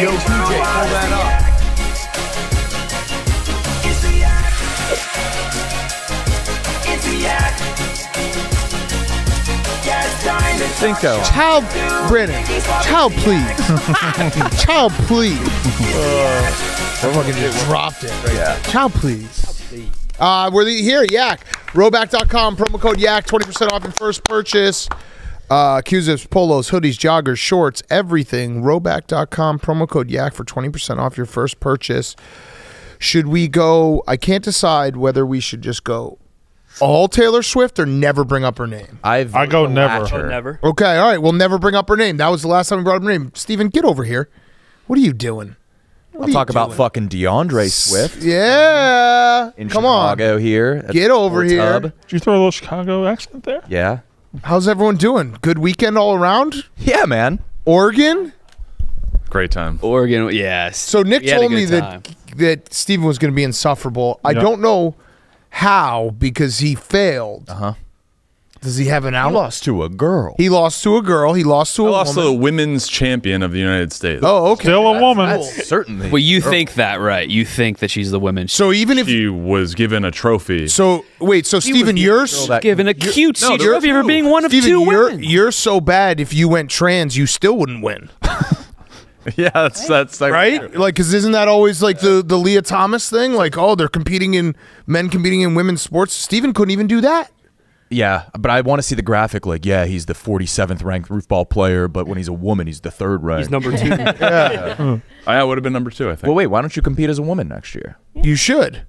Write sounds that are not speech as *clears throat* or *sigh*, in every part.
Yo, DJ, pull that up. Cinco. Child, Brandon. Child, please. *laughs* Child, please. I fucking just dropped it. Right Yeah. Child, please. Uh, we're the, here, Yak. Rhoback.com, promo code Yak, 20% off your first purchase. Uh, Q-zips, polos, hoodies, joggers, shorts, everything. Rhoback.com, promo code Yak for 20% off your first purchase. Should we go? I can't decide whether we should just go all Taylor Swift or never bring up her name. I've I go never. Latcher. Never. Okay, all right. We'll never bring up her name. That was the last time we brought up her name. Steven, get over here. What are you doing? What I'll are you talk about doing? fucking DeAndre Swift Yeah. in Come Chicago here. Get over here. Hub. Did you throw a little Chicago accent there? Yeah. On. How's everyone doing? Good weekend all around? Yeah, man. Oregon? Great time. Oregon, yes. So Nick We had a told me good that time. that Steven was going to be insufferable. I Yeah. don't know how because he failed. Uh huh. Does he have an out? I lost to a girl. He lost to a girl. He lost to I a lost to the women's champion of the United States. oh, okay. Still a woman. That's certainly. Well, you think that, right? You think that she's the women. So even if She was given a trophy. so, wait. So Stephen, you're girl that- given a cute no, seat there trophy for being one of Steven, 2 you're women. you're so bad. If you went trans, you still wouldn't win. *laughs* yeah, that's that's like, right? Like, because isn't that always like the the Lia Thomas thing? Like, oh, they're competing in men competing in women's sports. Stephen couldn't even do that. Yeah, but I want to see the graphic. Like, yeah, he's the 47th ranked roofball player, but when he's a woman, he's the third ranked. He's number two. *laughs* *laughs* I would have been number two. I think. well, wait, why don't you compete as a woman next year? You should.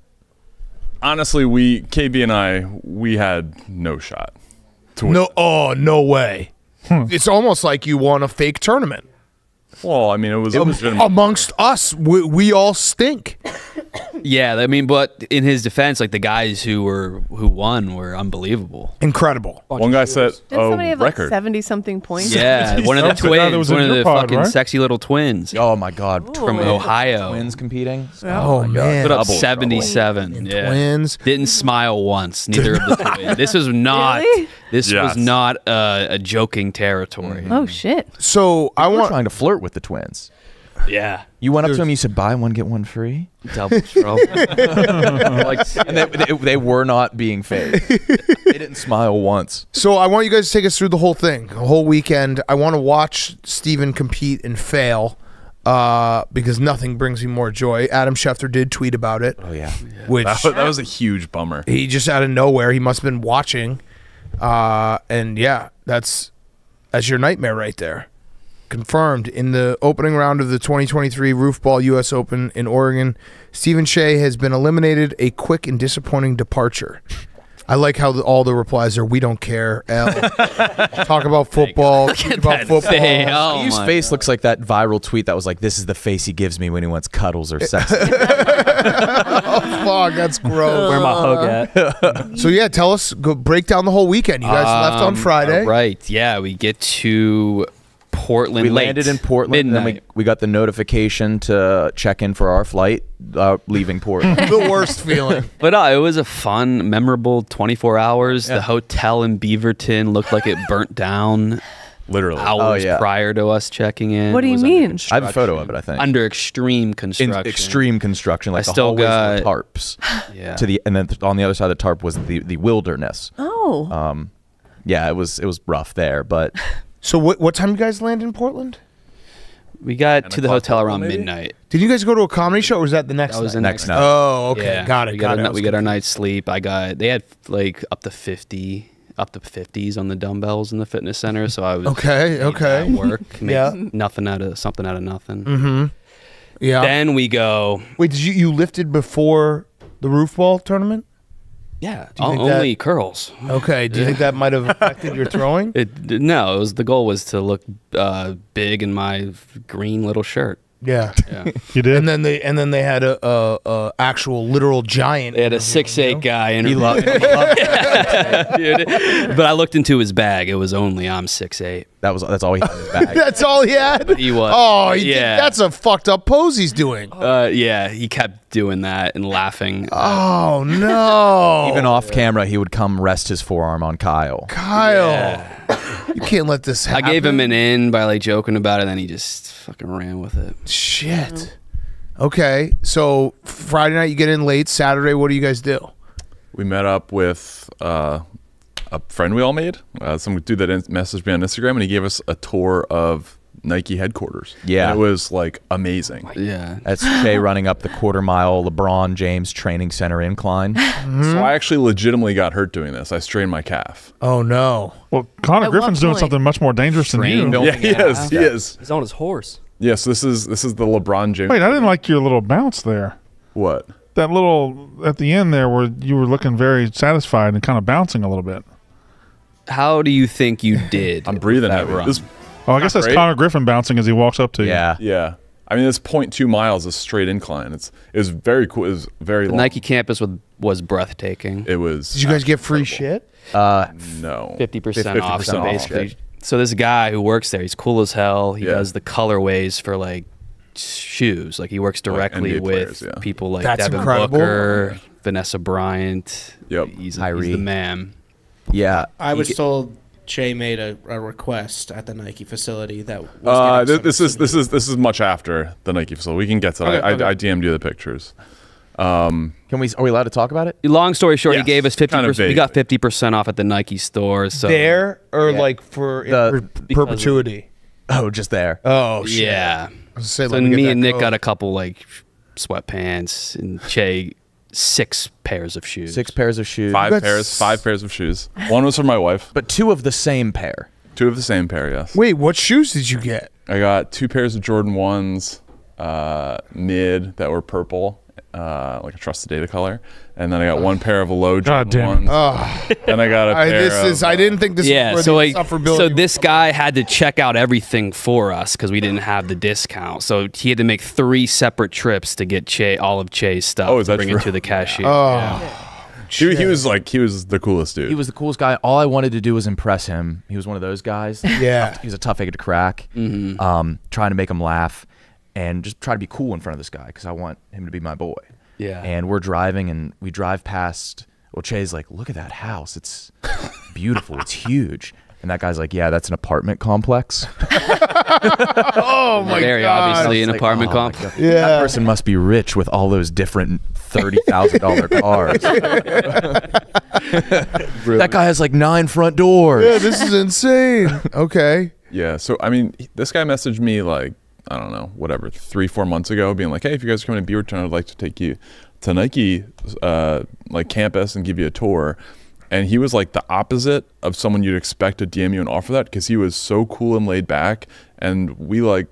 Honestly, we KB and I we had no shot. To win. No, oh, no way. Hmm. It's almost like you won a fake tournament. Well, I mean, it was a legitimate. Amongst us, we, we all stink. *coughs* yeah, I mean, but in his defense, like the guys who were who won were unbelievable. Incredible. One guy said, Didn't somebody a have like seventy something points? Yeah, *laughs* one of the That's the guy that twins, was one of the pod, fucking right? sexy little twins Oh my God, from Ooh. Ohio. twins competing. Oh, oh man. Put up 77. Yeah. Twins. Didn't smile once. Neither of the *laughs* twins. This was not. Really? This Yes. was not uh, a joking territory. Oh shit. So I I was want. trying to flirt with the twins. Yeah. You went up to him, you said, "Buy one, get one free," Double trouble. *laughs* like, *laughs* and they, they, they were not being fake. *laughs* they didn't smile once. So I want you guys to take us through the whole thing, the whole weekend. I want to watch Steven compete and fail. Uh, because nothing brings me more joy. Adam Schefter did tweet about it, Oh yeah, which That, was- that was a huge bummer. he just out of nowhere he must have been watching uh and yeah that's that's your nightmare right there. Confirmed. In the opening round of the 2023 roofball us open in oregon stephen shea has been eliminated a quick and disappointing departure I like how the, all the replies are "We don't care." L. *laughs* Talk about football. Tweet about that football. face. Oh His my face looks like that viral tweet that was like, "This is the face he gives me when he wants cuddles or sex." *laughs* oh, Fuck, that's gross. Where my hug *laughs* at? So yeah, tell us. Go break down the whole weekend. You guys left on Um, Friday. Right. Yeah, we get to Portland. we late. landed in Portland, and then we, we got the notification to check in for our flight uh, leaving Portland. *laughs* The worst feeling. But uh, it was a fun, memorable 24 hours. The hotel in Beaverton looked like it burnt down Literally. hours Oh, yeah. prior to us checking in. What do you mean? I have a photo of it. I think Under extreme in construction. extreme construction, like I the still hallways got- were tarps *laughs* Yeah. to the, and then on the other side of the tarp was the the wilderness. Oh. Um, yeah, it was it was rough there, but *laughs* So what what time you guys land in Portland? we got to the hotel around maybe? midnight. Did you guys go to a comedy show or was that the next That was night? the Next next night. Oh, okay. Yeah. Got it. We got got, it. Our, we got our confused. night's sleep. I got they had like up to 50 up to 50s on the dumbbells in the fitness center, so I was Okay, okay. work. *laughs* Yeah. nothing out of something out of nothing. Mm-hmm. Yeah. Then we go. Wait, did you you lifted before the roof ball tournament? Yeah, Do you think only curls. Okay. Do you think that might have affected your throwing? *laughs* It no, it was the goal was to look uh, big in my green little shirt. Yeah. *laughs* Yeah. You did? And then they and then they had a, a, a actual literal giant. They had a six eight guy in *laughs* he loved. *laughs* Dude, but I looked into his bag. It was only I'm six eight. that was that's all he had in his bag. That's all he had. He was. Oh, he did- yeah. that's a fucked up pose he's doing. Uh, yeah, he kept doing that and laughing. Oh no. Even off camera, he would come rest his forearm on Kyle. Kyle. Yeah. You can't let this happen. I gave him an in by like joking about it, and then he just fucking ran with it. Shit. Okay, so Friday night you get in late. Saturday, what do you guys do? We met up with uh, a friend we all made. Uh, some dude that in- messaged me on Instagram, and he gave us a tour of Nike headquarters. Yeah. And it was like amazing. Yeah. That's Shay *laughs* running up the quarter mile LeBron James Training Center incline. *laughs* Mm-hmm. So I actually legitimately got hurt doing this. I strained my calf. Oh no. Well, Connor At Griffin's doing something much more dangerous than Trained you. on- Yeah, he yeah. is. He is. He's on his horse. Yeah. So this is this is the LeBron James. Wait, I didn't like your little bounce there. What? That little at the end there where you were looking very satisfied and kind of bouncing a little bit. How do you think you *laughs* did? I'm breathing that heavy. run? This, Oh, I guess that's great. Connor Griffin bouncing as he walks up to you. Yeah. yeah. I mean, it's 0.2 miles is straight incline. It's it was very cool. It was very The long. Nike campus was, was breathtaking. It was. Did you guys get free shit? Uh, No. Fifty percent 50% off. So off. so this guy who works there, he's cool as hell. He Yeah. does the colorways for like shoes. Like he works directly NBA with players, yeah. people like That's Devin incredible. Booker, Vanessa Bryant. Yep. He's, he's the man. yeah. I was get- told Che made a, a request at the Nike facility that was Uh, getting th- this is this is this is much after the Nike facility. We can get to that. Okay, I, okay. I, I DM'd you the pictures. Um, Can we? Are we allowed to talk about it? Long story short, Yes, he gave us fifty kind of percent. We got fifty percent off at the Nike store. So there or Yeah. like for The- per- because of- perpetuity? Oh, just there. Oh shit. yeah. I was gonna say, So me me that and Nick code. got a couple like sweatpants, and Che six pairs of shoes. Six pairs of shoes. five That's- pairs, five pairs of shoes. One was for my wife. But two of the same pair. Two of the same pair. Yes. Wait, what shoes did you get? I got two pairs of Jordan ones, uh, mid that were purple, uh, like a trusted data color, and then I got one pair of a low God Jordan damn it. ones. Then I got a I, pair this of, is. I didn't think this. yeah, was so where like, the so this guy had to check out everything for us because we didn't have the discount. So he had to make three separate trips to get Che all of Che's stuff. Oh, is to that bring true? it to the cashier. Oh, Yeah. he, he was like he was the coolest dude. He was the coolest guy. All I wanted to do was impress him. He was one of those guys. Yeah. He was a tough egg to crack. Mm-hmm. Um, trying to make him laugh and just try to be cool in front of this guy because I want him to be my boy. Yeah. And we're driving and we drive past. Well, Che's like, look at that house. It's *laughs* beautiful. it's huge. And that guy's like, yeah, that's an apartment complex. *laughs* oh my Very god. obviously an Like, apartment oh complex. Yeah. That person must be rich with all those different thirty thousand dollar *laughs* cars. That guy has like nine front doors. Yeah, this is insane. Okay. Yeah. So I mean, this guy messaged me like I don't know, whatever, three four months ago, being like, "Hey, if you guys are coming to Beaverton, I'd like to take you to Nike uh, like campus and give you a tour." And he was like the opposite of someone you'd expect to DM you and offer that because he was so cool and laid back, and we like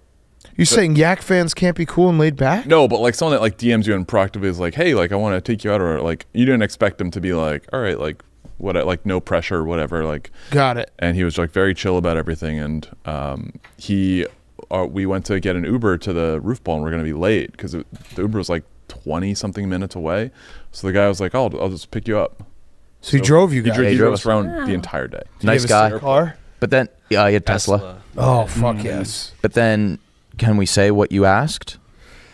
You saying Yak fans can't be cool and laid back? no, but like someone that like DMs you and proactively is like, "Hey, like I want to take you out," or like you didn't expect them to be like, "All right, like what, like no pressure, or whatever." Like Got it. and he was like very chill about everything and um, he uh, we went to get an uber to the roof ball and we're going to be late because the uber was like 20 something minutes away so the guy was like oh, i'll just pick you up So he drove you he, guys. he drove drove us. us around the entire day Nice guy. Car? But then, yeah, he had Tesla. Oh fuck yes. But then, can we say what you asked?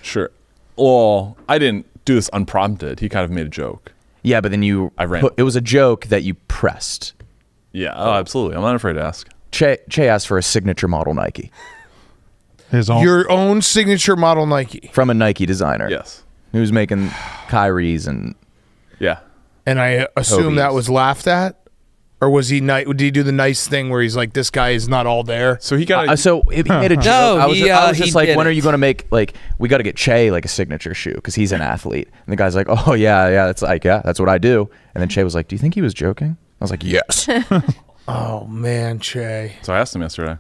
sure well i didn't do this unprompted he kind of made a joke Yeah, but then you. I ran. put- it was a joke that you pressed. yeah oh absolutely i'm not afraid to ask Che, che asked for a signature model Nike His own. Your own signature model Nike. from a Nike designer. yes Who's making Kyrie's and yeah And I assume that was laughed at? Or was he nice? Did he do the nice thing where he's like, "This guy is not all there"? so he got Uh, so he made a *laughs* joke. No, I was, he, I uh, was just like, when are you going to make like we got to get Che like a signature shoe because he's an athlete. And the guy's like, oh yeah, yeah, that's like yeah, that's what I do. And then Che was like, do you think he was joking? I was like, yes. *laughs* Oh man, Che. so i asked him yesterday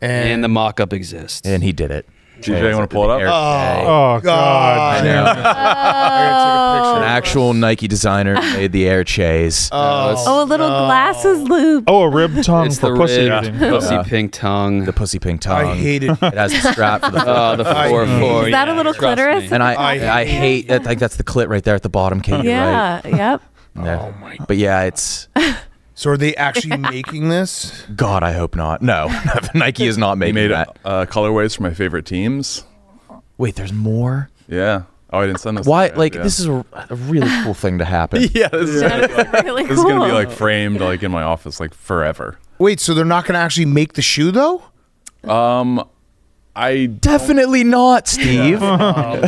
And, And the mock-up exists. and he did it. DJ, you want to pull it up? Air Che. oh, oh God. I know. *laughs* I An actual Nike designer *laughs* made the Air Che's. Oh, oh, a little glasses loop. Oh, a rib tongue it's for the pussy rib, eating. pussy Yeah. pink tongue. the pussy pink tongue. I hate it. It has a strap for the. *laughs* oh, the four hate- four. Is that a little trust clitoris? me. and I, I I, hate. I think that's the clit right there at the bottom. Kate, you're Yeah. Yep. Yeah. Oh my. But yeah, it's So are they actually *laughs* making this? God. I hope not. No, *laughs* Nike is not he making made that. uh, colorways for my favorite teams Wait, there's more. yeah oh i didn't send this Why? to Like yeah. this is a, a really cool thing to happen. *laughs* yeah this is That is really This is gonna be like framed like in my office like forever. Wait, so they're not going to actually make the shoe though? Um, I Definitely not, Steve. *laughs* Oh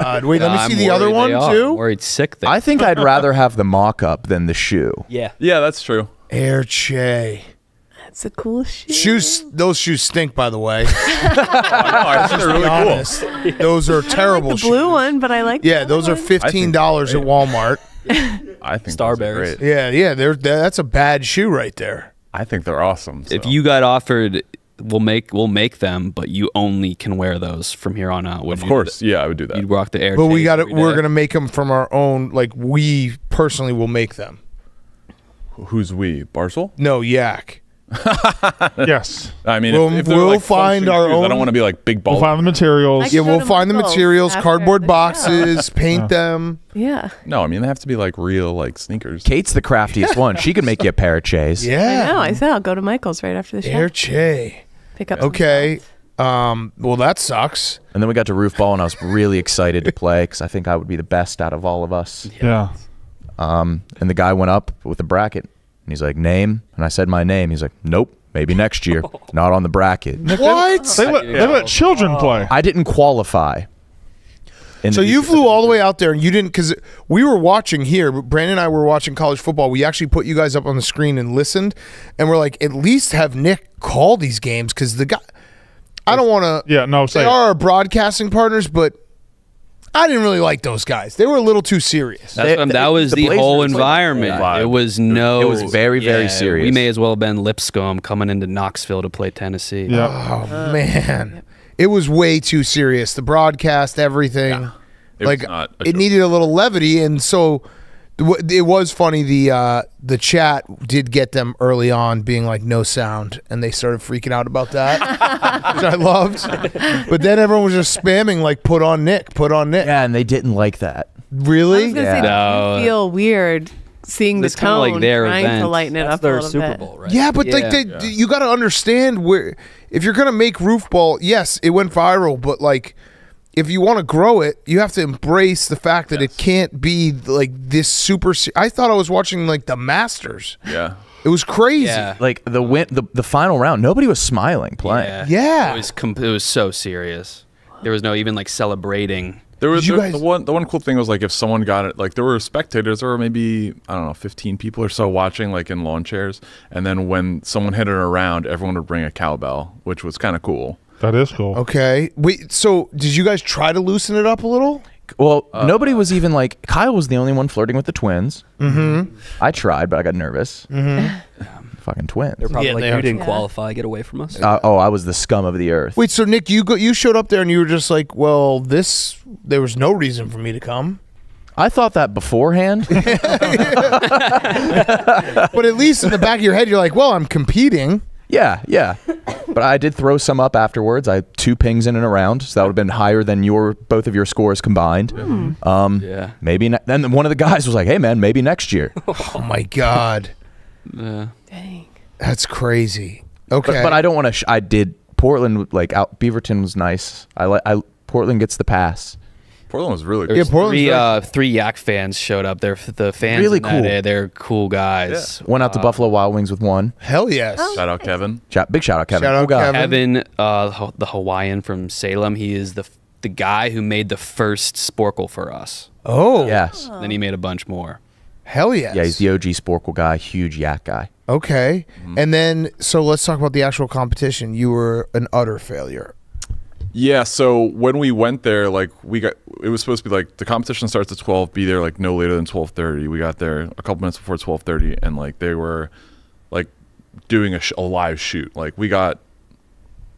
God, wait, let me I'm see the other one they are. I'm too. worried sick. They I think I'd rather have the mock-up than the shoe. Yeah. yeah, that's true. Air Che. That's a cool shoe. Shoes, those shoes stink, by the way. *laughs* Oh, I think they're really Be cool. honest. Those are I terrible like the blue shoes. one, but I like. Yeah, the *laughs* those are fifteen dollars at Walmart. I think Star those are Bears. great. Yeah, yeah, they're, that's a bad shoe right there. I think they're awesome. if you got offered, we'll make we'll make them, but you only can wear those from here on out. Would of you- course, yeah, I would do that. you'd rock the air. But we got to every We're gonna make them from our own. Like we personally will make them. Who's we? Barstool? No, Yak. Yes. *laughs* I mean, We'll- if, if we'll like find our shoes, I don't want to be like big ball. We'll find the materials. Yeah, we'll find the materials, cardboard the boxes, paint them. Yeah. no, I mean they have to be like real like sneakers. Kate's the craftiest one. She could make you a pair of Chays. Yeah. I know. I said I'll go to Michael's right after the show. Air Che. Pick up. Okay. Um. Well, that sucks. And then we got to roof ball, and I was really excited to play because I think I would be the best out of all of us. Yeah. Um, and the guy went up with a bracket, and he's like, "Name," and I said my name. He's like, "Nope, maybe next year, *laughs* not on the bracket." What? They let, they let children play. I didn't qualify. And So you flew all the way out there and you didn't because we were watching here. Brandon and I were watching college football. We actually put you guys up on the screen and listened, and we're like, at least have Nick call these games because the guy. I don't want to. Yeah, no, They say it. are our broadcasting partners, but I didn't really like those guys. They were a little too serious. That's They- what- they- that was the the, whole was like- environment. It was no. It was very, very Yeah, serious. We may as well have been Lipscomb coming into Knoxville to play Tennessee. Yeah. Oh uh, man, it was way too serious. The broadcast, everything. It like was not a it joke. needed a little levity, and so w- it was funny. The uh, the chat did get them early on, being like no sound, and they started freaking out about that, *laughs* which I loved. But then everyone was just spamming like "put on Nick, put on Nick." yeah, and they didn't like that. Really? I Really? was gonna Yeah. say, No. you feel weird seeing the It's tone, like their trying to lighten it That's up a their little Super bit. Bowl, right? Yeah, but like they, Yeah. you got to understand where if you're gonna make roof ball, yes, it went viral, but like if you want to grow it, you have to embrace the fact that it can't be like this super. Se- I thought I was watching like the Masters. Yeah. It was crazy. Yeah. Like the win, the, the final round, nobody was smiling playing. Yeah. It was com- it was so serious. There was no even like celebrating. There was there- guys- the one the one cool thing was like if someone got it like there were spectators there were maybe I don't know 15 people or so watching like in lawn chairs and then when someone hit it around everyone would bring a cowbell which was kind of cool. That is cool. Okay. Wait. So did you guys try to loosen it up a little? Well, nobody was even like Kyle was the only one flirting with the twins. Mm-hmm. I tried, but I got nervous. Mm-hmm. *sighs* Fucking twins. They're probably Yeah, like, they you didn't Yeah. qualify. Get away from us. Uh, oh, I was the scum of the earth. Wait. So Nick, you go, you showed up there and you were just like, well, this there was no reason for me to come. I thought that beforehand. *laughs* *laughs* But at least in the back of your head, you're like, well, I'm competing. Yeah, yeah. But I did throw some up afterwards. I had two pings in and around, so that would have been higher than your both of your scores combined. Um, Yeah. maybe. Ne- then one of the guys was like, "Hey, man, maybe next year." *laughs* Oh my god, Uh, Dang. that's crazy. Okay. But, but I don't want to. Sh- I did Portland like out. Beaverton was nice. I like. I Portland gets the pass. Portland was really Yeah, good. Portland's three uh, three Yak fans showed up. They're the fans. Really in that cool. area, They're cool guys. Went out to Buffalo Wild Wings with one. Hell yes. Shout out Kevin. Shout, big shout out, Kevin. Shout out, Cool guy. Kevin. Uh, the Hawaiian from Salem, he is the the guy who made the first Sporcle for us. Oh, Yes. Then he made a bunch more. Hell yes. Yeah, he's the OG Sporcle guy. Huge yak guy. Okay. And then, so let's talk about the actual competition. You were an utter failure. Yeah, so when we went there, like we got, it was supposed to be like the competition starts at twelve. Be there like no later than twelve thirty. We got there a couple minutes before twelve thirty, and like they were, like, doing a, sh- a live shoot. Like we got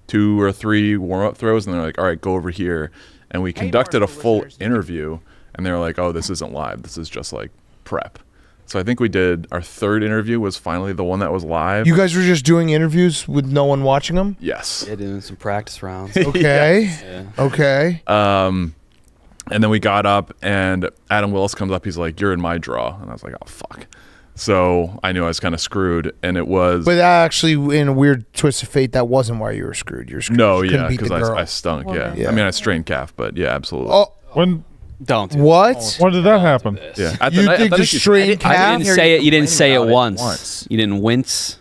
two or three warm up throws, and they're like, "All right, go over here," and we conducted a full interview, and they were like, "Oh, this isn't live. This is just like prep." So I think we did our third interview was finally the one that was live. You guys were just doing interviews with no one watching them? yes. Yeah, doing some practice rounds. *laughs* Okay. yeah. Okay. Um, and then we got up, and Adam Willis comes up. He's like, "You're in my draw," and I was like, "Oh fuck." So I knew I was kind of screwed, and it was But actually, in a weird twist of fate, that wasn't why you were screwed. You're screwed. no, You yeah, because. I, I stunk. Yeah. Yeah. I mean, I strained calf, but yeah, absolutely. Oh, When Don't. do what? when did that happen? yeah. At You night- at think the the night- strain I didn't say it. You didn't say it complaining it once. once. You didn't wince.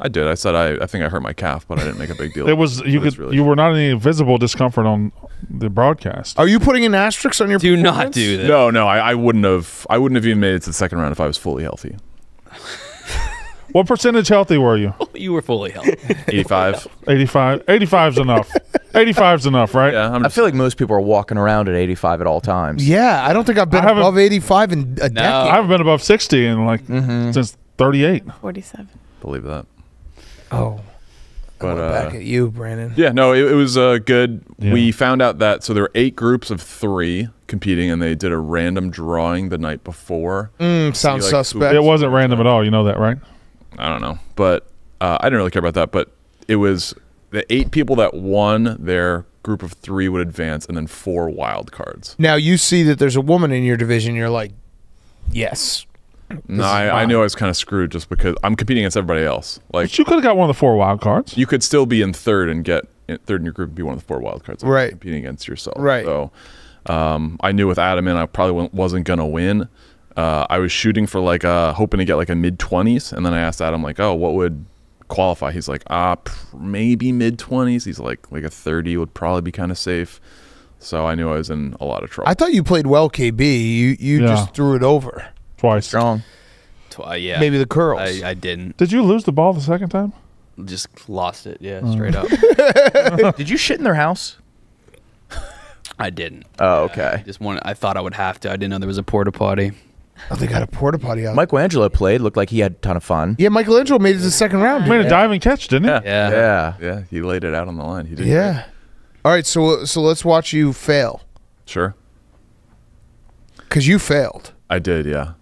I did. I said I, I think I hurt my calf, but I didn't make a big deal. It was you But it's could really- you were not any visible discomfort on the broadcast. Are you putting an asterisk on your? Do not do that. No, no, I, I wouldn't have. I wouldn't have even made it to the second round if I was fully healthy. What percentage healthy were you? *laughs* You were fully healthy. 85. 85. 85's enough. 85's enough, right? yeah, I'm I feel like most people are walking around at 85 at all times. Yeah, I don't think I've been I haven't- above 85 in a decade. I haven't been above 60 in like Mm-hmm. since 38. 47. believe that. Oh, But but uh, back at you, Brandon. yeah, no, it, it was uh, good. Yeah. We found out that so there were eight groups of three competing, and they did a random drawing the night before. Mm, sounds like, suspect. It wasn't random at all. You know that, right? I don't know, but uh, I didn't really care about that. But it was the eight people that won their group of three would advance, and then four wild cards. Now you see that there's a woman in your division. You're like, yes. No, I, I knew I was kind of screwed just because I'm competing against everybody else. Like But you could have got one of the four wild cards. you could still be in third and get in third in your group and be one of the four wild cards. Like, Right. Competing against yourself. Right. So um, I knew with Adam in, I probably wasn't gonna win. Uh, I was shooting for like uh, hoping to get like a mid twenties, and then I asked Adam like, "Oh, what would qualify?" He's like, "Ah, pr- maybe mid twenties." He's like, "Like a thirty would probably be kind of safe." So I knew I was in a lot of trouble. I thought you played well, KB. You you Yeah. just threw it over. Twice. Strong. Tw- uh, yeah. Maybe the curls. I, I didn't. Did you lose the ball the second time? Just lost it. Yeah, Mm. straight up. *laughs* Did you shit in their house? I didn't. Oh, okay. Just one. I thought I would have to. I didn't know there was a porta potty. Oh, they got a porta potty out. Michelangelo played. Looked like he had a ton of fun. yeah, Michelangelo made it to the second round. He made a diving catch, didn't he? yeah. Yeah. Yeah. yeah, he laid it out on the line. He did. Yeah. great. All right, so so let's watch you fail Sure. because you failed. I did. Yeah.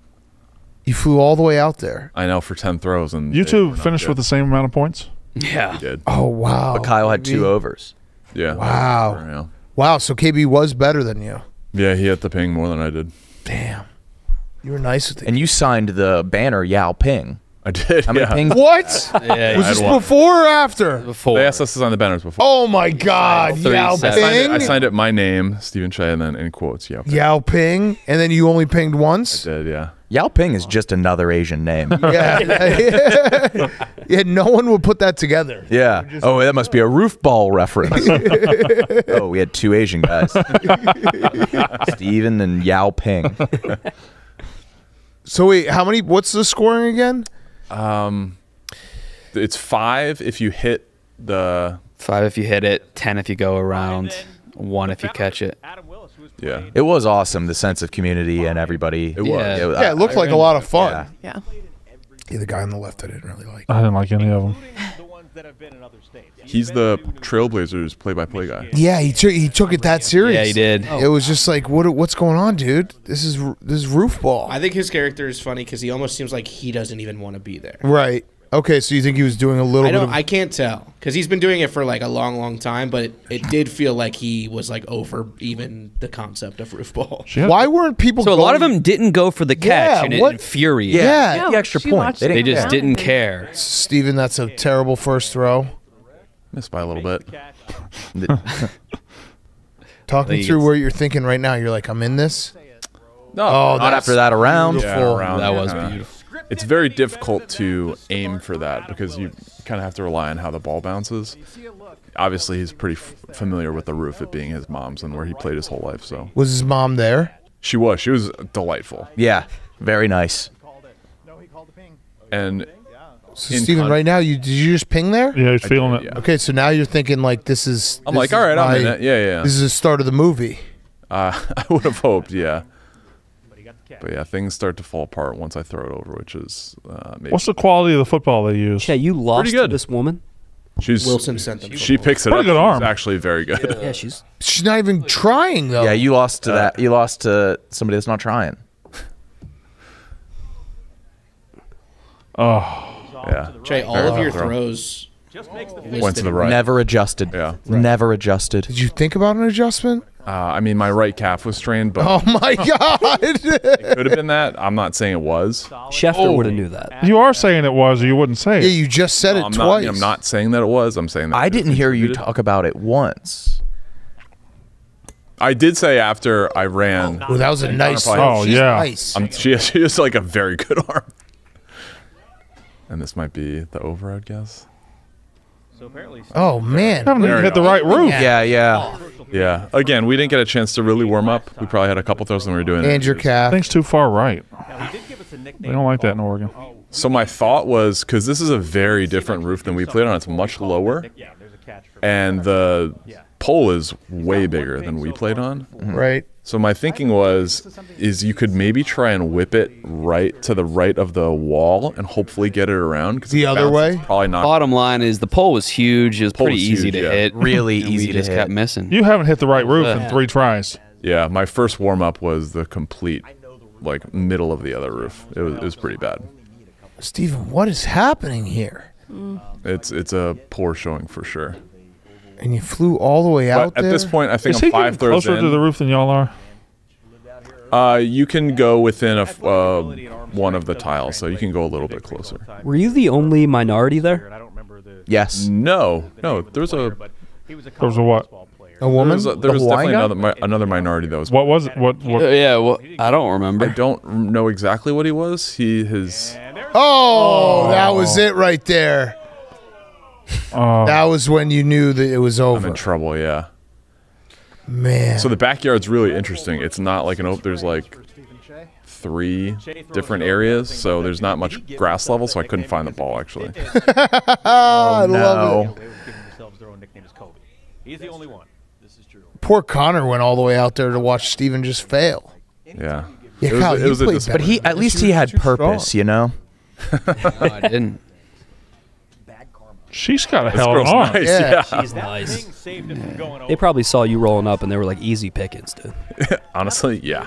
You flew all the way out there. I know for ten throws and You two finished with the same amount of points. Yeah. He did. Oh wow! But Kyle had KB. two overs. Yeah. Wow. Yeah. Wow, so KB was better than you. Yeah, he hit the ping more than I did. Damn, you were nice with it. And you signed the banner Yao Ping. I did. How many yeah. pings? what? Yeah. was this had one. before or after? Before. They asked us to sign the banners before. Oh my God! Three Yao sets. I signed, it, I signed it my name, Stephen Shea, and then in quotes, yeah. Yao Ping, and then you only pinged I once. did, yeah. Yao Ping is just another Asian name. *laughs* Yeah, *laughs* yeah. No one would put that together. yeah. Oh, that must be a roof ball reference. *laughs* oh, we had two Asian guys. Steven and Yao Ping. So wait, how many? What's the scoring again? Um, it's five if you hit the Five if you hit it. Ten if you go around. One if you catch it. yeah. It was awesome, the sense of community and everybody. It was. Yeah. Yeah, it looked like a lot of fun. Yeah. Yeah. Yeah, the guy on the left I didn't really like. I didn't like any of them. He's the Trailblazers play-by-play guy. Yeah, he took he took it that serious. Yeah, he did. It was just like, what what's going on, dude? This is this is roof ball. I think his character is funny because he almost seems like he doesn't even want to be there. Right. Okay, so you think he was doing a little I bit don't. of I can't tell because he's been doing it for like a long, long time. But it, it did feel like he was like over even the concept of roof ball. She Why weren't people So a lot of going- them didn't go for the catch, Yeah, and it what- infuriated. Yeah. Yeah, the extra she point. They it They didn't just down didn't care. Steven, that's a terrible first throw. Missed by a little bit. *laughs* Talk me think through it's- where you're thinking right now. You're like, I'm in this. No, Oh, Not after that around. yeah, beautiful. around, That was beautiful. It's very difficult to aim for that because you kind of have to rely on how the ball bounces. Obviously, he's pretty f- familiar with the roof, it being his mom's and where he played his whole life. So Was his mom there? she was. She was delightful. Yeah. Very nice. And So In Steven, con- right now, you did you just ping there? Yeah, he's I feeling did, it. yeah. Okay, so now you're thinking like this is. I'm this like, all right, I'm in it. Yeah, yeah. This is the start of the movie. Uh, *laughs* I would have hoped, yeah. But yeah, things start to fall apart once I throw it over, which is uh, maybe. What's the quality of the football they use? Che, you lost good. to this woman. She's Wilson sent them. She picks it Pretty up. good arm. She's actually very good. Yeah, *laughs* she's She's not even trying though. Yeah, you lost to that. You lost to somebody that's not trying. Oh, yeah. Jay, all of your good throw. throws Went to the right. Never adjusted. Yeah. Never adjusted. Did you think about an adjustment? Uh, I mean, my right calf was strained, but Oh my *laughs* god! it could have been that. I'm not saying it was. Schefter would have knew that. you are saying it was, or you wouldn't say yeah, it. you just said it I'm not, twice. I'm not saying that it was. I'm saying that I it didn't hear you talk about it once. I did say after I ran, Well, that was a nice. Oh, throw. She's yeah. nice. um, she, she has like a very good *laughs* arm. and this might be the over, I'd guess. Oh man. haven't even hit the right roof. Yeah, yeah. Yeah. Again, we didn't get a chance to really warm up. We probably had a couple throws when we were doing And your interviews. calf. Thing's too far right. They don't like that in Oregon. So my thought was because this is a very different roof than we played on. It's much lower, Yeah, there's a catch for it. and the pole is way bigger than we played on. Mm-hmm. Right. So my thinking was, is you could maybe try and whip it right to the right of the wall and hopefully get it around. The other way? probably not. Bottom line is the pole was huge. It was pretty was easy huge, to yeah. hit. Really and easy we to just hit. kept missing. You haven't hit the right roof in three tries. Yeah, my first warm up was the complete, like middle of the other roof. It was, it was pretty bad. Stephen, what is happening here? Mm. It's it's a poor showing for sure. And you flew all the way out But at there. this point, I think Is I'm he five getting throws closer in. to the roof than y'all are? Uh, you can go within a f- uh, one of the tiles, so you can go a little bit closer. Were you the only minority there? Yes. No, no, there's a There was a what? a woman. there's a, there The was definitely guy? another mi- another minority that was. What was it? What? Uh, what yeah, well, I don't remember. I don't know exactly what he was. He his oh, that was it right there. Uh, That was when you knew that it was I'm over. in trouble. Yeah. Man. So the backyard's really interesting. It's not like an open. There's like three different areas, so there's not much grass level. So I couldn't find the ball actually. *laughs* I love it. no. Poor Connor went all the way out there to watch Steven just fail. Yeah. Yeah, It was- Kyle, it was a played. But he at least he had purpose, you know. *laughs* No, I didn't. She's got a This hell of an girl's arm. nice. Yeah. Yeah. She's nice. They probably saw you rolling up and they were like easy pickings, dude. *laughs* Honestly, yeah.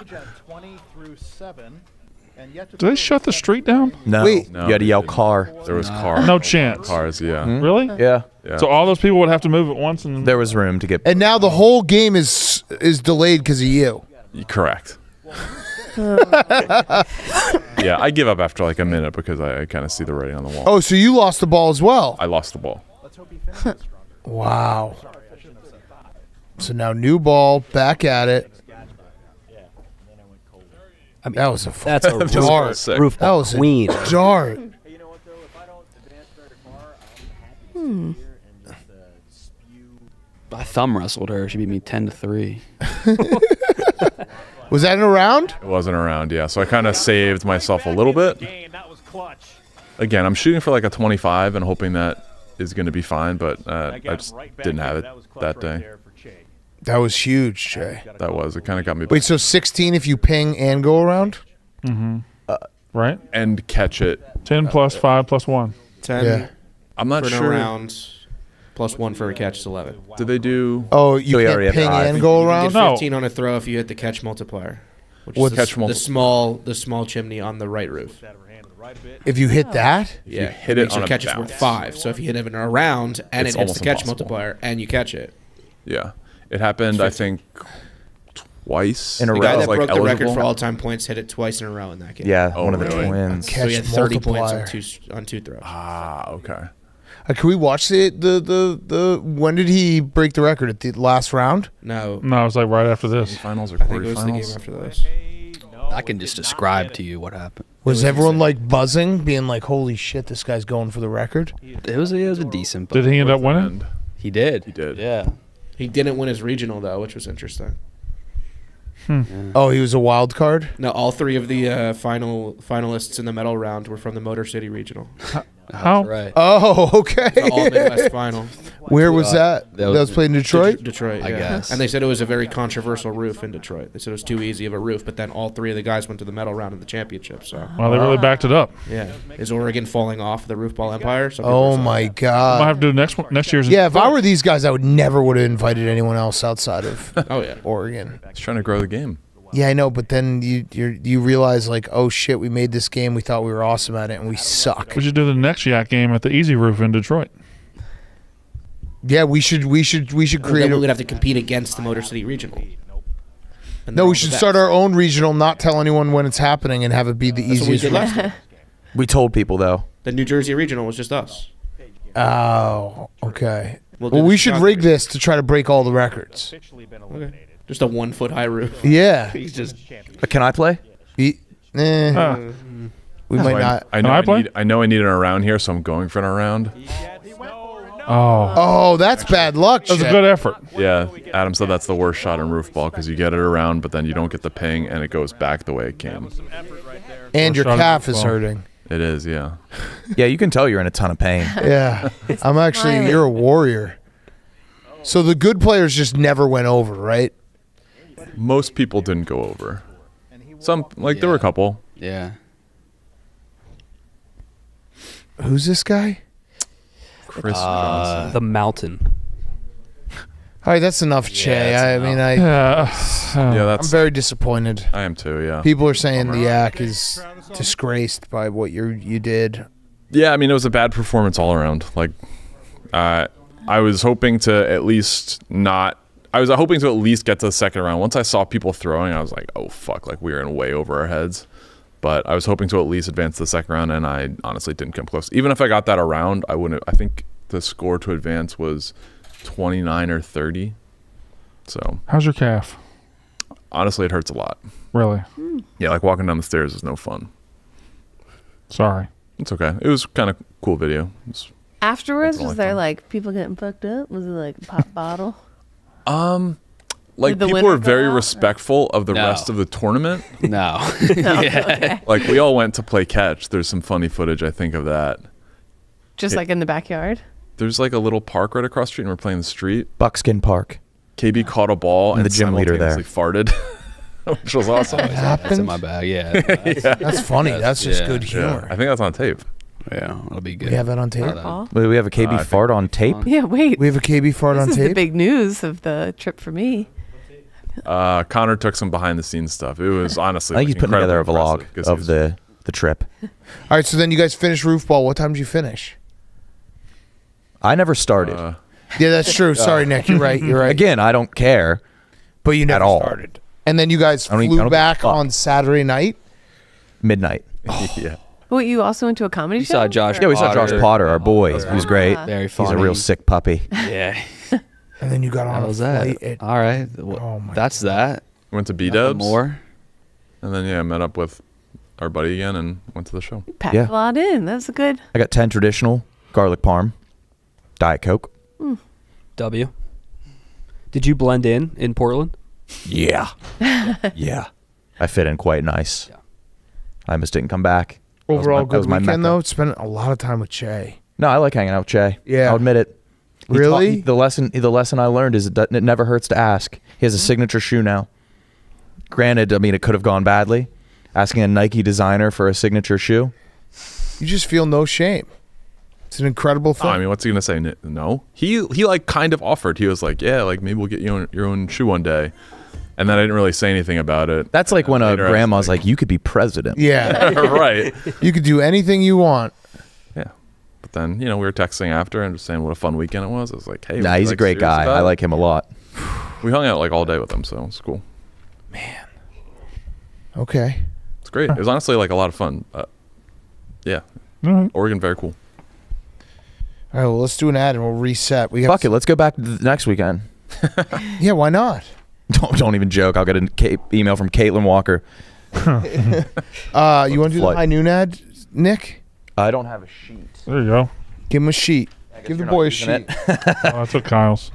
Did they shut the street down? No. Wait. No, you had to they yell car. There was car No chance. cars. Hmm? Yeah. Really? Yeah. Yeah. So all those people would have to move at once, and There was room to get. And now the whole game is is delayed because of you. Correct. *laughs* yeah, I give up after like a minute because I, I kind of see the writing on the wall. Oh, so you lost the ball as well. I lost the ball. *laughs* Wow. So now new ball, back at it. I mean, That was a that's a *laughs* Dart. roof, Sick. roof That was a queen. dart. Hmm. I thumb wrestled her. She beat me ten to three. Was that in a round? It wasn't around, yeah. So I kind of saved myself a little bit. Again, I'm shooting for like a 25 and hoping that is going to be fine, but uh, I just didn't have it that day. That was huge, Jay. That was. It kind of got me. Wait, so 16 if you ping and go around? mm-hmm right? and catch it. Ten plus five plus one. Ten Yeah. I'm not for no sure. round, plus one for a catch is eleven. Did they do? Oh, you So can't ping and go You around? get No. fifteen on a throw if you hit the catch multiplier. Which What's is the, catch s- the small the small chimney on the right roof. If you hit that? Yeah, hit it makes your on a catch is worth five. So if you hit it in a round and It's it hits the catch impossible. multiplier and you catch it, Yeah, it happened. I think twice In a the row. guy that like, broke the record for all time points hit it twice in a row in that game. Yeah, Oh, one of the really? twins. so he had thirty points on two on two throws. Ah, okay. Uh, can we watch the, the the the when did he break the record at the last round? no, No, it was like right after this. Finals or I think it was the game quarterfinals? after this. I can just describe to you what happened. Was everyone like buzzing, being like, "Holy shit, this guy's going for the record"? It was it was a decent. Did he end up winning? He did. He did. Yeah. He didn't win his regional though, which was interesting. Oh, he was a wild card. No, all three of the uh, final finalists in the medal round were from the Motor City Regional, How? Right. Oh, okay. *laughs* the All Midwest Final. Where was that? That that was, was played in Detroit. Detroit, I yeah. guess. And they said it was a very controversial roof in Detroit. They said it was too easy of a roof, but then all three of the guys went to the medal round in the championship. So Well, they really backed it up. yeah, is Oregon falling off the roof ball empire? Some people Oh are saying my that. Might god. have to do next one, next year's. Yeah, if I were these guys, I would never would have invited anyone else outside of *laughs* Oh yeah. Oregon. He's trying to grow the game. Yeah, I know, but then you you you realize like, oh shit, we made this game. We thought we were awesome at it, and we suck. we should do the next Yak game at the Easy Roof in Detroit. Yeah, we should we should we should create. then we A, would have to compete against the Motor City Regional. And no, we should start our own regional, not tell anyone when it's happening, and have it be the That's what we did last time. *laughs* We told people though. The New Jersey Regional was just us. Oh, okay. We'll Well, we should rig this to try to break all the records. Okay. Just a one foot high roof. *laughs* Yeah. He's just Uh, Can I play? E- eh. Ah. We might I, not. I know Can I I, play? need, I know I need an around here, so I'm going for an around. Oh, Oh, that's bad luck. that was a good effort. Yeah, Adam said that's the worst shot in roof ball because you get it around, but then you don't get the ping, and it goes back the way it came. and your calf is hurting. It is, yeah. *laughs* Yeah, you can tell you're in a ton of pain. *laughs* Yeah, I'm actually. You're a warrior. So the good players just never went over, right? Most people didn't go over. Some like there were a couple. Yeah. Who's this guy? Chris Uh, Johnson. The mountain. All right, that's enough, Che. that's I enough. mean, I. Yeah. Yeah, I'm that's. very disappointed. I am too. Yeah. People are saying the act is disgraced by what you you did. Yeah, I mean it was a bad performance all around. Like, uh, I was hoping to at least not. I was hoping to at least get to the second round. Once I saw people throwing, I was like, "Oh fuck!" Like we are in way over our heads. But I was hoping to at least advance to the second round, and I honestly didn't come close. Even if I got that around, I wouldn't. I think the score to advance was twenty nine or thirty. So How's your calf? honestly, it hurts a lot. Really? Yeah, like walking down the stairs is no fun. Sorry. It's okay. It was kind of cool video. It's Afterwards, was I there thought. like people getting fucked up? Was it like pop *laughs* bottle? Um, like Did the people winner were go very out, or- respectful of the No. rest of the tournament. *laughs* No. *laughs* *laughs* No, yeah. okay. like we all went to play catch. There's some funny footage I think of that. Just like in the backyard. There's like a little park right across the street, and we're playing the street. Buckskin Park. KB caught a ball And and the gym leader there. simultaneously farted, which was awesome. That That's in happened. my bag. Yeah. That's, That's funny. That's just yeah, good yeah, humor. I think that's on tape. Yeah. It'll be good. We have that on tape. Uh, Paul? Wait, we have a KB Uh, I think- fart on tape. Yeah, wait. We have a KB fart this on is tape. the big news of the trip for me. Uh, Connor took some behind the scenes stuff. It was *laughs* honestly. I think he's like, putting together a vlog impressive 'cause he of was- the the trip. All right, so then you guys finished roof ball. What time did you finish? I never started. Uh, Yeah, that's true. *laughs* Sorry, Nick. You're right. You're right. Again, I don't care. but you never all. started. And then you guys I don't even- I flew don't give a back fuck. on Saturday night. Midnight. *laughs* yeah. Wait, you also went to a comedy You show? saw Josh. Yeah, we saw Josh Potter. Potter, our oh, boy. He was great. Very He's a real sick puppy. *laughs* Yeah. And then you got on How was that? at- All right. Oh well, Oh my that's that. Went to B Nothing Dubs, More. and then yeah, I met up with our buddy again and went to the show. Packed Yeah. a lot in. That's a good. I got ten traditional garlic parm, diet coke. Mm. W. Did you blend in in Portland? Yeah, *laughs* *laughs* yeah. I fit in quite nice. Yeah. I just didn't come back. That was overall my- that was good my weekend though. Spent a lot of time with Che. No, I like hanging out with Che. Yeah. I'll admit it. He taught- Really? the lesson the lesson I learned is it, it never hurts to ask. He has a mm-hmm. signature shoe now. Granted, I mean it could have gone badly. Asking a Nike designer for a signature shoe. You just feel no shame. It's an incredible thing. Oh, I mean, what's he gonna say? N- No. He he like kind of offered. He was like, yeah, like maybe we'll get you own, your own shoe one day. And then I didn't really say anything about it. That's like when a Later I was grandma's like, "You could be president." yeah, *laughs* *laughs* right. you could do anything you want. Yeah. But then you know we were texting after and just saying what a fun weekend it was. I was like, hey, Nah, was he, he's a like, great serious guy. about I it? like him a lot. *sighs* We hung out like all day with him, so it's cool. Man. Okay. It's great. It was honestly like a lot of fun. Uh, yeah, All right. Oregon, very cool. All right. Well, let's do an ad and we'll reset. We got Fuck it. Let's go back to the next weekend. *laughs* Yeah. Why not? *laughs* Don't, don't even joke. I'll get an Ka- email from Caitlin Walker. *laughs* Uh, you want to do the high noon ad, Nick? I don't have a sheet. There you go. Give him a sheet. Give the you're boy a sheet. *laughs* Oh, I took Kyle's.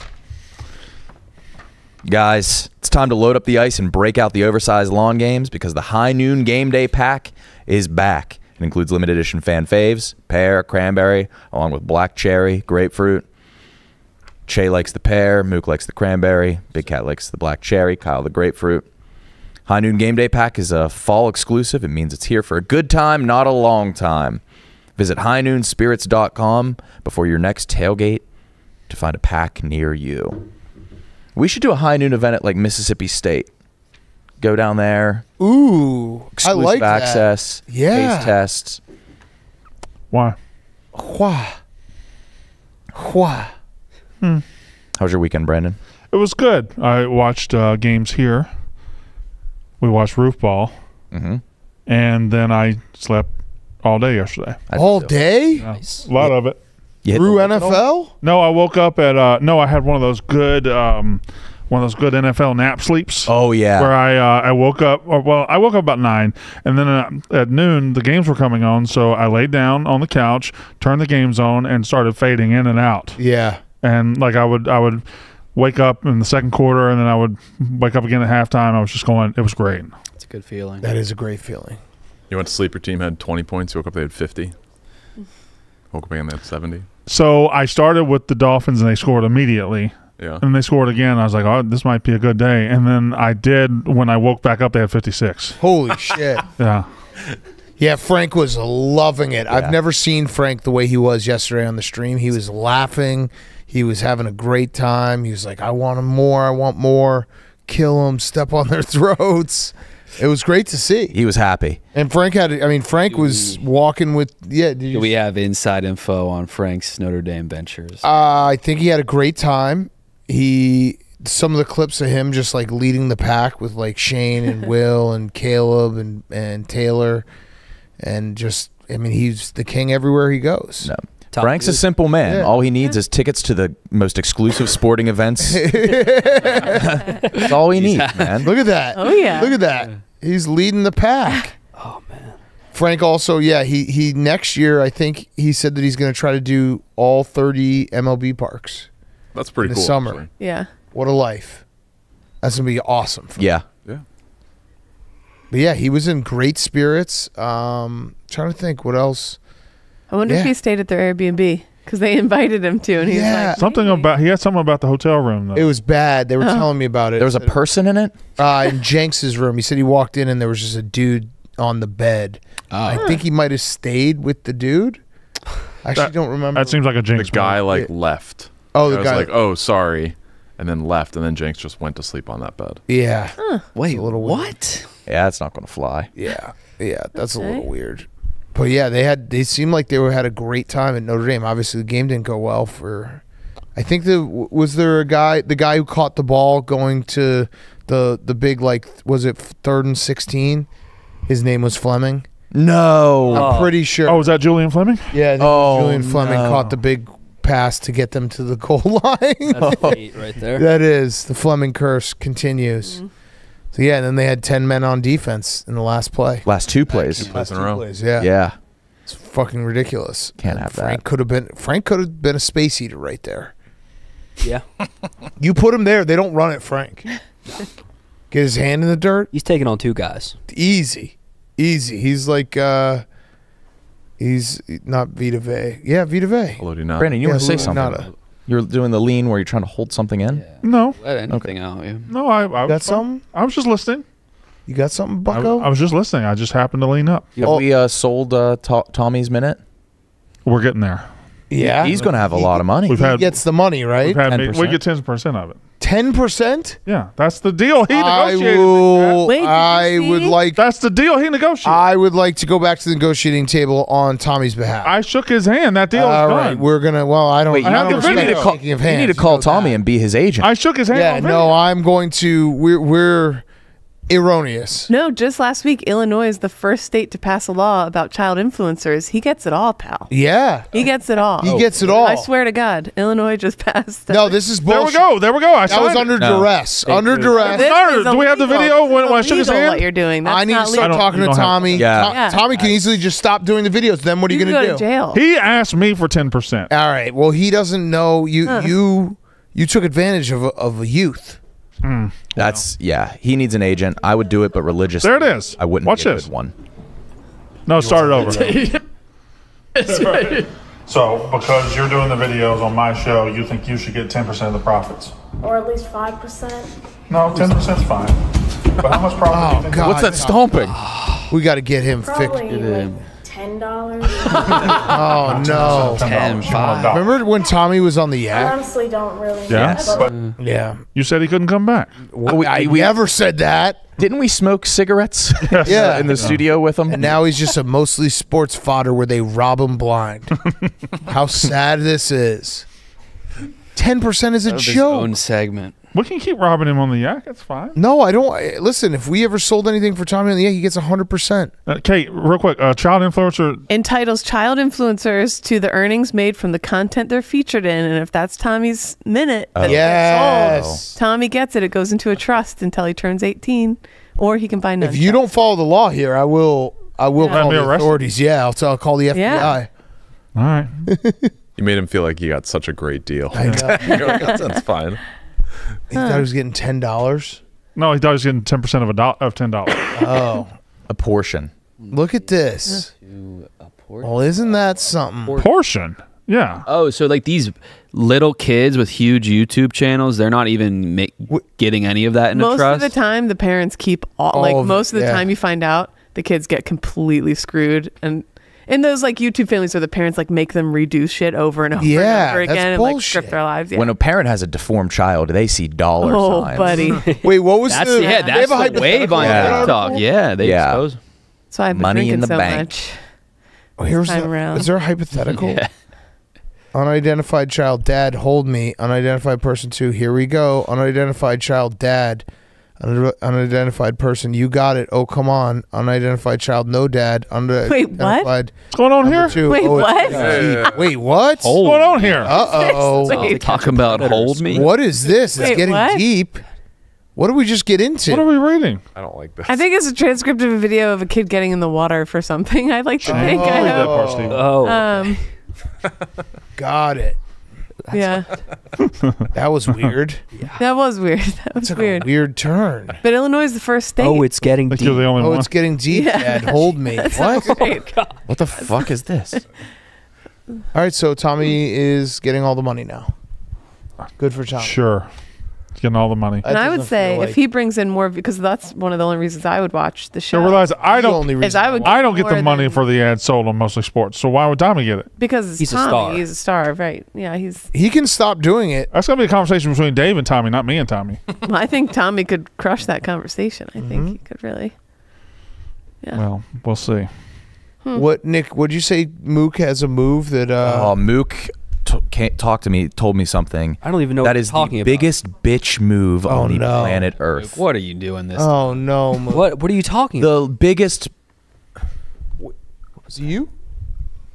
Guys, it's time to load up the ice and break out the oversized lawn games because the High Noon Game Day Pack is back. It includes limited edition fan faves, pear, cranberry, along with black cherry, grapefruit. Che likes the pear, Mook likes the cranberry, Big Cat likes the black cherry, Kyle the grapefruit. High Noon Game Day Pack is a fall exclusive. It means it's here for a good time, not a long time. Visit highnoonspirits.com before your next tailgate to find a pack near you. We should do a high noon event at like Mississippi State. Go down there, Ooh, I exclusive like that. access, Yeah. taste tests. Why? Wha. Wha. How was your weekend, Brandon? It was good. I watched uh, games here. We watched roof ball, Mm-hmm. and then I slept all day yesterday. All day Yeah. Nice. A lot of it. Through the- NFL. No, I woke up at uh no, I had one of those good um one of those good NFL nap sleeps. Oh yeah. Where I uh, I woke up, well, I woke up about nine, and then uh, at noon the games were coming on, so I laid down on the couch, turned the games on, and started fading in and out. Yeah. And like I would I would wake up in the second quarter, and then I would wake up again at halftime. I was just going. It was great. It's a good feeling. That is a great feeling. You went to sleep. Your team had 20 points. You woke up. They had 50. Woke up again. They had 70. So I started with the Dolphins, and they scored immediately. Yeah. And they scored again. I was like, "Oh, this might be a good day." And then I did. When I woke back up, they had fifty-six. Holy *laughs* shit. Yeah. Yeah, Frank was loving it. Yeah. I've never seen Frank the way he was yesterday on the stream. He was laughing. He was having a great time. He was like, I want him more. I want more. Kill them. Step on their *laughs* throats. It was great to see. he was happy. And Frank had, I mean, Frank was walking with, yeah. Did you, Do we have inside info on Frank's Notre Dame ventures? uh, I think he had a great time. He, some of the clips of him just like leading the pack with like Shane and *laughs* Will and Caleb and, and Taylor. And just, I mean, he's the king everywhere he goes. No. Top Frank's a simple man. Yeah. All he needs is tickets to the most exclusive sporting events. *laughs* That's all he needs, man. Look at that. Oh, yeah. Look at that. He's leading the pack. *laughs* Oh man. Frank also, yeah, he he next year I think he said that he's going to try to do all 30 MLB parks. That's pretty In the cool. summer. actually. Yeah. What a life. That's going to be awesome. for him. Yeah. Yeah. But yeah, he was in great spirits. Um trying to think what else. I wonder if Yeah. he stayed at their Airbnb because they *laughs* invited him to, and he's Yeah. like Something "Maybe." about he had something about the hotel room. Though. It was bad. They were telling me about it. There was a person in it. uh, in Jenks's room. He said he walked in and there was just a dude on the bed. I think he might have stayed with the dude. I actually That- don't remember. that seems like a The jinx. guy move. like Yeah. left. oh, I the was guy. like, oh, sorry, and then left, and then Jenks just went to sleep on that bed. yeah, Wait, a little weird. what? *laughs* Yeah, it's not going to fly. yeah, yeah. That's a Okay. little weird. But yeah, they had. They seemed like they were had a great time at Notre Dame. Obviously, the game didn't go well for. I think the was there a guy the guy who caught the ball going to the the big like was it third and sixteen? His name was Fleming. No. I'm oh. pretty sure. Oh, was that Julian Fleming? Yeah, I think Oh, Julian Fleming no. caught the big pass to get them to the goal *laughs* line. That's *laughs* fate right there. that is the Fleming curse continues. Mm-hmm. So yeah, and then they had ten men on defense in the last play. Last two plays. Plays in a Two row. plays, yeah. Yeah. it's fucking ridiculous. Can't And have Frank that. could have been Frank could have been a space eater right there. Yeah. *laughs* You put him there, they don't run it, Frank. *laughs* Get his hand in the dirt, He's taking on two guys. easy, easy. He's like, uh he's not Vita Vea. Yeah, Vita Vea. Hello, do not. Brandon, you Yeah, want to say Lou something? Nada. You're doing the lean where you're trying to hold something in. No, Let anything out. Yeah. no. I, I Got something? I was just listening. You got something, Bucko? I was just listening. I just happened to lean up. Have Oh. we uh, sold uh, To- Tommy's minute? We're getting there. yeah, He's going to have a lot of money. We've he had gets the money, right? we've had 10%. we get ten percent of it. Ten percent. Yeah, that's the deal. He I negotiated. will. Wait, I would like. That's the deal. He negotiated. I would like to go back to the negotiating table on Tommy's behalf. I shook his hand. That deal All is right, done. we're gonna. Well, I don't. Wait, I you, have don't the you need to call, shaking of you need to hands, call know Tommy that. and be his agent. I shook his hand. Yeah, no. I'm going to. We're we're erroneous. No, just last week, Illinois is the first state to pass a law about child influencers. He gets it all, pal. Yeah, He gets it all. he gets it all. I swear to God, Illinois just *laughs* passed. No, this is There we bullshit. go. There we go. I That was signed under. No. duress. Fake Under news. duress. This Connor, is do we have the illegal. video This when- is when I shook his illegal hand? What you're doing? That's I need to not start legal. talking You to don't have- Tommy. Yeah. To- Yeah. Tommy can easily just stop doing the videos. Then what are you, You can gonna do? to jail. He asked me for ten percent. All right. Well, he doesn't know you. You you took advantage of a, of a youth. Mm. That's yeah. He needs an agent. I would do it, but religiously. There it is. I wouldn't Watch be a this. good one. No, start it over. *laughs* so, because you're doing the videos on my show, you think you should get ten percent of the profits? or at least 5%. No, ten percent's fine. But how much profit do you Oh think? God. What's that stomping? Ah, we got to get him fixed. Probably in. Like $10. Oh no. Ten, five. Remember when Tommy was on the I honestly don't really Yeah, know. but mm. Yeah. you said he couldn't come back. we- I we- never said that. Didn't we smoke cigarettes? *laughs* *laughs* Yeah. in the studio with him. And now he's just a mostly sports fodder where they rob him blind. *laughs* How sad this is. Ten percent is a Of his joke. own segment. We can keep robbing him on the yak. That's fine. No, I don't. eh, Listen, if we ever sold anything for Tommy on the Yak, he gets hundred percent. Uh, Kate, real quick, uh, child influencer. Entitles child influencers to the earnings made from the content they're featured in, and if that's Tommy's minute, that gets sold, Yes. Tommy gets it. It goes into a trust until he turns 18, or he can buy none. If you don't follow the law here, I will. I will Yeah. call the arrested? authorities. Yeah, I'll, tell, I'll call the FBI. Yeah. All right. *laughs* You made him feel like he got such a great deal. I know. *laughs* You're like, that sounds fine. He thought he was getting ten dollars. No, he thought he was getting ten percent of a do- of ten dollars. *coughs* Oh, A portion. look at this. Well, isn't that something? Portion. Yeah. Oh, so like these little kids with huge YouTube channels, they're not even ma- getting any of that in a most trust. of the time, the parents keep all, All like of it, most of the yeah. time you find out the kids get completely screwed and. In those like YouTube families where the parents like make them redo shit over and over Yeah, and over again and like bullshit. script their lives. Yeah. When a parent has a deformed child, they see dollar oh, signs. buddy. *laughs* *laughs* Wait, what was that's the? yeah, they have that's a the wave on Yeah. TikTok. Yeah, they Yeah. expose. That's why I've been Money in the so bank. much. Oh, here's time the, around. Is there a hypothetical? *laughs* Yeah. Unidentified child, dad, hold me. Unidentified person two, here we go. Unidentified child, dad. Un- Unidentified person, you got it. Oh, come on. Unidentified child, no dad. Under wait Unidentified What's going on here? two. Wait, oh, it's what? getting deep. Wait, what? What's going on here? Uh oh. Wait. Talking about hold me. What is this? It's Wait, getting what? deep. What did we just get into? What are we reading? I don't like this. I think it's a transcript of a video of a kid getting in the water for something. *laughs* I'd like to think. I Read that hope. part, Steve. Oh, Um, Got it. Yeah, That was *laughs* weird. that was weird. *laughs* That was Took weird. a weird turn. But Illinois is the first state. oh, it's getting Like deep. you're the only Oh, one. it's getting deep, Yeah. Dad. *laughs* Hold me. What? Right. What the fuck is this? All right, so Tommy is getting all the money now. Good for Tommy. Sure. He's getting all the money. And I would say feel if he brings in more, because that's one of the only reasons I would watch the So show. realize I don't. only reason I would I don't get the money for the ad sold on mostly sports. So why would Tommy get it? because it's He's a star. He's a star, right? Yeah, he's. he can stop doing it. That's gonna be a conversation between Dave and Tommy, not me and Tommy. *laughs* Well, I think Tommy could crush that conversation. I Mm-hmm. think he could really. Yeah. well, we'll see. Hmm. What Nick? Would you say Mook has a move that? uh Oh, Mook t- can't talk to me. Told me something. I don't even know That what is talking the about. biggest bitch move Oh, on the no. planet Earth. What are you doing this? Oh no, What What are you talking about? The biggest. Was it you?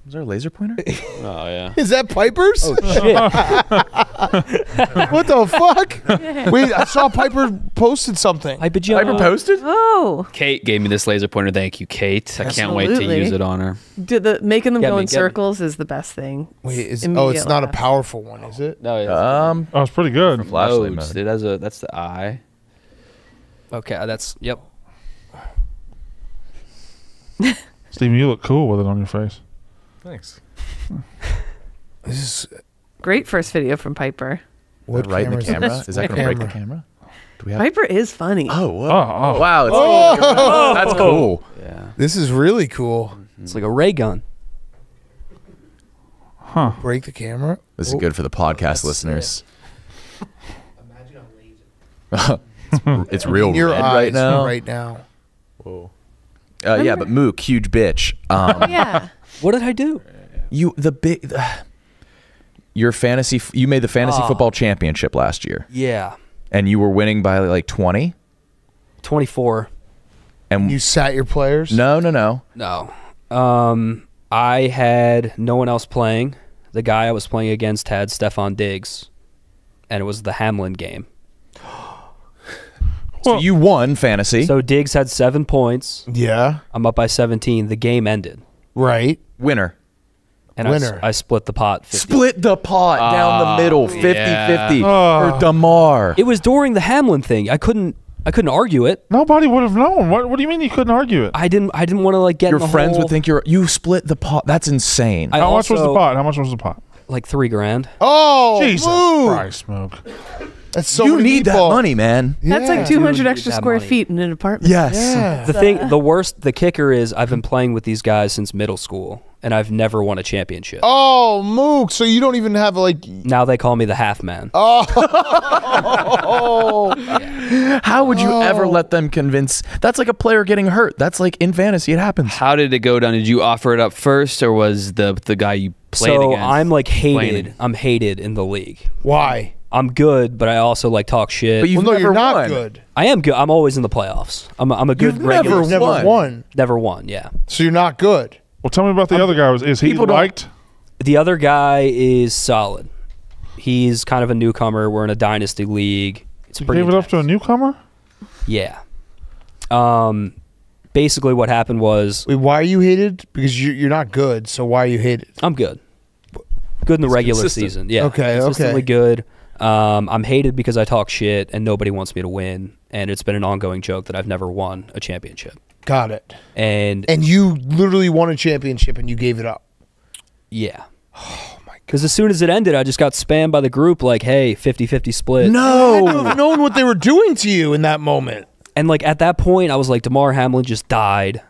Was there a laser pointer? *laughs* Oh yeah. Is that Piper's? Oh shit! *laughs* what the fuck? Wait, I saw Piper posted something. I bet you. Piper posted. Oh, Kate gave me this laser pointer. Thank you, Kate. I can't wait to use it on her. did the making them Get go me, in get me. circles is the best thing. Wait, is, oh, it's not a powerful one, is it? No, it's Um, Oh, it's pretty good. flashlight nodes. mode. It has a. That's the eye. Okay, that's yep. Steven, you look cool with it on your face. Thanks. This is Great first video from Piper. what right in the camera is camera. Is that going to break the camera? camera? Do we have? Piper is funny. Oh, whoa. Oh, oh. wow. It's, Oh! That's cool. Yeah. This is really cool. It's like a ray gun. Huh. Break the camera. This is Oh. good for the podcast listeners. it's, it's *laughs* real your red eyes right now. Right now. Whoa. Uh, yeah, but Mook, huge bitch. Um, Yeah. What did I do? you the big. *sighs* your fantasy. You made the fantasy Ah. football championship last year, Yeah, and you were winning by like twenty. twenty four. And You sat your players. no, no, no. No. Um, I had no one else playing. The guy I was playing against had Stefon Diggs, and it was the Hamlin game. *gasps* So Well- you won fantasy. So Diggs had seven points. Yeah. I'm up by 17. The game ended, Right. winner. and I s- Winner. I, split the pot. 50. Split the pot down the ah, middle, 50-50 Oh. for ah. Damar. It was during the Hamlin thing. I couldn't. I couldn't argue it. Nobody would have known. What What do you mean you couldn't argue it? I didn't. I didn't want to like get. Your in the friends whole- would think you're you split the pot. That's insane. I How much was the also- pot? How much was the pot? like three grand. Oh, Jesus Mook. Christ, Smoke. That's so you many need that money, man. That's Yeah. like 200 extra square money. feet in an apartment. Yes. Yeah. The thing, the worst, the kicker is I've been playing with these guys since middle school, and I've never won a championship. Oh, Mook. So you don't even have like. Now they call me the half man. Oh. *laughs* How would you ever oh. let them convince? That's like a player getting hurt. That's like in fantasy, it happens. How did it go down? Did you offer it up first, or was the the guy you played so against? I'm like hated. it? I'm hated in the league. Why? I'm good, but I also like talk shit. But you've well, no, you're never not won. good. I am good. I'm always in the playoffs. I'm a, I'm a good You've regular. never You've never won. won. Never won. Yeah. So you're not good. Well, tell me about the other guy. Was is he liked? The other guy is solid. He's kind of a newcomer. We're in a dynasty league. It's You pretty. gave it up to a newcomer. Yeah. Um, basically, what happened was Wait, why are you hated? Because you're, you're not good. So why are you hated? I'm good. Good in the regular consistent. season. Yeah. Okay, okay. Consistently good. Um, I'm hated because I talk shit and nobody wants me to win. And it's been an ongoing joke that I've never won a championship. Got it. And And you literally won a championship and you gave it up. yeah. *sighs* Oh my god. Because as soon as it ended, I just got spammed by the group like, hey, 50 50 split. No, have known what they were doing to you in that moment. And like at that point, I was like, Damar Hamlin just died.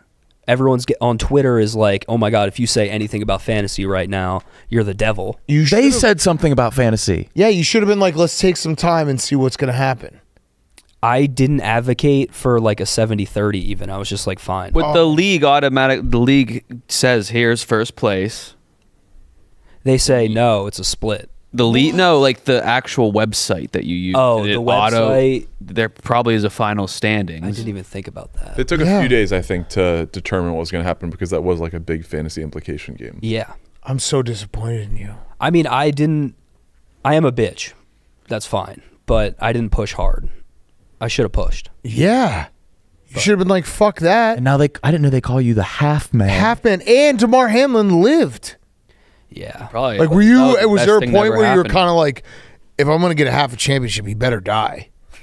Everyone's get, on Twitter is like, oh my God, if you say anything about fantasy right now, you're the devil. You They said something about fantasy. yeah, you should have been like, let's take some time and see what's going to happen. I didn't advocate for like a 70 30 even. I was just like, fine. With the oh. league automatic, the league says here's first place. They say, no, it's a split. The lead, no, like the actual website that you use. Oh, it the auto- website. there probably is a final standing. I didn't even think about that. It took Yeah. a few days, I think, to determine what was going to happen because that was like a big fantasy implication game. Yeah. I'm so disappointed in you. I mean, I didn't. I am a bitch. That's fine. But I didn't push hard. I should have pushed. Yeah. You should have been like, fuck that. And now they, I didn't know they call you the half man. Half man and Damar Hamlin lived. Yeah. Probably. Like, were you? was the Was there a point that ever where you were kind of like, if I'm going to get a half a championship, he better die? *laughs*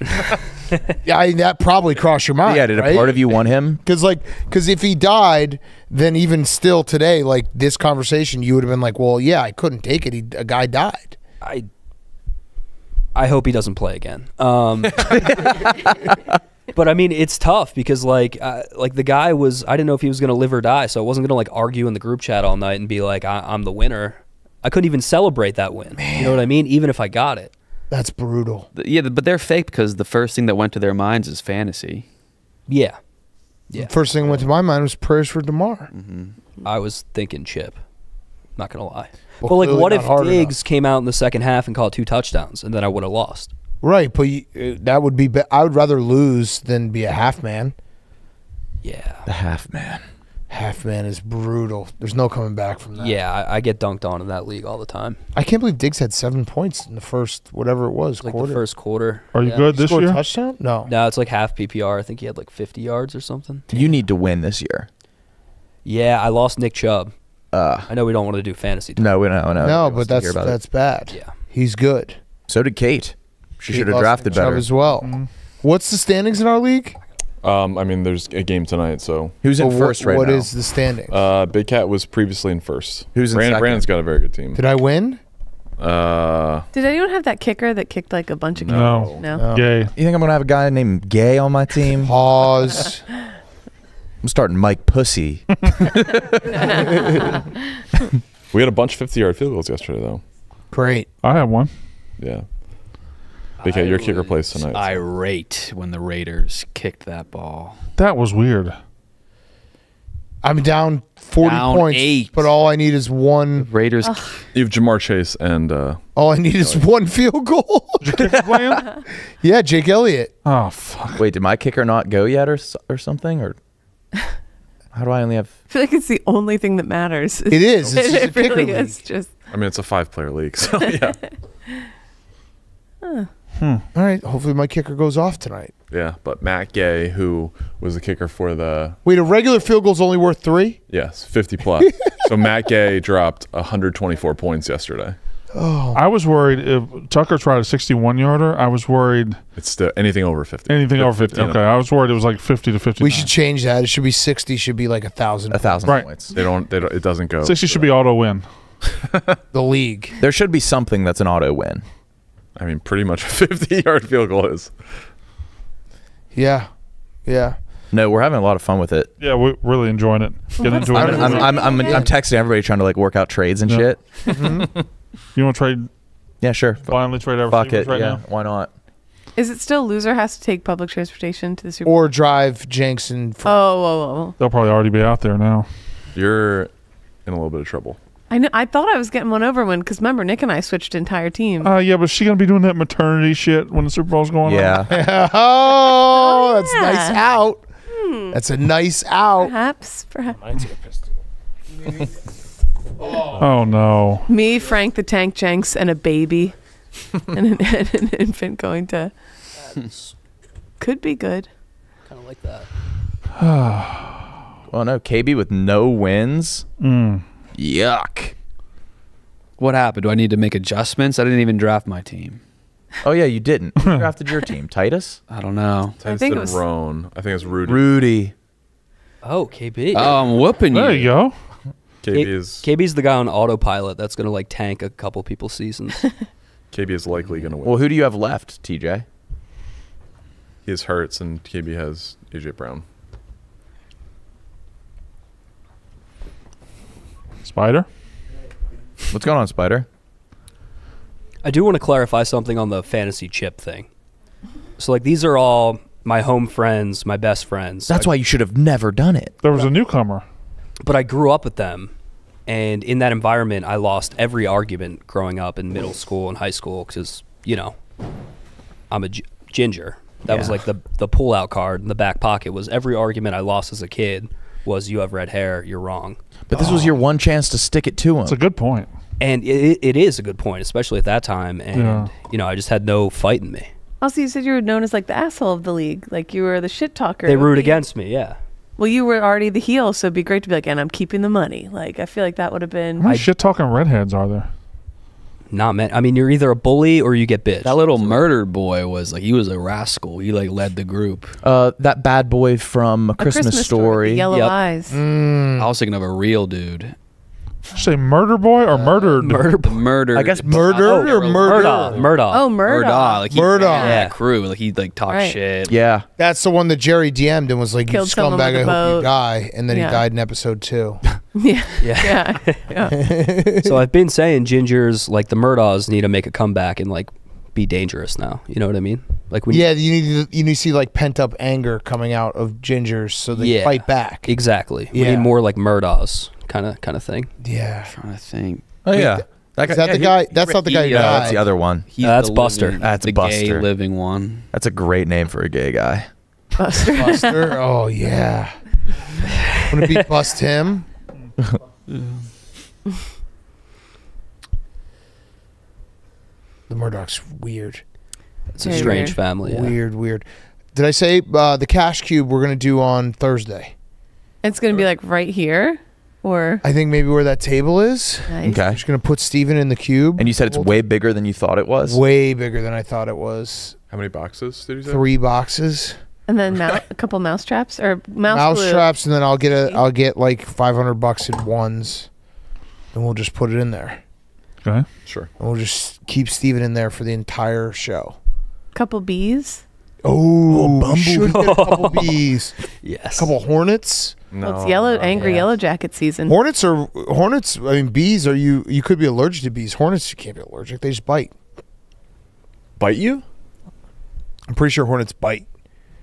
yeah, I, that probably crossed your mind. yeah, did a part of you want him? *laughs* Because like, because if he died, then even still today, like this conversation, you would have been like, well, yeah, I couldn't take it. He, a guy died. I. I hope he doesn't play again. Um, *laughs* but I mean, it's tough because like, uh, like the guy was. I didn't know if he was gonna live or die, so I wasn't gonna like argue in the group chat all night and be like, I- "I'm the winner." I couldn't even celebrate that win. You know what I mean? Even if I got it. That's brutal. Yeah, but they're fake because the first thing that went to their minds is fantasy. Yeah. Yeah. First thing that went to my mind was prayers for Damar. I was thinking chip. Not gonna lie. Well, but like, what if hard Diggs came out in the second half and caught two touchdowns, and then I would have lost? Right, but you, uh, that would be. Be- I would rather lose than be a half man. Yeah. The half man. Half man is brutal. There's no coming back from that. Yeah, I, I get dunked on in that league all the time. I can't believe Diggs had seven points in the first whatever it was like quarter. the first quarter. Are you Yeah. good this Scored a year? touchdown? No. No, it's like half PPR. I think he had like 50 yards or something. You need to win this year. Yeah, I lost Nick Chubb. Uh, I know we don't want to do fantasy. talk. no, we don't. no, no. No, but to that's it. that's bad. Yeah. He's good. So did Kate. She should have drafted better. as well. Mm-hmm. What's the standings in our league? Um, I mean, there's a game tonight, so Who's in Well, first what, right What now? is the standings? uh, Big Cat was previously in first. Who's in Brandon, second? Brandon's got a very good team. Did I win? Uh, Did anyone have that kicker that kicked like a bunch of No. kickers? No. No. Gay. you think I'm gonna have a guy named Gay on my team? Pause. *laughs* I'm starting Mike Pussy. *laughs* we had a bunch of 50 yard field goals yesterday, though. Great. I have one. Yeah. Big Cat, your kicker plays tonight. so- Irate when the Raiders kicked that ball. That was weird. I'm down 40 Down points, eight. but all I need is one. Raiders. You have Ja'Marr Chase and uh, All I need is one field goal. *laughs* Yeah, Jake Elliott. Oh fuck. Wait, did my kicker not go yet, or or something, or *laughs* how do I only have? I feel like it's the only thing that matters. It is. It's *laughs* just it really is just. I mean, it's a five player league, so yeah. Hmm. All right. Hopefully my kicker goes off tonight. Yeah, but Matt Gay, who was the kicker for the Wait, a regular field goal's only worth three? yes, 50 plus. *laughs* so Matt Gay dropped 124 points yesterday. Oh, I was worried if Tucker tried a 61 yarder. I was worried It's still anything over 50. anything over 50. and Okay, I was worried it was like 50 to 50. We should change that. It should be 60, should be like a thousand. A thousand Right. points. They don't. They don't. It doesn't go. 60 should be auto win. *laughs* The league. There should be something that's an auto win. I mean, pretty much *laughs* a 50 yard field goal is. Yeah. Yeah. No, we're having a lot of fun with it. Yeah, we're really enjoying it. Get into I'm, it. I'm, I'm, I'm, I'm texting everybody trying to like work out trades and Yeah. shit. Mm-hmm. you want to trade Yeah, sure. blindly trade our Fuck it. right yeah, now? why not? Is it still loser has to take public transportation to the Super Bowl? Or drive Jenks and. Oh, whoa, whoa, whoa. They'll probably already be out there now. You're in a little bit of trouble. I know. I thought I was getting one over when, because remember, Nick and I switched entire team. Uh, yeah, but is she gonna be doing that maternity shit when the Super Bowl's going on? Yeah. *laughs* *laughs* oh, that's yeah. nice out. Hmm. That's a nice out. Perhaps, perhaps. *laughs* Oh no. Me, Frank the Tank Jenks, and a baby, and an, and an infant going to. Could be good. Kind of like that. *sighs* Well, no, KB with no wins. Mm. Yuck. What happened? Do I need to make adjustments? I didn't even draft my team. Oh yeah, you didn't. Who *laughs* drafted your team? Titus? I don't know. Titus think it was- Rone. I think it's Rudy. Rudy. Oh, KB. Oh, I'm whooping you. There you go. KB *laughs* K- is KB's the guy on autopilot that's gonna like tank a couple people's seasons. *laughs* KB is likely going to win. Well, who do you have left, TJ? he has Hurts and KB has AJ Brown. Spider. What's going on, Spider? I do want to clarify something on the fantasy chip thing. So like these are all my home friends, my best friends. That's I- why you should have never done it. There was a newcomer. but I grew up with them, and in that environment, I lost every argument growing up in middle school and high school because you know I'm a ginger. That was like the the pull out card in the back pocket was every argument I lost as a kid was you have red hair, you're wrong. But this was your um, one chance to stick it to him. It's a good point. And it, it is a good point, especially at that time. And Yeah. you know, I just had no fight in me. Also, you said you were known as like the asshole of the league. Like you were the shit talker. They It root against me, yeah. Well, you were already the heel, so it'd be great to be like, and I'm keeping the money. Like I feel like that would have been. How been. many shit talking redheads are there? Not man. I mean, you're either a bully or you get bitch. That little murder boy was like he was a rascal. He like led the group. Uh, that bad boy from A A Christmas, the Story. yellow Yep. eyes. Mm. I was thinking of a real dude. Did you say murder boy or uh, murdered? murder. Murder. I guess oh, murder Oh, or murder. Murdaugh. Murdaugh. Oh, Murdaugh. Murdaugh. Like he Murdaugh. Yeah. that crew. Like he like talked Right. shit. Yeah. That's the one that Jerry DM'd and was like, "You Killed someone scumbag, I with a hope you boat. die," and then Yeah. he died in episode two. *laughs* *laughs* yeah. Yeah. Yeah. yeah. *laughs* so I've been saying gingers like the Murdaughs need to make a comeback and like be dangerous now. You know what I mean? Like when yeah, you need to, you need to see like pent up anger coming out of gingers, so they Yeah. fight back. exactly. We Yeah. need more like Murdaughs kind of kind of thing. Yeah, trying to think. Oh yeah. is that the guy? That's not the guy who No, died. that's the other one. He's Uh, that's Buster. living- That's the gay Buster. living one. That's a great name for a gay guy. Buster. Buster. *laughs* Oh yeah. Want to be bust him? the Murdaugh's weird, It's a strange weird. family. Yeah. weird, weird. Did I say uh, the cash cube we're gonna do on Thursday? It's gonna be like right here, or I think maybe where that table is. nice. Okay. Just gonna put Steven in the cube. And you said it's way bigger than you thought it was. way bigger than I thought it was. How many boxes did you say? Three boxes, and then mou- a couple mouse traps or mouse, mouse glue. traps, and then I'll get a I'll get like five hundred bucks in ones, and we'll just put it in there. Okay. Sure. And we'll just keep Steven in there for the entire show. couple bees. Oh, oh we should get a couple *laughs* bees, Yes. a couple hornets. No. well, it's yellow, no. angry Yeah. yellow jacket season. Hornets are hornets. I mean, bees are you? You could be allergic to bees. Hornets, you can't be allergic. They just bite. Bite you? I'm pretty sure hornets bite.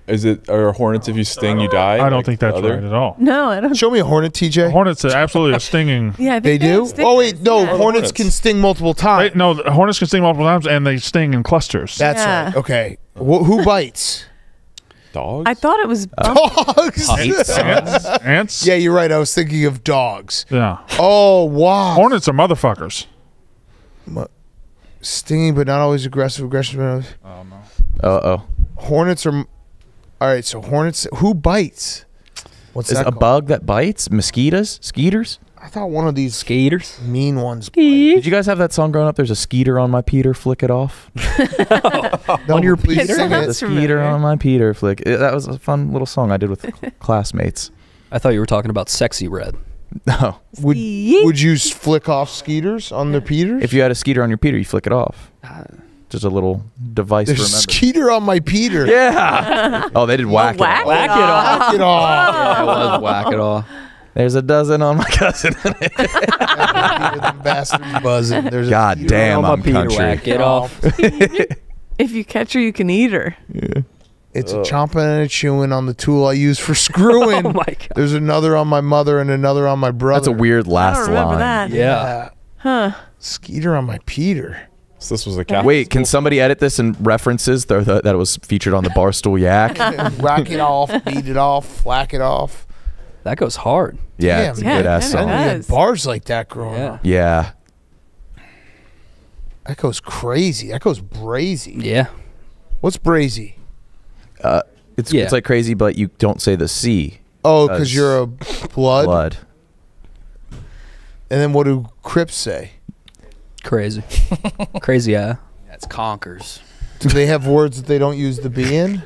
Is it are hornets if you sting you die? I don't like think that's other? right at all. no, I don't. Show me a hornet, TJ. Hornets are absolutely a stinging. *laughs* Yeah, I They think do. have Oh wait, no. yeah. Hornets Hornets. can sting multiple times. Wait, no, hornets can sting multiple times and they sting in clusters. That's Yeah. right. Okay. Wh- who bites? Dogs? I thought it was. Uh, *laughs* Dogs. ants. *laughs* ants? yeah, you're right. I was thinking of dogs. Yeah. Oh wow. Hornets are motherfuckers. Stinging, but not always aggressive. Aggressive. but always- Uh oh. Hornets are. All right. So hornets. Who bites? What's Is that a called? bug that bites? Mosquitoes? Skeeters? I thought one of these Skaters. mean ones. Did you guys have that song growing up? There's a skeeter on my Peter, flick it off. *laughs* on your Peter? please sing The it. Skeeter familiar. on my Peter, flick. It- that was a fun little song I did with *laughs* classmates. I thought you were talking about sexy red. *laughs* No. Would Yeet. Would you flick off skeeters on their Peters? If you had a skeeter on your Peter, you flick it off. Uh, Just a little device There's to a remember. skeeter on my Peter. yeah. oh, they did whack, whack it. it off. off. Knock it off. Yeah, it was whack it all. There's a dozen on my *laughs* cousin. Peter, them bastards buzzing. There's a God Peter damn, on my I'm country. whack it off. *laughs* if you catch her, you can eat her. Yeah. It's a chomping and a chewing on the tool I use for *laughs* screwing. Oh my god. There's another on my mother and another on my brother. That's a weird I last don't remember line. that. Yeah. Huh. Skeeter on my Peter. So this was a Catholic Wait, can somebody edit this and references th- th- that it was featured on the Barstool Yak? Whack it off, beat it off, whack it off. That goes hard. Yeah, Damn. it's a Yeah, good ass yeah, I song. didn't It have does. bars like that growing Yeah. up. Yeah. That goes crazy. That goes brazy. Yeah. What's brazy? Uh, it's Yeah. it's like crazy, but you don't say the C. Oh, because you're a blood. Blood. And then what do Crips say? Crazy. *laughs* Crazy yeah. That's conkers. Do they have words that they don't use the B in?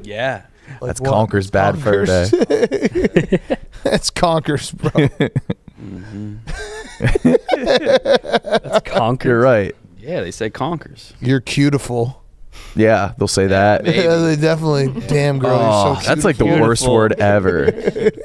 Yeah. Like That's what? Conker's bad fur day. *laughs* That's conkers, bro. *laughs* *laughs* That's conquer. You're right. Yeah, they say conkers. You're cutiful. Yeah, they'll say that. Yeah, they definitely. Damn girl, Oh, you're so cute. that's like the Beautiful. worst word ever.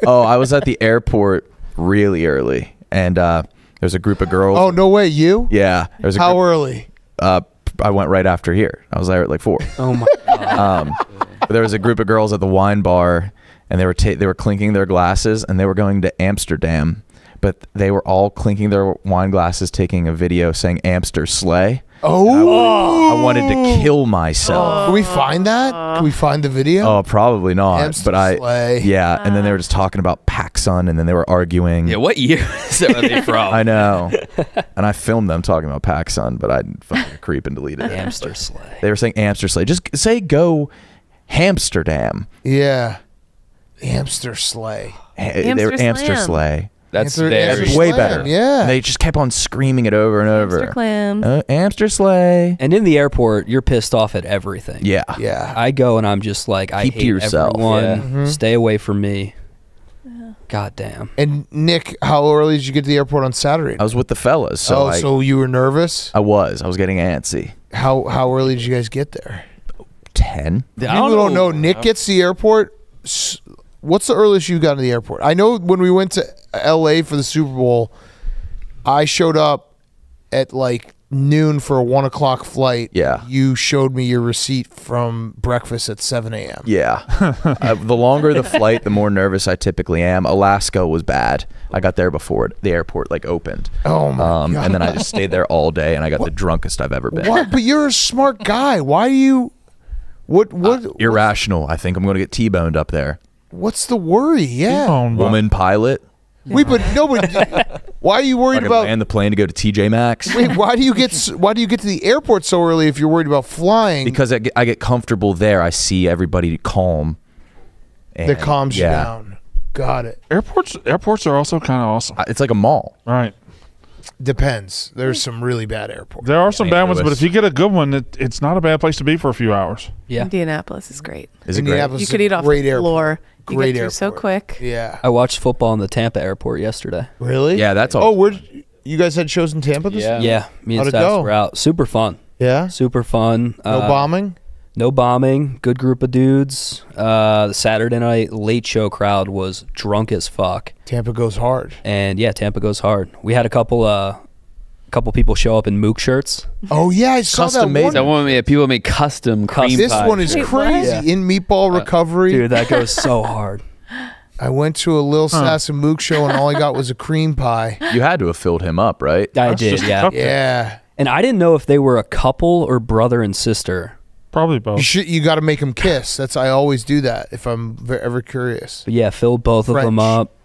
oh, I was at the airport really early, and uh, there's a group of girls. Oh no way, you? yeah. There's a How group, early? uh, I went right after here. I was there at like four. Oh my god. Um, but there was a group of girls at the wine bar, and they were ta- they were clinking their glasses, and they were going to Amsterdam, but they were all clinking their wine glasses, taking a video saying "Amster Slay." Oh, I wanted to kill myself. Can we find that? Can we find the video? Oh, probably not. Amster but I, Slay. yeah. And then they were just talking about PacSun, and then they were arguing. Yeah, what year *laughs* is that, are they from? I know. and I filmed them talking about PacSun, but I fucking creep and deleted it. Hamster sleigh. They were saying Amster Slay. Just say go Hamsterdam. Yeah. Hamster sleigh. Ha- they were Amster Amster Slam. Slay. That's Hamster- very Hamster Way Slam, better. Yeah. And they just kept on screaming it over and over. Hamster clam. Uh, Amster Slay. And in the airport, you're pissed off at everything. Yeah. yeah. I go and I'm just like, I Keep to hate yourself. everyone. Yeah. Mhm. Stay away from me. God damn. and Nick, how early did you get to the airport on Saturday? I was with the fellas, so oh, I, so you were nervous? I was. I was getting antsy. How how early did you guys get there? Ten. People don't know. Nick gets to the airport. s- What's the earliest you got to the airport? I know when we went to L.A. for the Super Bowl, I showed up at like noon for a one o'clock flight. Yeah. You showed me your receipt from breakfast at seven a.m. Yeah. *laughs* uh, the longer the flight, the more nervous I typically am. Alaska was bad. I got there before the airport like opened. Oh my Um, god! and then I just stayed there all day, and I got the drunkest I've ever been. What? But you're a smart guy. Why do you? What? What? Irrational. I think I'm going to get T-boned up there. what's the worry? Yeah. Oh, Woman pilot. Wait, but no, but why are you worried about? and the plane to go to TJ Maxx. *laughs* Wait, why do you get? Why do you get to the airport so early if you're worried about flying? Because I get, I get comfortable there. I see everybody calm. that and- calms you down. Got it. airports airports are also kind of awesome. Uh, It's like a mall. Right. Depends. There's some really bad airports. There are some St. bad ones, but if you get a good one, it, it's not a bad place to be for a few hours. Yeah. Indianapolis is great. Is it great? Indianapolis You could eat off great the airport. floor. You Great get through so quick. Yeah. I watched football in the Tampa airport yesterday. Really? Yeah, that's all. Oh, all. where you guys had shows in Tampa this Yeah. Yeah, me and How'd it Stats go? were out. Super fun. Yeah. Super fun. No Uh, bombing. No bombing. Good group of dudes. Uh, the Saturday night late show crowd was drunk as fuck. Tampa goes hard. And yeah, Tampa goes hard. We had a couple uh couple people show up in Mook shirts. Oh yeah, I saw Custom that made. one. That one made people make custom cream This pies. one is Wait, crazy. what? In meatball recovery. Dude, that goes *laughs* so hard. I went to a Lil Sass and Mook show and all I got was a cream pie. You had to have filled him up, right? I That's did, yeah. Yeah. And I didn't know if they were a couple or brother and sister. Probably both. You should. You got to make them kiss. That's I always do that if I'm ever curious. But yeah, filled both of them up.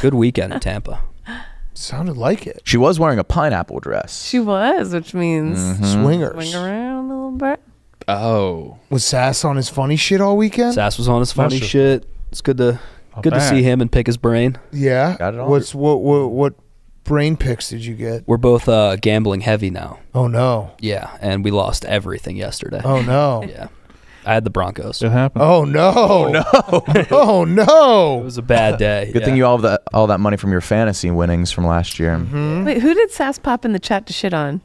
Good weekend in Tampa. Sounded like it. She was wearing a pineapple dress. She was, which means Mm-hmm. Swingers. swing around a little bit. Oh. Was Sass on his funny shit all weekend? Sass was on his funny just- shit. It's good to Not good to see him and pick his brain. Yeah. Got it all. What's what what what brain picks did you get? We're both uh, gambling heavy now. Oh no. Yeah, and we lost everything yesterday. Oh no. *laughs* Yeah. I had the Broncos. It happened. Oh no. Oh no. *laughs* oh no! *laughs* It was a bad day. Good thing you all have that all that money from your fantasy winnings from last year. Mm-hmm. Wait, who did Sass pop in the chat to shit on?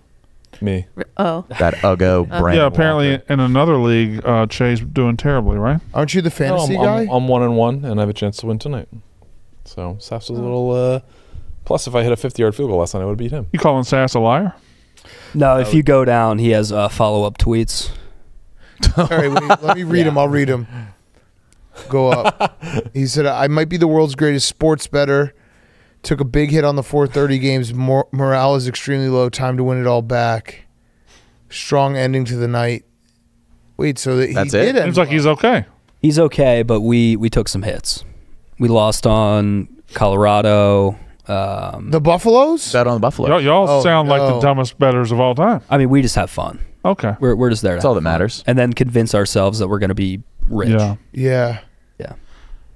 Me. Oh, That Ugo Uh, *laughs* brand. yeah, apparently in another league, uh, Che's doing terribly, right? Aren't you the fantasy No, I'm, guy? I'm, I'm one and one, and I have a chance to win tonight. So Sass was a little. Uh, plus, if I hit a 50-yard field goal last night, I would have beat him. You calling Sass a liar? No, if you go down, he has uh, follow up tweets. *laughs* Sorry, wait, let me read him. I'll read him. Go up. He said, "I might be the world's greatest sports better. Took a big hit on the 430 games. Mor- morale is extremely low. Time to win it all back. Strong ending to the night. Wait, so that he That's it? did end Seems like well. he's okay. He's okay, but we we took some hits. We lost on Colorado. Um, the Buffaloes. Bet on the Buffalo. Y'all, y'all Oh, sound like the dumbest betters of all time. I mean, we just have fun. Okay. We're we're just there. That's all that matters. And then convince ourselves that we're going to be rich. Yeah. Yeah. Yeah.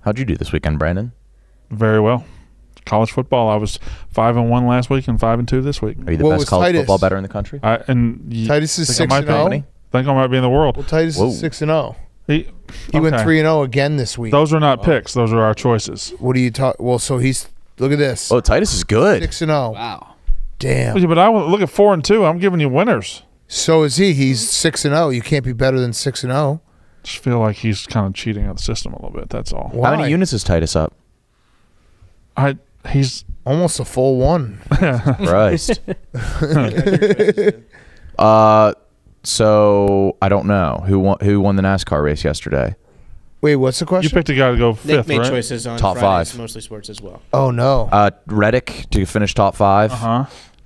How'd you do this weekend, Brandon? Very well. College football. I was five and one last week and five and two this week. Are you the What best college Titus? football better in the country? I and y- Titus is think I six might and zero. Oh. Think I might be in the world. Well, Titus Whoa. is six and zero. He, He went three and zero again this week. Those are not picks. Those are our choices. What do you talk? Well, so he's look at this. Oh, Titus is good. Six and zero. Wow. Damn. But I look at four and two. I'm giving you winners. So is he. He's six and zero. You can't be better than six and oh. zero. Just feel like he's kind of cheating on the system a little bit. That's all. Why? How many units is Titus up? I he's Almost a full one. *laughs* Christ. *laughs* *laughs* uh, so I don't know who won. Who won the NASCAR race yesterday? Wait, what's the question? you picked a guy to go Nick fifth, made right? choices on Top Fridays, five. mostly sports as well. oh no. Uh, Reddick to finish top five. Uh huh.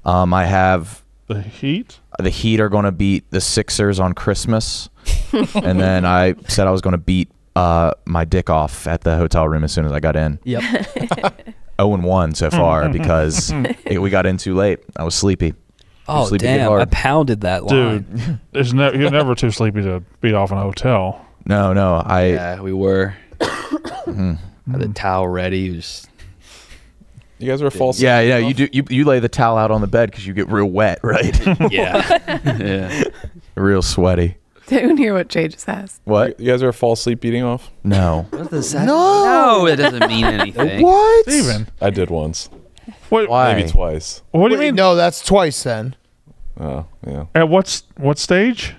Um, I have The Heat. The Heat are going to beat the Sixers on Christmas, *laughs* and then I said I was going to beat uh, my dick off at the hotel room as soon as I got in. Yep. Zero *laughs* and one so far *laughs* because it, we got in too late. I was sleepy. oh sleepy damn! hard. I pounded that line. Dude, there's never you're never too sleepy to beat off an hotel. No, no, I Yeah, we were. *coughs* Had the towel ready. Just You guys are false. yeah, yeah. You do you, you lay the towel out on the bed because you get real wet, right? *laughs* yeah, *laughs* yeah. real sweaty. Don't hear what Jay just asked. What? You guys are false sleep beating off. No. What does that? No. No, it doesn't mean anything. What? Steven, I did once, what? Why? maybe twice. What do you Wait, mean? No, that's twice then. Oh, yeah. At what what stage?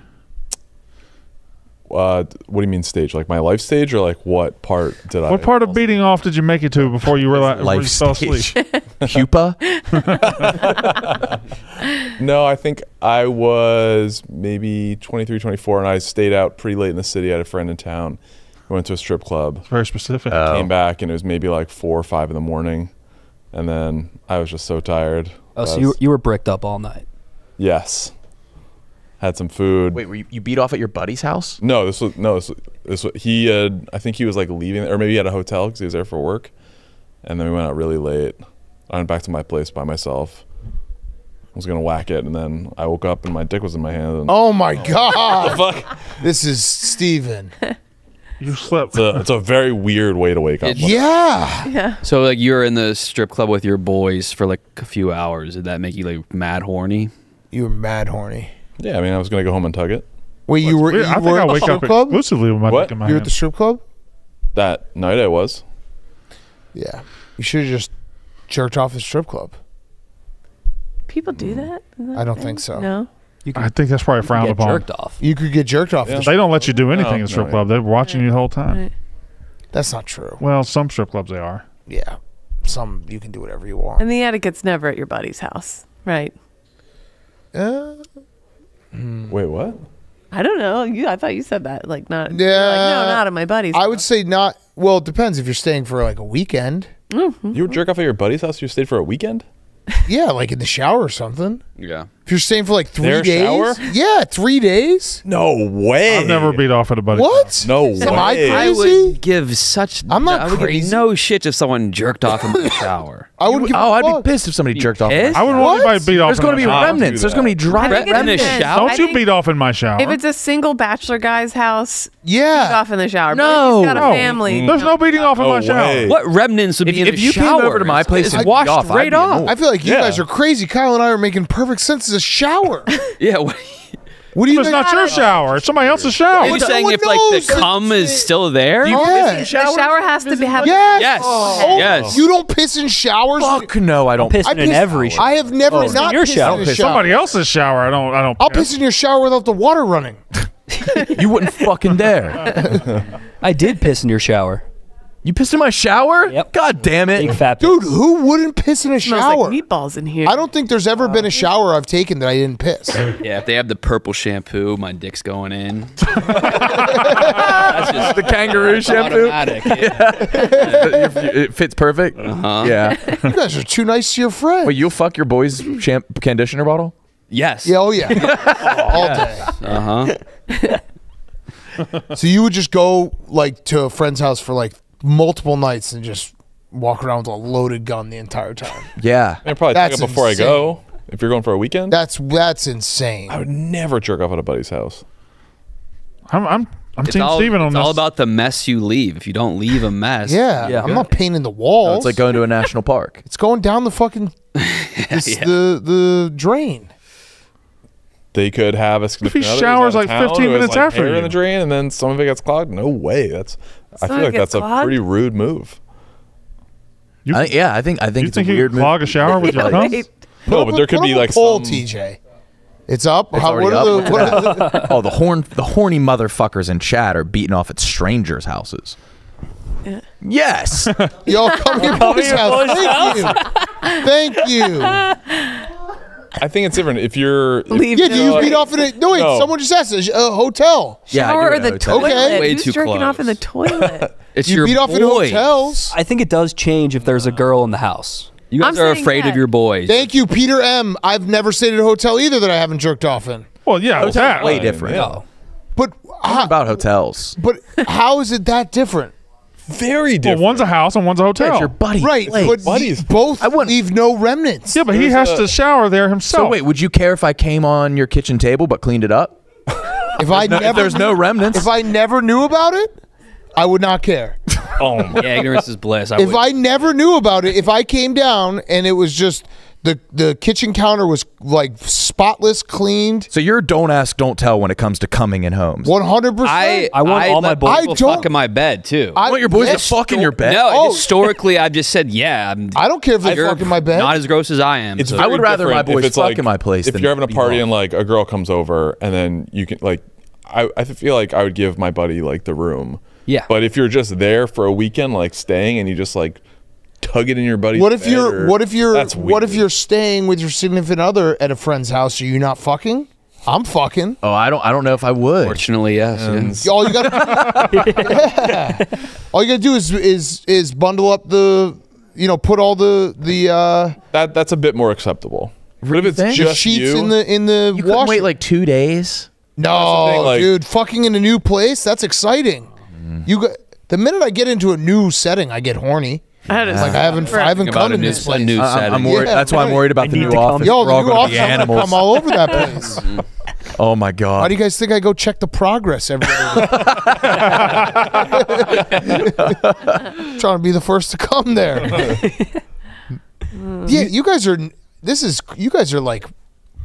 Uh, what do you mean stage? Like my life stage, or like what part did I? What part of beating off did you make it to before you realized before you Life fell stage. asleep? *laughs* Pupa? *laughs* No, I think I was maybe 23, 24, and I stayed out pretty late in the city. I had a friend in town. We went to a strip club. Very specific. Oh. Came back, and it was maybe like four or five in the morning, and then I was just so tired. Oh, so I you you were bricked up all night. yes, had some food. Wait, were you, you beat off at your buddy's house? No, this was no. This, was- this was, he had. I think he was like leaving, or maybe he had a hotel because he was there for work. And then we went out really late. I went back to my place by myself. I was gonna whack it, and then I woke up and my dick was in my hand. And Oh my *laughs* god. fuck! This is Steven. *laughs* You slept. It's a, it's a very weird way to wake up. It- Yeah. Yeah. So like you're in the strip club with your boys for like a few hours. Did that make you like mad horny? You were mad horny. Yeah, I mean, I was gonna go home and tug it. Wait, you were, you I think were I at the wake strip up club? exclusively with my What? dick in my You were at hand. the strip club? That night I was. Yeah. You should have just jerked off the strip club. People do that? Is that I don't a think so. No. You I think that's probably frowned get upon. jerked off. You could get jerked off. Yeah. the They don't let you do anything No, at strip no, club. They're watching you the whole time. Right. That's not true. Well, some strip clubs they are. Yeah. Some you can do whatever you want. And the etiquette's never at your buddy's house, right? Uh, Wait, what? I don't know. You, I thought you said that. Like not. Yeah. Like, no, not at my buddy's. I would say not. Well, it depends if you're staying for like a weekend. Mm-hmm. You were jerk off at your buddy's house? You stayed for a weekend? Yeah, like in the shower or something. Yeah. If you're staying for like three Their days. shower? Yeah, three days. No way. I've never beat off at a buddy. What? No Am I way. I crazy? would give such. I'm not I would give no shit if someone jerked off in the shower. *laughs* I would give Oh, a I'd be pissed if somebody jerked off. in my pissed? I wouldn't want anybody beat off. There's going to be remnants. There's going to be dry I think in the shower? Don't you beat off in my shower? If it's a single bachelor guy's house, beat Yeah. off in the shower. No. if he's got a No. family. There's no beating off in my shower. What remnants would If- be in if the you came shower? over to my place and washed beat off, I'd right off. I feel like you guys are crazy. Kyle and I are making perfect sense as a shower. *laughs* Yeah. What, What do you It's not your shower. It's somebody else's are shower. you What the- saying if like the cum is still there? You Yeah. The shower has to be have. Yes. Yes. Oh, Yes. You don't piss in showers. Fuck no, I don't. Pissing I in piss- every shower. I have never Oh, not in your shower. in a shower. Somebody else's shower. I don't. I don't. I'll piss in your shower without the water running. *laughs* You wouldn't fucking dare. *laughs* I did piss in your shower. You pissed in my shower? Yep. God damn it. Big fat Dude, who wouldn't piss in a Smells shower? like meatballs in here. I don't think there's ever been a shower I've taken that I didn't piss. *laughs* Yeah, if they have the purple shampoo, my dick's going in. *laughs* That's just the kangaroo shampoo. automatic. *laughs* Yeah. it fits perfect. Uh-huh. Yeah. you guys are too nice to your friend. Wait, you'll fuck your boy's champ conditioner bottle? Yes. yeah, oh yeah, all day. Uh huh. So you would just go like to a friend's house for like multiple nights and just walk around with a loaded gun the entire time. *laughs* Yeah. I probably That's take it before I go. If you're going for a weekend, That's that's insane. I would never jerk off at a buddy's house. I'm I'm I'm It's Team all, Steven on it's this. all about the mess you leave. If you don't leave a mess, Yeah, Yeah. I'm not painting the walls. No, it's like going to a national park. *laughs* It's going down the fucking *laughs* this, the the drain. They could have a significant he showers like 15 minutes like, after hair in the drain, and then some of it gets clogged. No way. That's. I feel like gets that's a pretty rude move. You, I, yeah, I think I think you it's think a you weird could clog a shower with your *laughs* Like, cum? No, but there could be like poll, some. TJ. It's up. It's How, what up. are Look the, what are the *laughs* oh, the horn, the horny motherfuckers in chat are beating off at strangers' houses. Yes. *laughs* Y'all come to your boy's house. Thank you. Thank you. I think it's different. If you're. if- Leave Yeah, do you No, beat off in a no? Wait, no. someone just asked. A, a hotel. Yeah, I Shower do or at a the hotel. toilet? Okay. Way Who's too jerking off in the toilet? *laughs* It's You your beat off in boy. hotels. I think it does change if there's a girl in the house. You guys I'm are saying afraid that. of your boys. Thank you, Peter M. I've never stayed at a hotel either that I haven't jerked off in. Well, yeah, Hotels that. are way different. Yeah. But how, about hotels? but how is it that different? Very different. Well, one's a house and one's a Yeah, hotel. it's your buddy. Right, place. but buddies. both I wouldn't- leave no remnants. yeah, but he has a- to shower there himself. So wait, would you care if I came on your kitchen table but cleaned it up? *laughs* If I never, if there's no remnants, if I never knew about it, I would not care. *laughs* oh. Yeah, ignorance is bliss. I If would- I never knew about it, if I came down and it was just the the kitchen counter was like spotless, cleaned, so you're don't ask, don't tell when it comes to coming in homes. One hundred percent. I want all my boys- to fuck in my bed too. I you want your boys yes, to fuck in your bed? no, Oh. historically, I've just said yeah. I'm, I don't care if they you're fuck in my bed. Not as gross as I am. It's so- very I would rather my different if boys it's fuck like- in my place If than you're having a party and like a girl comes over and then you can like, I, I feel like I would give my buddy like the room. Yeah. But if you're just there for a weekend, like staying, and you just like tug it in your buddy's what if bed you're or- what if you're that's what if you're staying with your significant other at a friend's house? Are you not fucking? I'm fucking. Oh, I don't. I don't know if I would. Fortunately, yes. And yeah. All you got yeah. *laughs* All you got to do is is is bundle up the you know put all the the uh that that's a bit more acceptable. But if it's think? the just sheets you, in the in the You couldn't wait like two days. no, thing, like- dude, fucking in a new place, that's exciting. Mm. You got the minute I get into a new setting, I get horny. That is Like I haven't I haven't About come in this a place. new uh, I- I'm, worried. Yeah, that's why I'm worried about I the new office. Yo, We're all the new office, be I'm gonna animals. come all over that *laughs* place. Oh my Why god. do you guys think I go check the progress every day? *laughs* Trying to be the first to come there. *laughs* yeah, you guys are. This is you guys are like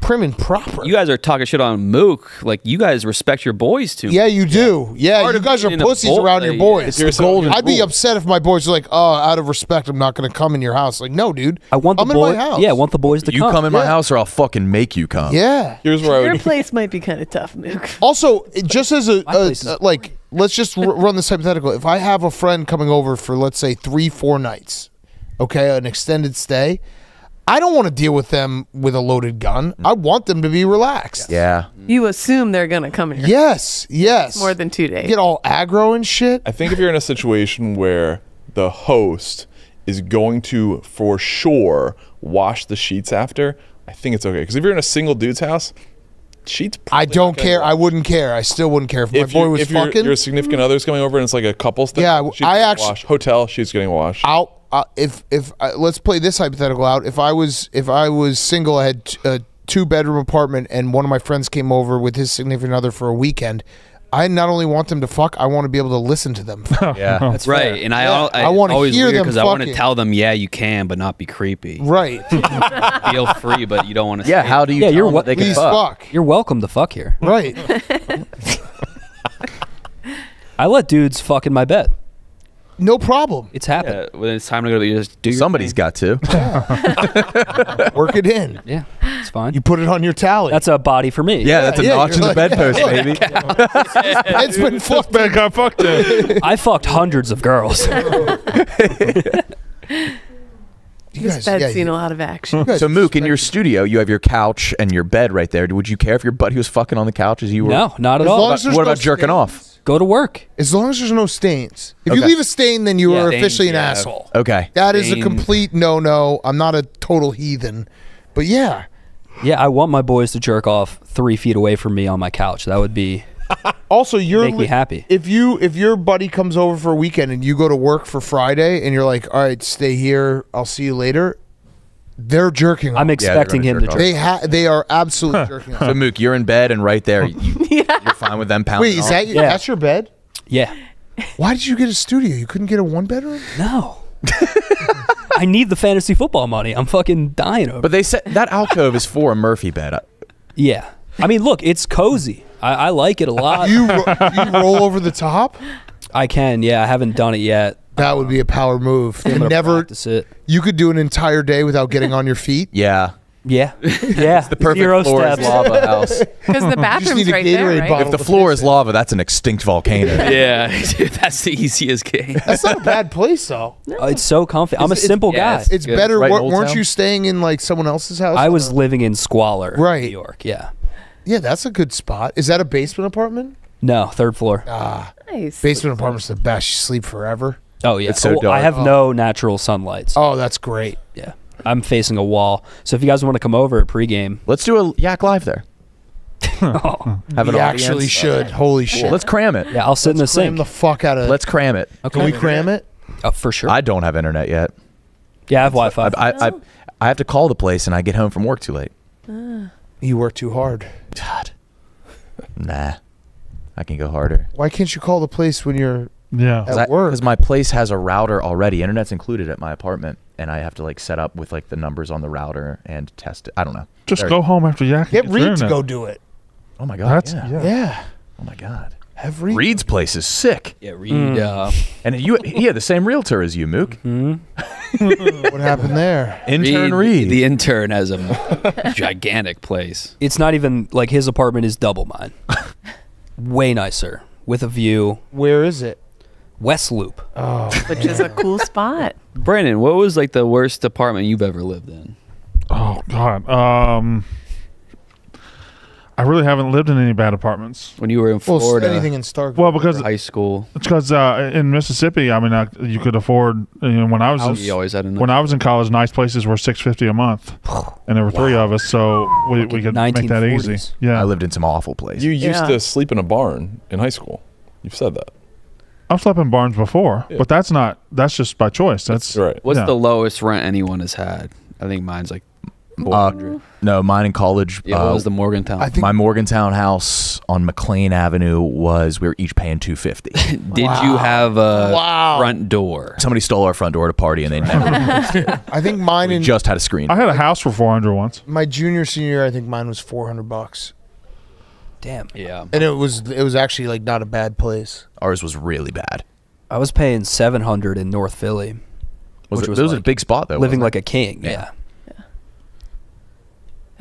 prim and proper. You guys are talking shit on Mook. Like you guys respect your boys too. yeah, you do. Yeah, Part you of guys are being pussies boy, around your yeah. boys. Here's the golden I'd be upset if my boys were like, "Oh, out of respect, I'm not going to come in your house." Like, no, dude. I want the I'm boy. in my house. Yeah, I want the boys to You come. come in my house, or I'll fucking make you come. Yeah. here's where I Your place might be kind of tough, Mook. *laughs* Also, just as a, *laughs* a- a- like, let's just r- run this hypothetical. If I have a friend coming over for let's say three, four nights, okay, an extended stay, I don't want to deal with them with a loaded gun. Mm. I want them to be relaxed. Yeah. You assume they're gonna come here Yes. Yes. more than two days. get all aggro and shit. I think if you're in a situation where the host is going to for sure wash the sheets after, I think it's okay. Because if you're in a single dude's house, sheets. I don't not gonna care. I wouldn't care. I still wouldn't care if, If, my boy you, was if your, fucking. your significant other's coming over and it's like a couples thing, Yeah, sheets I actually actu- washed. hotel sheets getting washed. out uh, if if uh, let's play this hypothetical out if i was if i was single i had t- a two bedroom apartment and one of my friends came over with his significant other for a weekend i not only want them to fuck i want to be able to listen to them *laughs* Yeah. *laughs* That's right. fair. And I, Yeah, al- I I, wanna always hear weird them because I want to tell them, yeah, you can, but not be creepy. right *laughs* Feel free, but you don't want to. Yeah. How do you? Yeah, you're what- that they can fuck? fuck You're welcome to fuck here. right I let dudes fuck in my bed. No problem. It's happened. Yeah, when it's time to go to you just do your Somebody's thing. got to. *laughs* Work it in. Yeah, it's fine. You put it on your tally. That's a body for me. Yeah, that's a Yeah, notch in the like- bedpost, *laughs* baby. *laughs* it's been fucked. Man, got fucked up. I fucked hundreds of girls. You This guys, bed's yeah, seen you- a lot of action. you So Mook, in your studio, you have your couch and your bed right there. Would you care if your buddy was fucking on the couch as you were? no, not at As all. long What as about, what no about jerking off? Go to work. As long as there's no stains. If you leave a stain, then you Yeah. are Stains, officially an yeah. asshole. Okay. That is a complete no-no. I'm not a total heathen, but yeah. Yeah, I want my boys to jerk off three feet away from me on my couch. That would be *laughs* Also, you're make me happy. if you if your buddy comes over for a weekend and you go to work for Friday and you're like, all right, stay here. I'll see you later. They're jerking. I'm off. expecting gonna him to jerk off. they ha- they are absolutely jerking. off. So Mook, you're in bed and right there, *laughs* you, you're fine with them pounding. Wait, is that your, Yeah. that's your bed? Yeah. Why did you get a studio? You couldn't get a one bedroom? No. *laughs* I need the fantasy football money. I'm fucking dying over. But they said that alcove is for a Murphy bed. yeah. I mean, look, it's cozy. I, I like it a lot. You ro- you roll over the top? I can. Yeah, I haven't done it yet. That would be a power move. And never practice it. you could do an entire day without getting on your feet. *laughs* Yeah. Yeah. *laughs* Yeah. The perfect Zero floor steps. is lava house. *laughs* Because the need bathroom's a right there, right? if the floor is lava, that's an extinct volcano. Yeah, that's the easiest game. That's not a bad place though. Oh, it's so comfy. I'm a It's- simple yeah, guy. it's- It's better. Right in weren't Town? you staying in like someone else's house? I was living in squalor, Right. New York. Yeah. Yeah, that's a good spot. Is that a basement apartment? No, third floor. Ah, Nice. basement apartment's the best. You sleep forever. Oh yeah. It's so Oh, I dark. have no natural sunlight. Oh, that's great. Yeah. I'm facing a wall. So if you guys want to come over at pregame, Let's do a yak live there. oh, *laughs* *laughs* Have an we audience. actually should. Holy shit. Let's cram it. yeah, I'll sit in the cram sink. the fuck out of. Let's cram it. Okay. Can we cram it? Uh, for sure. I don't have internet yet. yeah, I have Wi-Fi. I, I, I, I have to call the place and I get home from work too late. You work too hard. God. Nah. I can go harder. Why can't you call the place when you're Yeah. At work. Because my place has a router already. Internet's included at my apartment. And I have to like set up with like the numbers on the router and test it. I don't know. Just Very- go home after yakking. get Reed to go do it? Oh my God. That's yeah. yeah. Yeah, Oh my God. have Reed. Reed's place is sick. Yeah, read. Uh, And you, he had the same realtor as you, Mook. *laughs* What happened there? Intern Reed. The intern has a *laughs* gigantic place. it's not even like his apartment is double mine. *laughs* Way nicer with a view. Where is it? West Loop. Oh, *laughs* Which is a cool spot. Brandon, what was like the worst apartment you've ever lived in? Oh God. Um, I really haven't lived in any bad apartments. When you were in well, Florida, anything in Stark. Well, because high school, it's because uh, in Mississippi, I mean, uh, you could afford. You know, when I was in, you always had a when I was in college, nice places were six fifty a month, *sighs* and there were three of us, so we, we could make that easy. Yeah, I lived in some awful places. You used Yeah. to sleep in a barn in high school. You've said that. I've slept in barns before, Yeah. but that's not. That's just by choice. That's, right. What's yeah. the lowest rent anyone has had? I think mine's like Uh, 400. no, mine in college. yeah, uh, what was the Morgantown? I think my Morgantown house on McLean Avenue was we were each paying two fifty. *laughs* Did you have a Wow. front door? Somebody stole our front door to party and they never. *laughs* I think mine we in just had a screen. I had a house for four hundred once. my junior senior year. I think mine was four hundred bucks, Damn. Yeah. and it was it was actually like not a bad place. Ours was really bad. I was paying 700 in North Philly, Was Which it, was that was a big spot though. living like it? a king. Yeah. Yeah.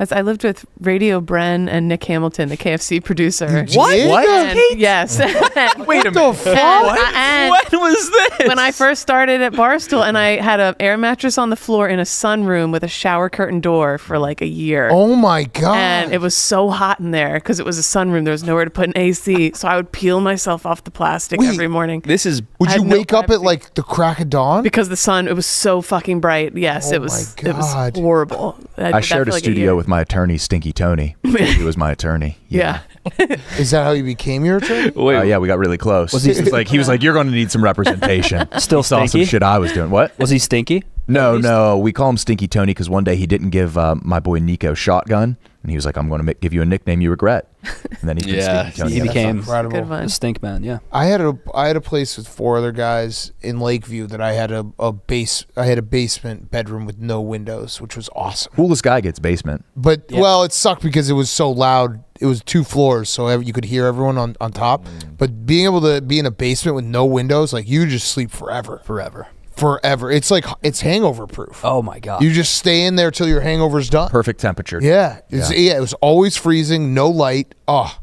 As I lived with Radio Bren and Nick Hamilton, the KFC producer. What? What? And, yes. Wait a *laughs* The minute. fuck? And When was this? when I first started at Barstool, and I had an air mattress on the floor in a sunroom with a shower curtain door for like a year. Oh my god! And it was so hot in there because it was a sunroom. There was nowhere to put an AC. So I would peel myself off the plastic Wait. every morning This is Would you had no wake up at like the crack of dawn? because the sun, it was so fucking bright. Yes, Oh it was, my it was horrible. I, I shared a like studio year. with my attorney, Stinky Tony. *laughs* he was my attorney. Yeah. Is that how you became your attorney? *laughs* wait. Uh, yeah, we got really close. Was he he- was like, he was like, you're going to need some representation. *laughs* Still he saw some shit I was doing. What? Was he stinky? No, no, we call him Stinky Tony because one day he didn't give uh, my boy Nico shotgun, and he was like, "I'm going to give you a nickname you regret." And then he's *laughs* Yeah, Stinky Tony. he ever became. Incredible. Good one. stink man. Yeah. I had a I had a place with four other guys in Lakeview that I had a, a base I had a basement bedroom with no windows, which was awesome. Coolest guy gets basement. But Yeah. well, it sucked because it was so loud. It was two floors, so you could hear everyone on, on top. But being able to be in a basement with no windows, like you just sleep forever, Forever. Forever. It's like it's hangover proof. Oh my god. You just stay in there till your hangover's done. Perfect temperature. Yeah, it's, yeah. It was always freezing, no light. Oh,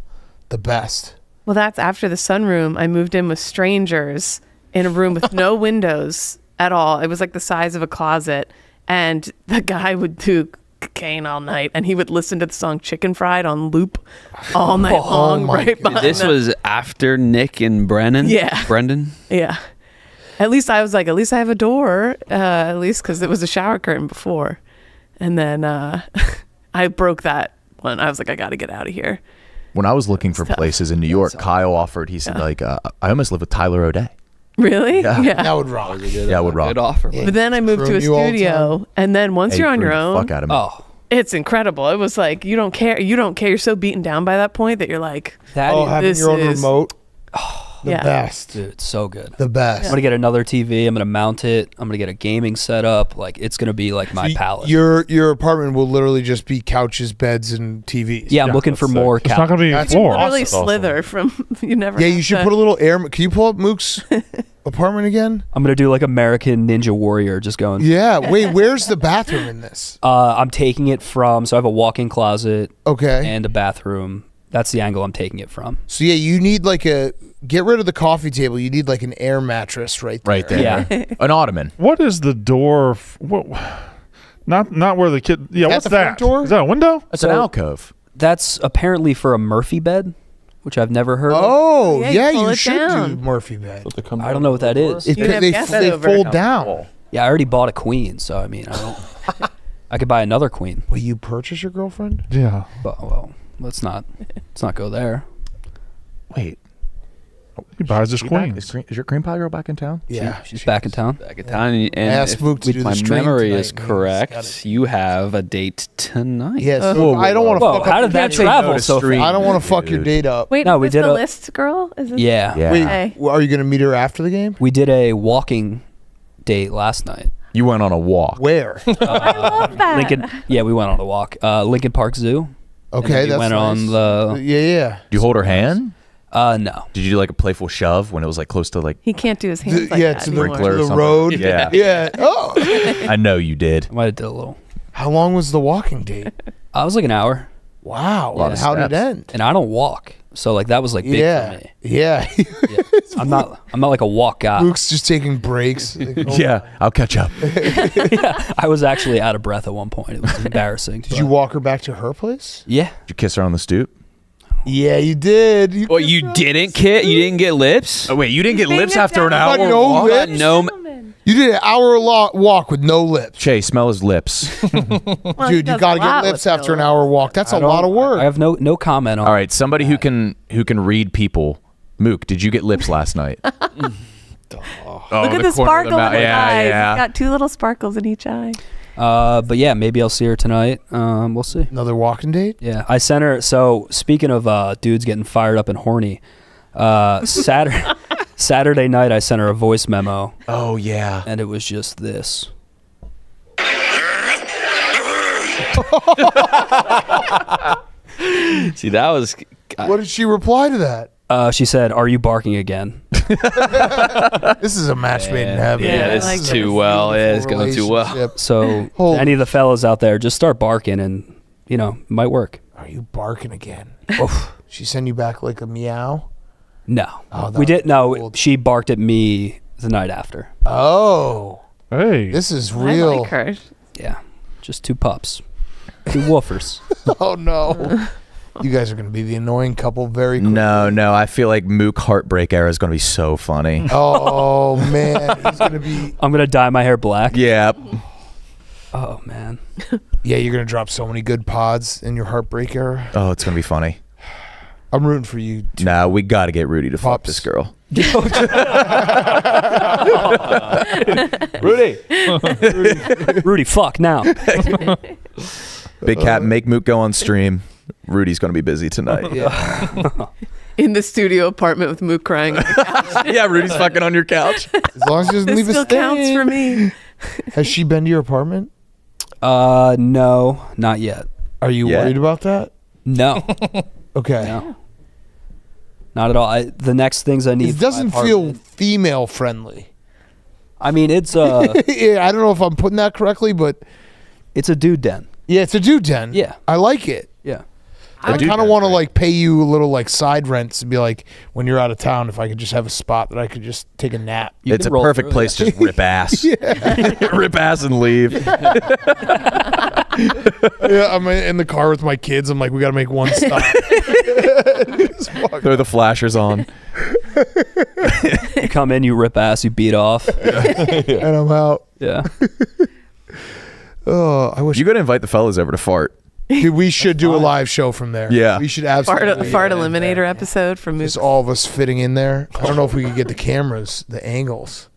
the best. Well, that's after the sunroom. I moved in with strangers in a room with no *laughs* windows at all. It was like the size of a closet. And the guy would do cocaine all night and he would listen to the song Chicken Fried on loop all night *laughs* oh long, right behind This the- was after Nick and Brennan. Yeah. Brendan. Yeah. At least I was like, at least I have a door, uh, at least because it was a shower curtain before. And then uh, *laughs* I broke that one. I was like, I got to get out of here. When I was looking for tough. places in New York, Kyle offered. He said, Yeah. "Like, uh, I almost live with Tyler O'Day." Really? Yeah. That would rock. Yeah, I would rock. Good offer. Yeah. But then I moved to a Screwing you all the studio, and then once Hey, you're on your own, fuck out of me. oh, it's incredible. It was like you don't care. You don't care. You're so beaten down by that point that you're like, that Oh, is- having This your own is- remote. *sighs* *sighs* the yeah. best. dude, so good. The best. I'm gonna get another TV. I'm gonna mount it. I'm gonna get a gaming setup. Like it's gonna be like my Y- palace. Your your apartment will literally just be couches, beds, and TVs. yeah, I'm Yeah, looking for that's more. It's not going to be That's floor. literally awesome. slither from *laughs* you never. Yeah, you should to- put a little air. Can you pull up Mook's *laughs* apartment again? I'm gonna do like American Ninja Warrior, just going. Yeah. Wait, where's the bathroom in this? Uh, I'm taking it from. So I have a walk-in closet Okay. and a bathroom. That's the angle I'm taking it from. so yeah, you need like a get rid of the coffee table. You need like an air mattress right there. Right there, Yeah. *laughs* an ottoman. What is the door? f- What? Not not where the kid. Yeah, At what's the that? door? Is that a window? That's an alcove. That's apparently for a Murphy bed, which I've never heard. of. Oh Yeah, yeah, you you should down. do Murphy bed. But come I don't know what that is. It, You'd they guests they fold down. Yeah, I already bought a queen, so I mean, I don't. I could buy another queen, Will you purchase your girlfriend? Yeah. but well, let's not. Let's not go there. Wait, He buys his you queen. Is, is your cream pie girl back in town? Yeah, She's back in town. Back in town, and asked if Mook to with do my stream memory tonight, is and he's got correct, you have a date tonight. Yes. Uh, so I don't want to Whoa, fuck how did that can't say no travel so stream. fast? I don't want to fuck your date up. Wait, No, no, we we did the a- list, girl. Is this Yeah. Yeah. Wait, Okay. are you gonna meet her after the game? We did a walking date last night. You went on a walk. Where? *laughs* I love that. Lincoln. Yeah, we went on a walk. Uh, Lincoln Park Zoo. Okay, we that's went on nice. the- Yeah, yeah. Do you hold her hand? Uh, no. Did you do like a playful shove when it was like close to like? He can't do his hands The- like yeah, that to the, anymore. To the road. Yeah. *laughs* yeah. Oh, I know you did. I might have did a little. how long was the walking date? I was like an hour, Wow. lot of how did it end? and I don't walk, so like that was like big yeah, for me. yeah. *laughs* Yeah. I'm not. *laughs* I'm not like a walk guy. Luke's just taking breaks. *laughs* Like, oh. Yeah, I'll catch up. *laughs* I was actually out of breath at one point. It was embarrassing. Did you walk her back to her place? Yeah. Did you kiss her on the stoop? Yeah, you did. You Well, you didn't kiss. You didn't get lips. Oh wait, you didn't get Being lips after an hour. Fuck no walk? lips. No, You did an hour lo- walk with no lips. Che, smell his lips. Well, Dude, you gotta get lips with after an hour walk. That's a I don't- lot of work. I have no no comment on. All right, somebody who can who can read people. Mook, did you get lips last night? *laughs* oh, Look at the, sparkle in his eyes. He's got two little sparkles in each eye. Uh, but yeah, maybe I'll see her tonight. Um, we'll see. Another walking date? Yeah, I sent her. So speaking of uh, dudes getting fired up and horny, uh, Saturday *laughs* Saturday night I sent her a voice memo, Oh yeah. and it was just this. *laughs* see that was. What did she reply to that? Uh, she said, "Are you barking again?" *laughs* This is a match made in heaven. yeah, this This is a too well. Yeah, it's going too well. relationship. So *laughs* Holy- any of the fellas out there, just start barking, and you know, it might work. Are you barking again? She send you back like a meow? No, Oh, we did. No, cool. she barked at me the night after. Oh, Hey. this is I real. like her. Yeah, just two pups, two woofers. *laughs* Oh no. You guys are going to be the annoying couple very quickly. No, no. I feel like Mook heartbreak era is going to be so funny. *laughs* Oh man, he's going to be *laughs* I'm gonna dye my hair black. yeah. Oh man. Yeah, you're going to drop so many good pods in your heartbreak era. Oh, it's going to be funny. I'm rooting for you. Nah, we got to get Rudy to fuck this girl. *laughs* Rudy. Rudy, fuck now. Big Cat, make Mook go on stream. Rudy's going to be busy tonight. *laughs* *laughs* In the studio apartment with Mook crying. *laughs* yeah, Rudy's fucking on your couch. As long as he doesn't this leave a still counts for me. Has she been to your apartment? Uh, no, not yet. Are you Yeah. worried about that? No, Okay. no, not at all. I, the next things I need. It doesn't feel female friendly. I mean, it's uh, yeah, I don't know if I'm putting that correctly, but it's a dude den. yeah, it's a dude den. Yeah. I like it. Yeah. I dude kind of want to like pay you a little like side rents and be like, when you're out of town, if I could just have a spot that I could just take a nap. You it's a roll perfect through it, place to just rip ass. *laughs* *laughs* rip ass and leave. *laughs* yeah, I'm in the car with my kids. I'm like, we got to make one stop. Throw the flashers on. You come in, you rip ass, you beat off. and I'm out. Yeah. Oh, I wish You got to invite the fellas over to fart. Dude, we should do a live show from there. Yeah. we should Fart, absolutely. fart eliminator episode from Mook. Just all of us fitting in there. I don't know if we could get the cameras, the angles.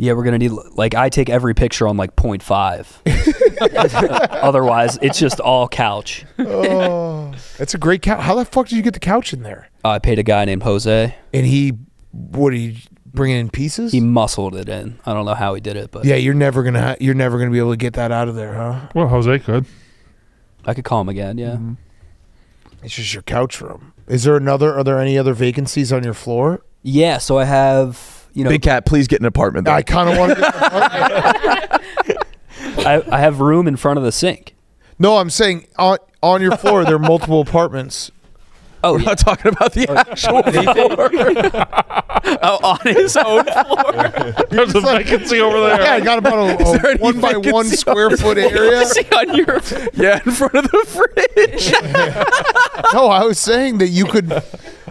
Yeah, we're gonna need like I take every picture on like 0.5. *laughs* Otherwise, it's just all couch. Oh, it's a great couch. How the fuck did you get the couch in there? Uh, I paid a guy named Jose. And he, what did he bring it in pieces? He muscled it in. I don't know how he did it, but yeah, you're never gonna ha- you're never gonna be able to get that out of there, huh? Well, Jose could. I could call him again. Yeah. Mm-hmm. It's just your couch room. Is there another? Are there any other vacancies on your floor? Yeah. So I have you know Big Cat, please get an apartment there. I kind of want to. I, I have room in front of the sink. No, I'm saying on on your floor there are multiple apartments. Oh, We're yeah. not talking about the oh, actual floor. *laughs* Oh, on his own floor. *laughs* There's a vacancy over there. Yeah, I got about a, there a one by one vacancy square foot area. on your *laughs* yeah, in front of the fridge. No, I was saying that you could,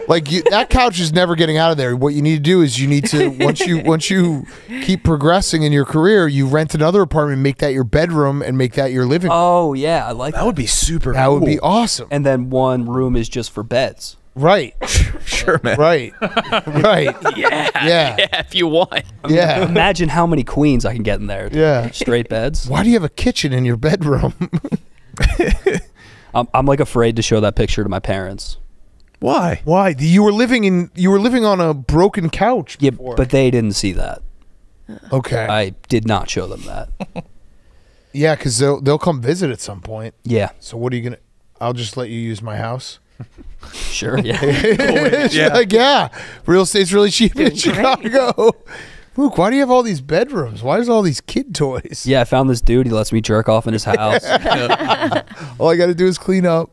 like, you, that couch is never getting out of there. What you need to do is you need to once you once you keep progressing in your career, you rent another apartment, make that your bedroom, and make that your living. room. Oh yeah, I like that. That would be super that would be cool. awesome. And then one room is just for beds. Right, *laughs* Sure, man. right, right. *laughs* yeah, Yeah. yeah, if you want. Yeah. Imagine how many queens I can get in there. Yeah. Straight beds. Why do you have a kitchen in your bedroom? *laughs* I'm, I'm like afraid to show that picture to my parents. Why? Why? You were living in you were living on a broken couch. Yeah, before. but they didn't see that. okay. I did not show them that. *laughs* yeah, because they'll they'll come visit at some point. Yeah, So what are you gonna? I'll just let you use my house. *laughs* sure. Yeah. *laughs* It's like, yeah, real estate's really cheap in Chicago. Luke, why do you have all these bedrooms? Why is all these kid toys? Yeah, I found this dude. He lets me jerk off in his house. All I got to do is clean up.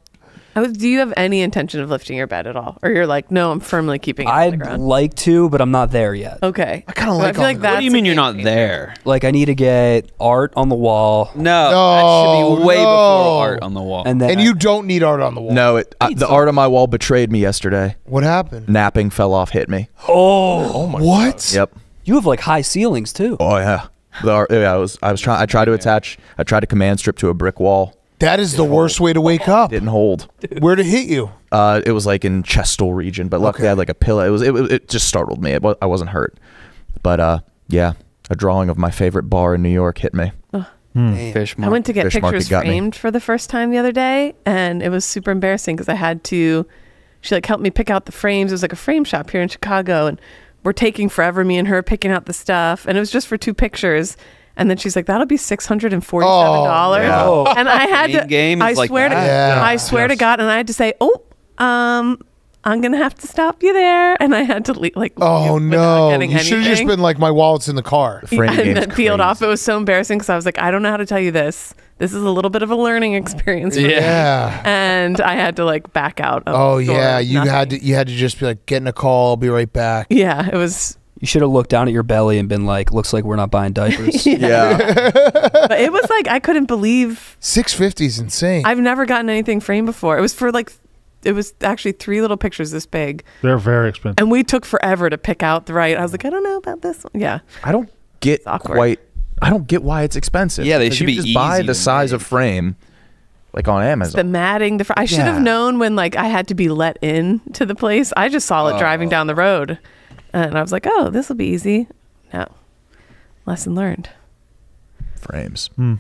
I was- Do you have any intention of lifting your bed at all, or you're like, no, I'm firmly keeping it on the I'd ground? like to, but I'm not there yet. Okay, I kinda like I feel like the- What do you mean you're not changer. there? Like I need to get art on the wall, No, that should be way no. before art on the wall. and then And I- you don't need art on the wall. No, it, uh, the art on my wall betrayed me yesterday. What happened? Napping fell off, hit me. oh, oh my. what? Yep. you have like high ceilings too. Oh yeah. The art, yeah, I was I was trying I tried to attach I tried to command strip to a brick wall. That is the worst way to wake up. Didn't hold. Where'd it hit you? Uh, it was like in chestal region, but luckily I had like a pillow. It was it, it just startled me. It was, I wasn't hurt, but uh, yeah, a drawing of my favorite bar in New York hit me. Fish I went to get Fish market pictures got me. framed for the first time the other day, and it was super embarrassing because I had to. She like helped me pick out the frames. It was like a frame shop here in Chicago, and we're taking forever, me and her picking out the stuff, and it was just for two pictures. And then she's like, "That'll be six hundred and forty-seven dollars." Oh, yeah. And I had Main to. game I is like swear to. that. Yeah. I swear to God, and I had to say, "Oh, um, I'm gonna have to stop you there," and I had to leave, like. Oh leave without no! getting You should have just anything. been like, my wallet's in the car. The frame and game's then peeled crazy. off. It was so embarrassing because I was like, I don't know how to tell you this. This is a little bit of a learning experience. For me. Yeah. Yeah. And I had to like back out. Of Oh the store yeah, with you nothing. had to you had to just be like, get in a call. I'll be right back. Yeah, it was. You should have looked down at your belly and been like, "Looks like we're not buying diapers." *laughs* Yeah, *laughs* But it was like I couldn't believe Six fifty is insane. I've never gotten anything framed before. It was for like, it was actually three little pictures this big, They're very expensive. and we took forever to pick out the right. I was like, I don't know about this one. Yeah, I don't get quite. I don't get why it's expensive. Yeah, they should you be just buy the to size of frame, like on Amazon. the matting. The fr- I should Yeah. have known when like I had to be let in to the place. I just saw it driving oh. down the road, and I was like, oh, this will be easy. No. Lesson learned. Frames. Hmm.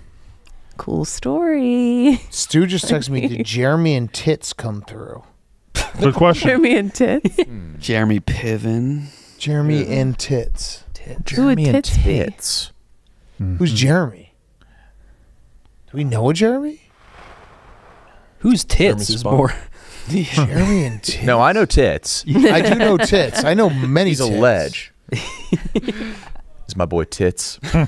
Cool story. Stu just texted me. Did *laughs* Jeremy and Tits come through? *laughs* Good question. Jeremy and tits. Hmm. Jeremy Piven. Jeremy and Tits. tits. Who would tits be? Tits. Hmm. Who's Jeremy? Do we know a Jeremy? Whose tits Jeremy is more? *laughs* Jeremy and Tits. No, I know tits. *laughs* I do know Tits. I know *laughs* many. He's a tits. ledge. He's my boy Tits. oh,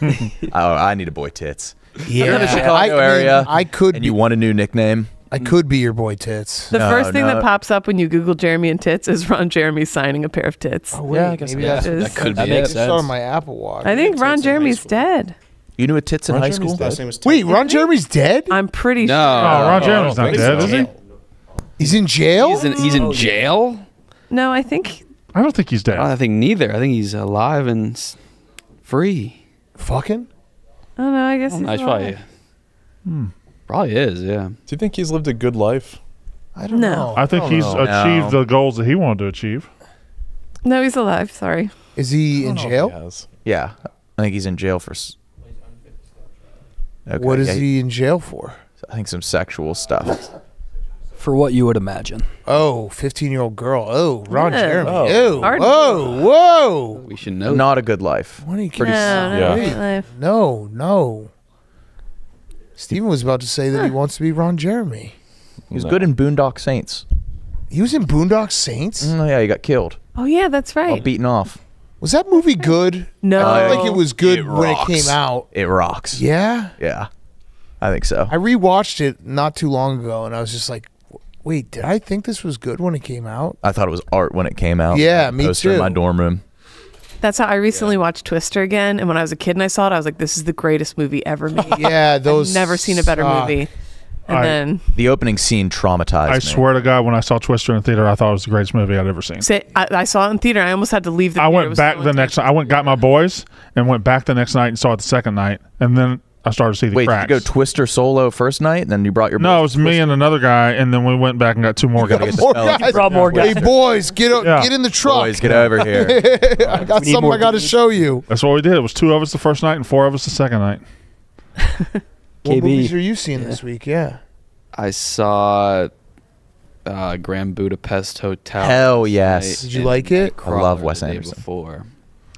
I need a boy Tits. Yeah, You're in the Chicago I, I mean, area, I could. And be, you want a new nickname? I could be your boy Tits. The No, first thing no. that pops up when you Google Jeremy and tits is Ron Jeremy signing a pair of tits. Oh, wait, Yeah, I guess maybe that that's is- That could That be makes it. sense. It's my Apple Watch. I think Ron Jeremy's dead. You knew a Tits in Ron high Jeremy's school? dead. Last name was Wait, Ron Jeremy's dead? I'm pretty No. sure. Oh, Ron Oh, Jeremy's I not dead, think is he? He's in jail. He's in, he's in oh, jail? No, I think I don't think he's dead. I think neither. I think he's alive and s- free. Fucking. I don't know. I guess Oh, he's nice, alive. probably. Probably is, yeah. Do you think he's lived a good life? I don't No. know. I think don't he's know. achieved No. the goals that he wanted to achieve. No, he's alive. Sorry. Is he in I don't know if jail? he. Yeah, I think he's in jail for. s- Okay, what is yeah, he in jail for? I think some sexual stuff. For what you would imagine. Oh, 15 year old girl. Oh, Ron Yeah. Jeremy. Oh. Oh, Hard- whoa, whoa. We should know. Not a good life. What are you Pretty no, s- no, yeah. great life. No, no. Steven was about to say that he wants to be Ron Jeremy. He was No. good in Boondock Saints. He was in Boondock Saints. Oh yeah, he got killed. Oh yeah, that's All right. beaten off. Was that movie *laughs* good? No. I felt like it was good It when it came out. It rocks. Yeah. Yeah, I think so. I rewatched it not too long ago and I was just like, wait, did I think this was good when it came out? I thought it was art when it came out. Yeah, I had a me poster In my dorm room. That's how I recently watched Twister again, and when I was a kid and I saw it, I was like, "This is the greatest movie ever made." *laughs* Yeah, those. I've never seen a better suck. movie. And I- then The opening scene traumatized I me. swear to God, when I saw Twister in theater, I thought it was the greatest movie I'd ever seen. say, I, I saw it in theater. I almost had to leave the. I theater. Went back so the next. I went got my boys and went back the next night and saw it the second night, and then I started to see the Wait, cracks. did you go Twister solo first night, and then you brought your no, it boys was me and another guy, and then we went back and got two more Gotta guys. get *laughs* the More fellas. guys. brought more Hey boys, get up, Yeah. get in the truck. Boys, get over here. *laughs* I got We need something more I got to show you. That's what we did. It was two of us the first night and four of us the second night. What KB. movies are you seeing this week? Yeah. I saw uh, Grand Budapest Hotel. Hell last yes. night Did you and like it? I love Nightcrawler Wes the day Anderson. Before.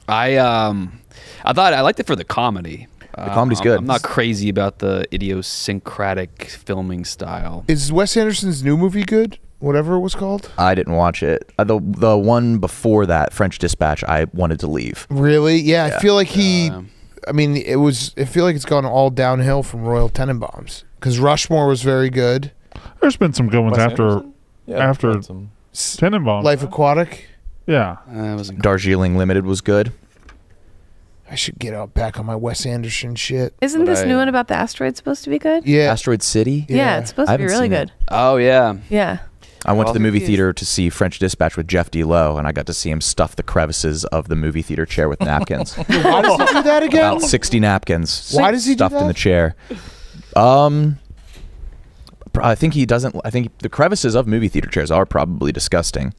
I um, I thought I liked it for the comedy. The comedy's good. I'm not crazy about the idiosyncratic filming style. Is Wes Anderson's new movie good? Whatever it was called. I didn't watch it. Uh, the the one before that, French Dispatch, I wanted to leave. Really? Yeah, I feel like he. Um, I mean, it was. I feel like it's gone all downhill from Royal Tenenbaums because Rushmore was very good. There's been some good ones Wes after Anderson? Yeah, after- that's him. S- Tenenbaum. Life Aquatic. yeah, uh, it wasn't Darjeeling Limited was good. I should get out back on my Wes Anderson shit. Isn't But this I- new one about the asteroid supposed to be good? Yeah. Asteroid City. Yeah, Yeah. it's supposed I to be haven't really seen good. it. Oh yeah. Yeah. I went to the movie theater to see French Dispatch with Jeff D. Lowe, and I got to see him stuff the crevices of the movie theater chair with napkins. *laughs* Why does he do that again? About 60 napkins. Why does he do stuffed in that? the chair? Um, pr- I think he doesn't. I think the crevices of movie theater chairs are probably disgusting.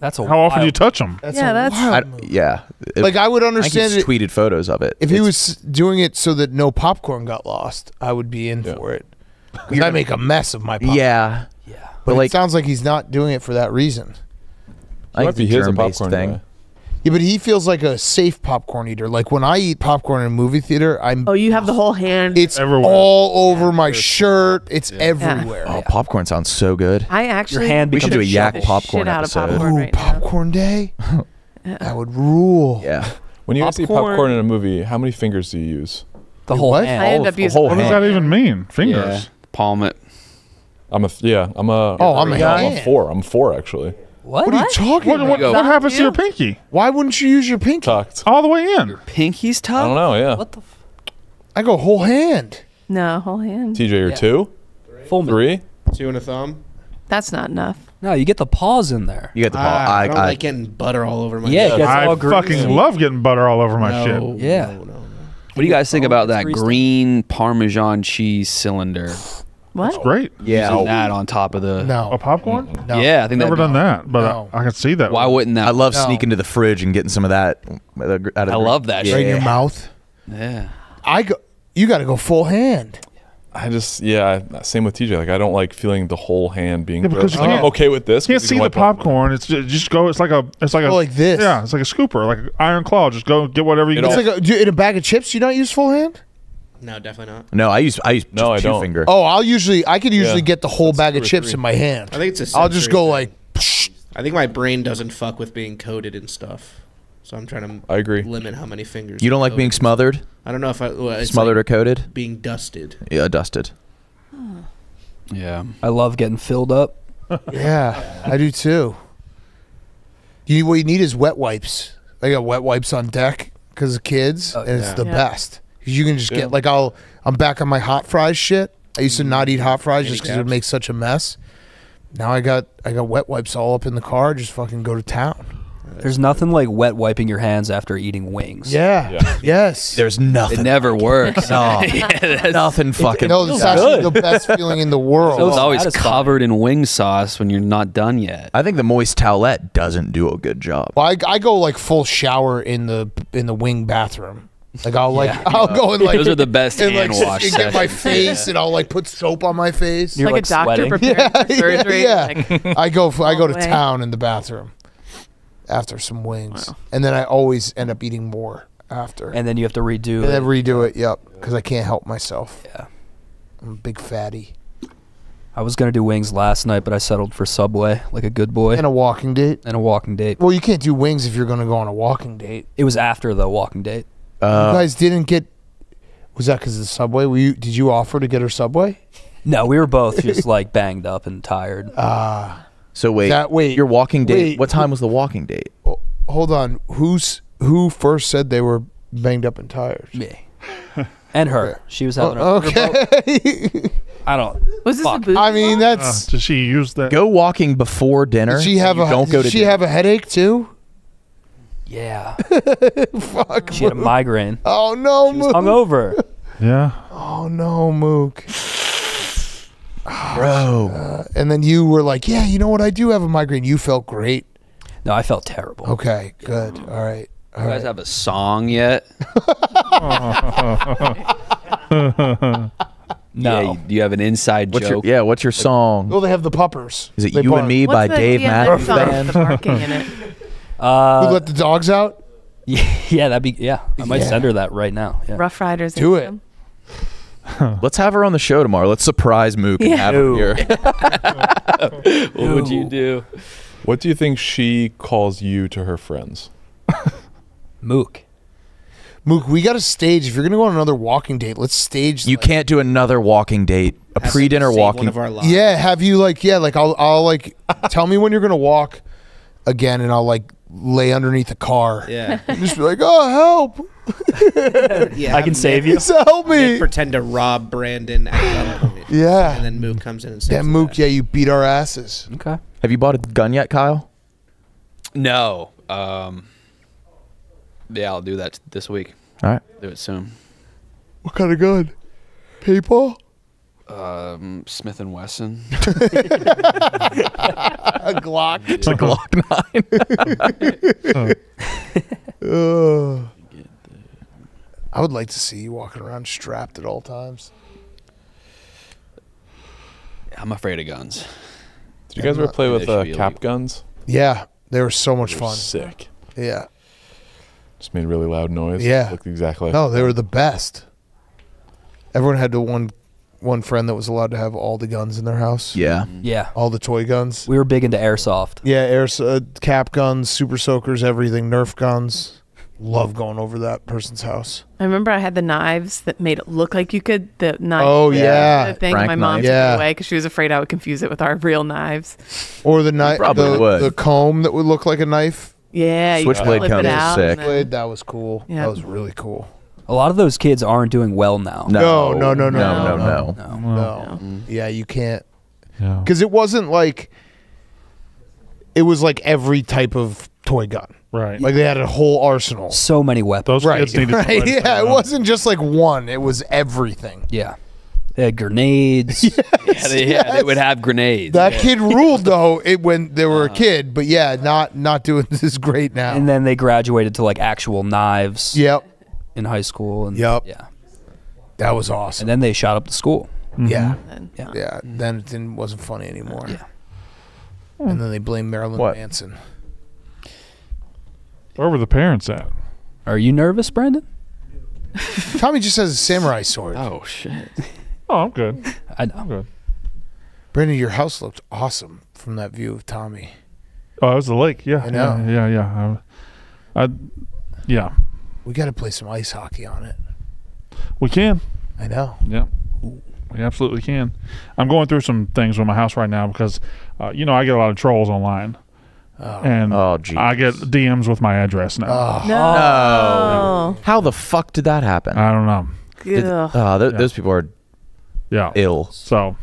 That's a how often do you touch them? That's Yeah, a that's- wild I, move. yeah, It- Like I would understand he's it tweeted photos of it. if he was doing it so that no popcorn got lost. I would be in Yeah. for it. *laughs* Because I make a mess of my popcorn. yeah, Yeah. but but like it sounds like he's not doing it for that reason. I Might think be it's a his popcorn thing. guy. Yeah, but he feels like a safe popcorn eater. Like when I eat popcorn in a movie theater, I'm Oh, you have the whole hand. it's Everywhere. all over my shirt. It's everywhere. Oh, popcorn sounds so good. I actually your hand We should becomes do a a yak popcorn shit out of episode. popcorn Ooh, right now. popcorn day. *laughs* that would rule. Yeah, When you guys eat Popcorn. popcorn in a movie, how many fingers do you use? The whole what? hand. I end Whole- up the using whole What does that even mean? Yeah. Fingers. Palm it. I'm a yeah. I'm a Oh, I'm a yeah, I'm a four. I'm four actually. What? What are you talking What, about? what, what happens to your pinky? Why wouldn't you use your pinky? Tucked. All the way in. Your pinky's tucked? I don't know. Yeah. What the f- I go whole hand. No, whole hand. TJ, you're Yeah. two, full mi- three. Two and a thumb. That's not enough. No, you get the paws in there. you get the ball. Ah, I, I, don't I, like getting butter all over my. Yeah, it gets I all fucking love getting butter all over my no, shit. Yeah. No, no, no. What do you guys think Oh, about that green Parmesan cheese cylinder? What? Great. Yeah. Using that on top of the. no A popcorn? no. Yeah, I think Never that. done that, but No. I, I can see that. Why wouldn't that? I love No. sneaking to the fridge and getting some of that. uh, Out of I love that Yeah. Right in your mouth. Yeah. I go. You got to go full hand. I just yeah. Same with TJ. Like I don't like feeling the whole hand being. Yeah, because you Like, can't- I'm okay with this. You can't 'cause see can the wipe off- popcorn. It's just, just go. It's like a. It's like a. Like this. Yeah, it's like a scooper, like an iron claw. Just go get whatever you It get. It's like a, in a bag of chips. You don't use full hand. No, definitely not. No, I use I use No, just I two don't. finger. Oh, I'll usually. I could usually Yeah. get the whole That's bag two of or chips three. in my hand. I think it's a I'll just sensory go thing. like. psh. I think my brain doesn't fuck with being coated and stuff. So I'm trying to I agree. limit how many fingers. You don't are like being coated. smothered, I don't know if I well, it's smothered like or coated. being dusted. Yeah, dusted. Yeah. I love getting filled up. *laughs* Yeah, I do too. You what you need is wet wipes. I got wet wipes on deck because of kids, Oh, and it's yeah. the Yeah. best. 'Cause you can just Yeah. get like I'll I'm back on my hot fries shit. I used to not eat hot fries just because it would make such a mess. Now I got I got wet wipes all up in the car. Just fucking go to town. There's nothing like wet wiping your hands after eating wings. Yeah. Yeah. Yes. There's nothing. It nothing. never works. No. *laughs* yeah, nothing fucking. no, it's actually good. the best feeling in the *laughs* world. it's so always satisfying. covered in wing sauce when you're not done yet. I think the moist towelette doesn't do a good job. Well, I, I go like full shower in the in the wing bathroom. Like I'll like Yeah. I'll go and like Those are the best and hand like wash and get my sessions. face and I'll like put soap on my face. You're, like, like, a doctor sweating. preparing for surgery. yeah. Like, I go f- I go to way. town in the bathroom after some wings, and then I always end up eating more after, and, And then you have to redo then it. redo it. Yep, because I can't help myself. Yeah. I'm a big fatty I was gonna do wings last night, but I settled for Subway, like a good boy, and a walking date. and a walking date. Well, you can't do wings if you're going to go on a walking date. It was after the walking date. You Uh, guys didn't get. Was that because of the subway? Were you? Did you offer to get her subway? No, we were both just like banged up and tired. Ah. so wait, That- wait, your walking date. wait. What time was the walking date? Oh, hold on. Who's who first said they were banged up and tired? Me. And her. She was having a Oh, okay. *laughs* I don't was this Fuck. a booth? I mean, Uh, that's. did she use that? Go walking before dinner. Did she have You a? Don't go did to. she dinner. have a headache too? Yeah. *laughs* Fuck. She had a migraine. Oh no, She was Mook. hungover. Yeah. Oh no, Mook. *sighs* bro? Uh, and then you were like, "Yeah, you know what? I do have a migraine." You felt great. No, I felt terrible. Okay, good. All right. All You guys right. have a song yet? *laughs* *laughs* No. Yeah, you, you have an inside What's your joke. yeah? What's your song? Well, they have the puppers. Is it They "You bark. and Me" What's by the Dave DMX Matthews song with Band? The barking in it. Who Uh, let the dogs out? *laughs* yeah, that'd be yeah. I might Yeah. send her that right now. Yeah. Ruff Ryders. Do it. Anthem. *laughs* Let's have her on the show tomorrow. Let's surprise Mook and Yeah. have her here. *laughs* What would you do? What do you think she calls you to her friends? Mook. Mook, we got to stage. If you're gonna go on another walking date, let's stage. You like- can't do another walking date, a Have pre-dinner saved walking. One of our lives. Yeah, have you like yeah, like I'll I'll like tell me when you're gonna walk again, and I'll like lay underneath the car. Yeah. *laughs* And just be like, oh help, *laughs* yeah. I can have save you. so help Nick me. pretend to rob Brandon. Yeah. And then Mook comes in and says, Yeah, Mook. day. Yeah, you beat our asses. Okay. Have you bought a gun yet, Kyle? No. Um, yeah, I'll do that this week. All right. Do it soon. What kind of gun? Paintball? Um, Smith and Wesson. *laughs* A Glock. It's a Glock nine. *laughs* Ugh. I would like to see you walking around strapped at all times. I'm afraid of guns. Did you guys ever play with They uh, cap illegal. guns? Yeah, they were so much were fun. Sick. Yeah. Just made really loud noise. Yeah. Looked exactly like No, they were the best. Everyone had the one one friend that was allowed to have all the guns in their house. yeah. Yeah. All the toy guns. We were big into airsoft. Yeah, air uh, cap guns, super soakers, everything, Nerf guns. Love going over that person's house. I remember I had the knives that made it look like you could the knife. Oh yeah, the thing. Frank My mom knife. took Yeah. it away because she was afraid I would confuse it with our real knives. or the knife, probably the, would. the comb that would look like a knife. Yeah, you Switchblade flip comb it is sick. and then- Blade, that was cool. Yeah. That was really cool. A lot of those kids aren't doing well now. No, No, no, no, no, no, no, no. No. No, mm. yeah, you can't because it wasn't like it was like every type of toy gun. Right. Like they had a whole arsenal. So many weapons. Those Right, kids need *laughs* right. play Yeah, it wasn't just like one. It was everything. Yeah. They had grenades. *laughs* Yeah, they, yeah, they would have grenades. That yeah. kid ruled *laughs* though it when they were a uh-huh. kid, but yeah, not not doing this great now. and then they graduated to like actual knives yep, in high school. And Yep. Yeah. that was awesome. And then they shot up the school. Mm-hmm. yeah, And- Yeah. yeah. Then it didn't wasn't funny anymore. Yeah. Hmm. And then they blamed Marilyn What? Manson. Where were the parents at? Are you nervous, Brandon? Tommy just has a samurai sword. Oh shit. *laughs* Oh, I'm good. I I'm good. Brandon, your house looked awesome from that view of Tommy. Oh, it was the lake. Yeah, I know. Yeah, yeah, yeah. I, I, yeah. We got to play some ice hockey on it. We can. I know. Yeah. We absolutely can. I'm going through some things with my house right now because, uh, you know, I get a lot of trolls online, Oh. and Oh, geez. I get DMs with my address now. Oh. No. How the fuck did that happen? I don't know. Did- Ugh. oh, th- Yeah. those people are Yeah. ill. So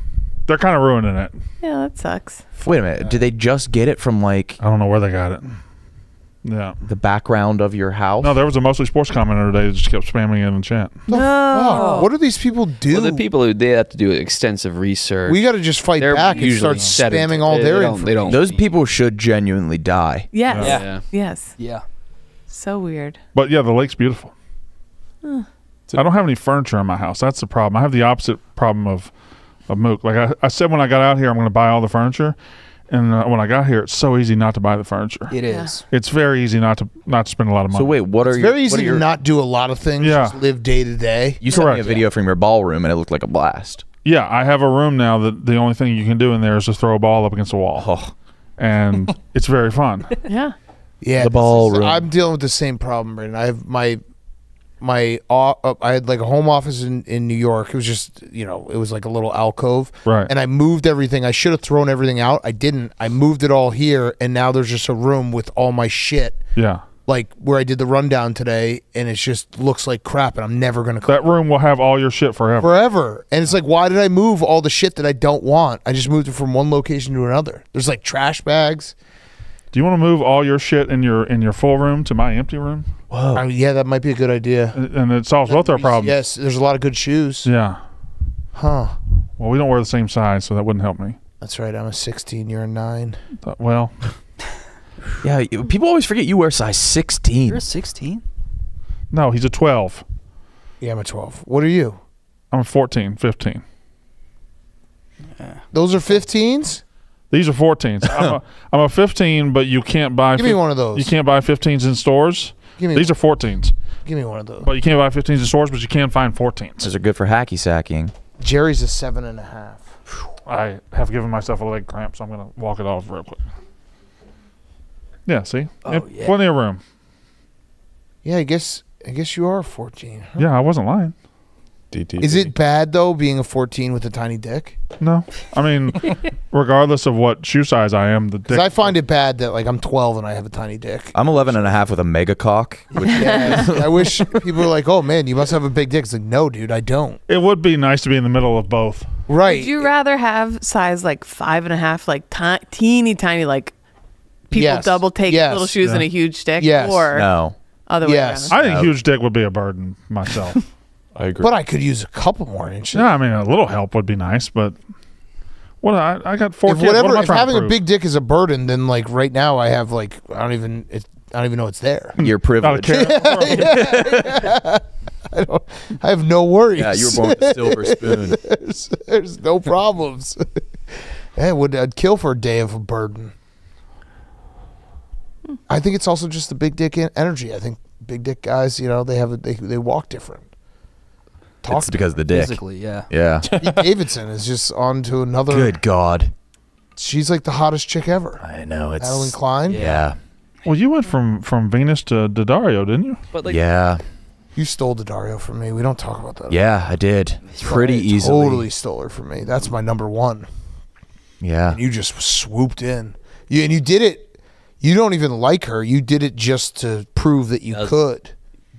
they're kind of ruining it. Yeah, that sucks. Wait a minute. Did they just get it from like I don't know where they got it. Yeah. the background of your house? No, there was a mostly sports commenter today that just kept spamming it in chat. The fuck? What do these people do? Well, the people who they have to do extensive research. we got to just fight they're back and start spamming all they- their they don't- they don't- Those people should genuinely die. Yes. Yeah. yeah. Yes. Yeah. So weird. But yeah, the lake's beautiful. I don't have any furniture in my house. That's the problem. I have the opposite problem of of Mook. Like I, I said when I got out here, I'm going to buy all the furniture, and uh, when I got here, it's so easy not to buy the furniture. It is. Yeah. It's very easy not to not to spend a lot of money. So wait, what are you It's your, very what easy are your, to not do a lot of things. Yeah. Just live day to day. You sent me a Correct. video from your ballroom and it looked like a blast. yeah, I have a room now that the only thing you can do in there is just throw a ball up against the wall, Oh, and *laughs* it's very fun. Yeah. Yeah, The ballroom. I'm dealing with the same problem, Brandon. I have my my uh, I had like a home office in in New York. It was just you know it was like a little alcove, Right. and I moved everything. I should have thrown everything out. I didn't. I moved it all here, and now there's just a room with all my shit. Yeah, Like where I did the rundown today, and it just looks like crap, and I'm never gonna that room will have all your shit forever. forever. And it's like, why did I move all the shit that I don't want? I just moved it from one location to another. There's like trash bags. Do you want to move all your shit in your in your full room to my empty room? whoa. I mean, yeah, that might be a good idea. And and it solves both our problems. Yes, there's a lot of good shoes. Yeah. Huh. Well, we don't wear the same size, so that wouldn't help me. That's right. I'm a 16. You're a nine. Uh, Well, *laughs* yeah, you- people always forget you wear size 16. You're a 16. no, he's a 12. Yeah, I'm a 12. What are you? I'm a 14, 15. Those are 15s. These are 14s. *laughs* I'm a, I'm a 15, but you can't buy. Give me one of those. You can't buy 15s in stores. Give me. These are 14s, give me one of those. but you can't buy 15s in stores. But you can find 14s. Those are good for hacky sacking. Jerry's a seven and a half. I have given myself a leg cramp, so I'm gonna walk it off real quick. Yeah, see, Oh, yeah. plenty of room. Yeah, I guess. I guess you are a 14. huh? Yeah, I wasn't lying. DT. Is it bad though being a 14 with a tiny dick? No, I mean, *laughs* regardless of what shoe size I am, the dick. I find it bad that like I'm 12 and I have a tiny dick. I'm 11 and a half with a mega cock. Which, Yeah, *laughs* I wish people were like, "Oh man, you must have a big dick." It's like, no, dude, I don't. it would be nice to be in the middle of both. Right? Would you rather have size like five and a half, like ti- teeny tiny, like people Yes. double take Yes. little shoes and a huge dick? Yes. or no. other way Yes. around? I think No. huge dick would be a burden myself. *laughs* I agree. but I could use a couple more inches. yeah, I mean, a little help would be nice, but what I, I got four if kids. whatever, what am I if having to a big dick is a burden, then like right now I have like I don't even it, I don't even know it's there. *laughs* You're Not a privileged. care in the world. I don't. I have no worries. Yeah, you were born with a silver *laughs* spoon. there's, there's no problems. *laughs* hey, would I'd kill for a day of a burden. I think it's also just the big dick energy. I think big dick guys, you know, they have a, they they walk different. Talk It's because of the dick. Physically, yeah. Yeah. *laughs* Pete Davidson is just on to another. Good God. She's like the hottest chick ever. I know. It's. Madelyn Cline. Yeah. well, you went from from Venus to Daddario, didn't you? But like, yeah. You stole the Dario from me. We don't talk about that. Yeah, I did. Pretty I easily. Totally stole her from me. That's my number one. Yeah. And you just swooped in. You and you did it. You don't even like her. You did it just to prove that you Does- could.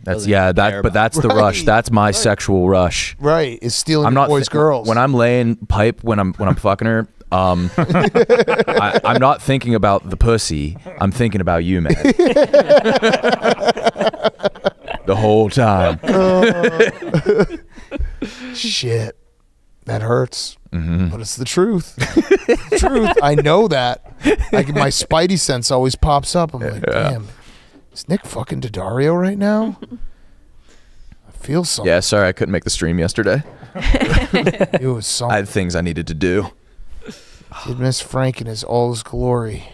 That's yeah. That but that's the rush. That's my sexual rush. Right? Is stealing I'm not boys' thi- girls. when I'm laying pipe when I'm when I'm fucking her. Um, *laughs* I, I'm not thinking about the pussy. I'm thinking about you, man. *laughs* the whole time. *laughs* Shit. That hurts, Mhm. but it's the truth. The truth. I know that. Like my spidey sense always pops up. I'm like, Yeah. damn, is Nick fucking Daddario right now? *laughs* I feel something. Yeah, sorry I couldn't make the stream yesterday. *laughs* It was I had things I needed to do. Did miss Frank in his all his glory.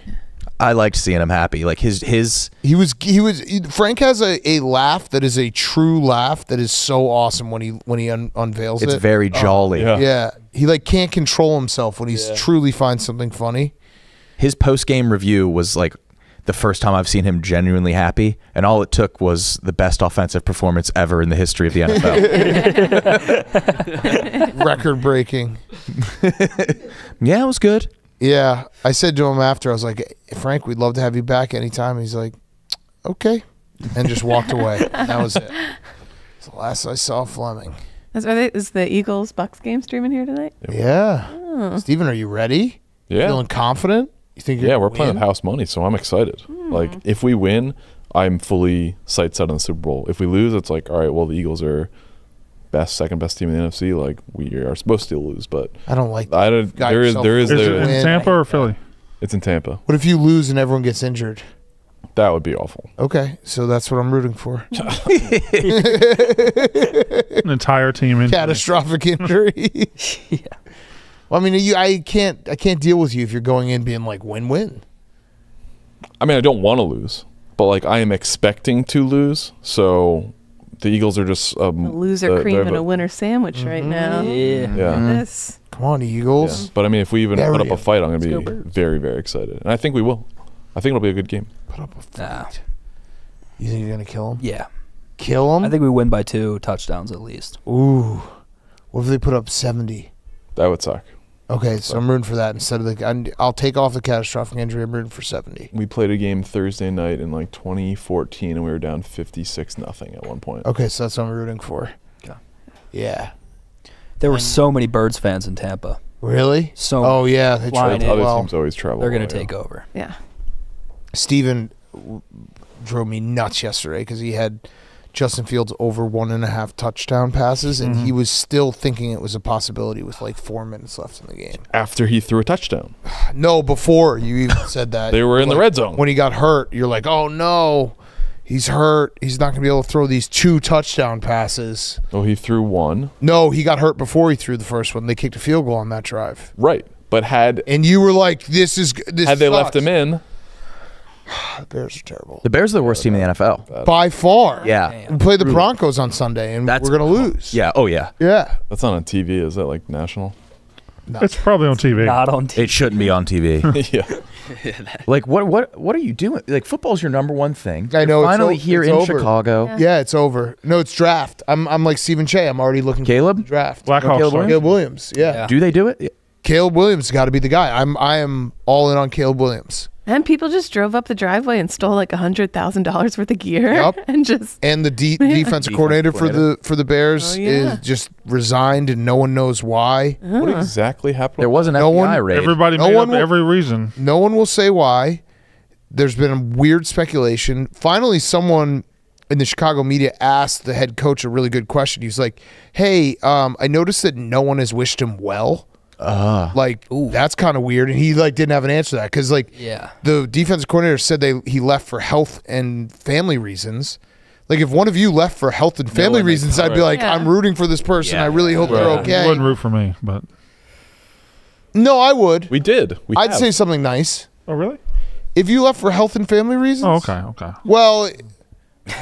I liked seeing him happy. Like his his He was he was he- Frank has a, a laugh that is a true laugh that is so awesome when he when he un- unveils it's it. very oh, jolly. yeah. yeah, he like can't control himself when he's truly finds something funny. His post game review was like the first time I've seen him genuinely happy, and all it took was the best offensive performance ever in the history of the NFL. *laughs* Record breaking. yeah, it was good. Yeah, I said to him after, I was like, Frank, we'd love to have you back anytime. He's like, okay, and just walked away. That was it. It's the last I saw Fleming. Is, are they, is the Eagles Bucs game streaming here tonight? Yeah, oh. Steven, are you ready? Yeah. Feeling confident? You think? Yeah, we're playing win? with house money, so I'm excited. Hmm. Like, if we win, I'm fully sight set on the Super Bowl. If we lose, it's like, all right, well, the Eagles are best, second best team in the NFC. Like, we are supposed to lose, but I don't like. I don't. Got there is. There is. Is it the, in Tampa or Philly? it's in Tampa. What if you lose and everyone gets injured? That would be awful. Okay, so that's what I'm rooting for. *laughs* An entire team *laughs* in Catastrophic injury. *laughs* yeah. Well, I mean, you, I can't, I can't deal with you if you're going in being like win-win. I mean, I don't want to lose, but like, I am expecting to lose. So the Eagles are just um, A loser the- cream they're and the- a winner sandwich right now. Yeah. Yeah. This. Come on, Yeah. Eagles. But I mean, if we even put up Bury 'em. a fight, I'm going to be go very, very excited, and I think we will. I think it'll be a good game. Put up a fight. Nah. You think you're gonna kill him? Yeah. Kill him? I think we win by two touchdowns at least. Ooh. What if they put up 70? That would suck. Okay, so I'm rooting for that instead of the. I'm- I'll take off the catastrophic injury. I'm rooting for 70. We played a game Thursday night in like 2014, and we were down 56 nothing at one point. Okay, so that's what I'm rooting for. Okay. Yeah. There were And- so many Birds fans in Tampa. Really? So Oh yeah, they flying in. Other well, teams always travel. They're gonna take over. Yeah. Steven w- drove me nuts yesterday because he had Justin Fields over one and a half touchdown passes, and Mm-hmm. he was still thinking it was a possibility with like four minutes left in the game. After he threw a touchdown, *sighs* No, before you even said that, *laughs* they were in the red zone. When he got hurt, you're like, oh no, he's hurt. He's not going to be able to throw these two touchdown passes. Oh, he threw one. No, he got hurt before he threw the first one. They kicked a field goal on that drive, Right, but had and you were like, this is this. had they left him in, *sighs* The Bears are terrible The Bears are the worst team in the NFL. by far. Yeah. we play the Broncos on Sunday, and That's- we're gonna lose. Yeah. Oh yeah. yeah. that's not on TV. Is that like national? It's probably on TV. Not on TV. It shouldn't be on TV. *laughs* yeah. *laughs* like what? What? What are you doing? Like football's your number one thing. I know, You're it's finally o- here it's in over. Chicago. Yeah. Yeah, it's over. No, it's draft. I'm I'm like Steven Cheah. I'm already looking Caleb? for the draft. Blackhawks. Caleb sorry. Caleb Williams. Yeah. Yeah. Do they do it? Caleb Williams got to be the guy. I'm I am all in on Caleb Williams. And people just drove up the driveway and stole like a hundred thousand dollars worth of gear Yup. *laughs* and just And the de- *laughs* defensive coordinator for the for the Bears Oh, yeah. is just resigned, and no one knows why. What exactly happened? There was an No FBI one- raid. Everybody No made one up will- every reason. No one will say why. There's been a weird speculation. Finally, someone in the Chicago media asked the head coach a really good question. He's like, "Hey, um, I noticed that no one has wished him well. Ah. Like that's kind of weird." And he like didn't have an answer to that because like Yeah. the defensive coordinator said they he left for health and family reasons. Like if one of you left for health and family one reasons, I'd be like, Yeah. I'm rooting for this person. Yeah. I really hope Right. they're You okay. wouldn't root for me, but No, I would. We did. We I'd have. say something nice. oh really? If you left for health and family reasons, Oh okay, okay. Well, *laughs*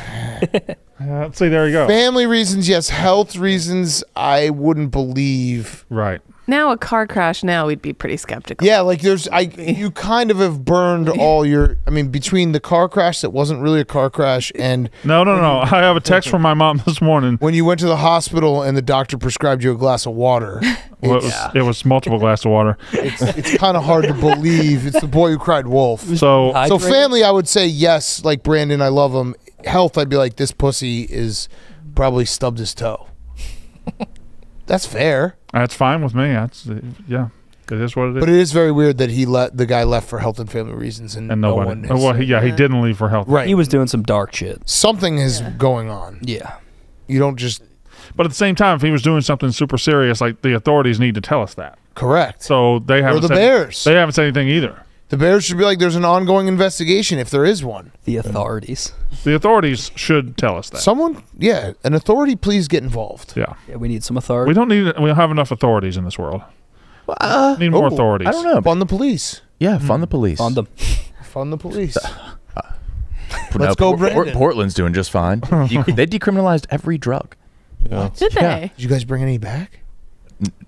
Uh, see, there you go. family reasons, yes. Health reasons, I wouldn't believe. Right. Now a car crash. Now we'd be pretty skeptical. Yeah, like there's, I *laughs* you kind of have burned all your. I mean, between the car crash that wasn't really a car crash, and No, no, no. I have a text from my mom this morning. when you went to the hospital and the doctor prescribed you a glass of water, *laughs* Well, it, was, it was multiple glass of water. it's it's kind of hard to believe. It's the boy who cried wolf. So So family, I would say yes. Like Brandon, I love him. Health, I'd be like this pussy is probably stubbed his toe. *laughs* That's fair, that's fine with me. That's yeah. It is what it is. but it is very weird that he let the guy left for health and family reasons, and, and no one. Has, well, he, yeah, he didn't leave for health. right, He was doing some dark shit. something is going on. Yeah. You don't just But at the same time, if he was doing something super serious, like the authorities need to tell us that. Correct. So they haven't the said, Bears. They haven't said anything either. The Bears should be like, there's an ongoing investigation if there is one. The authorities. The authorities should tell us that. Someone, yeah, an authority, please get involved. yeah. Yeah, we need some authority. We don't need. We don't have enough authorities in this world. Uh, Need more oh, authorities. I don't know. Fund the police. Yeah, fund the police. Fund them. *laughs* Fund the police. No, *laughs* Let's go, Port- Port- Brandon. Portland's doing just fine. *laughs* They decriminalized every drug. Yeah. Did they? Did you guys bring any back?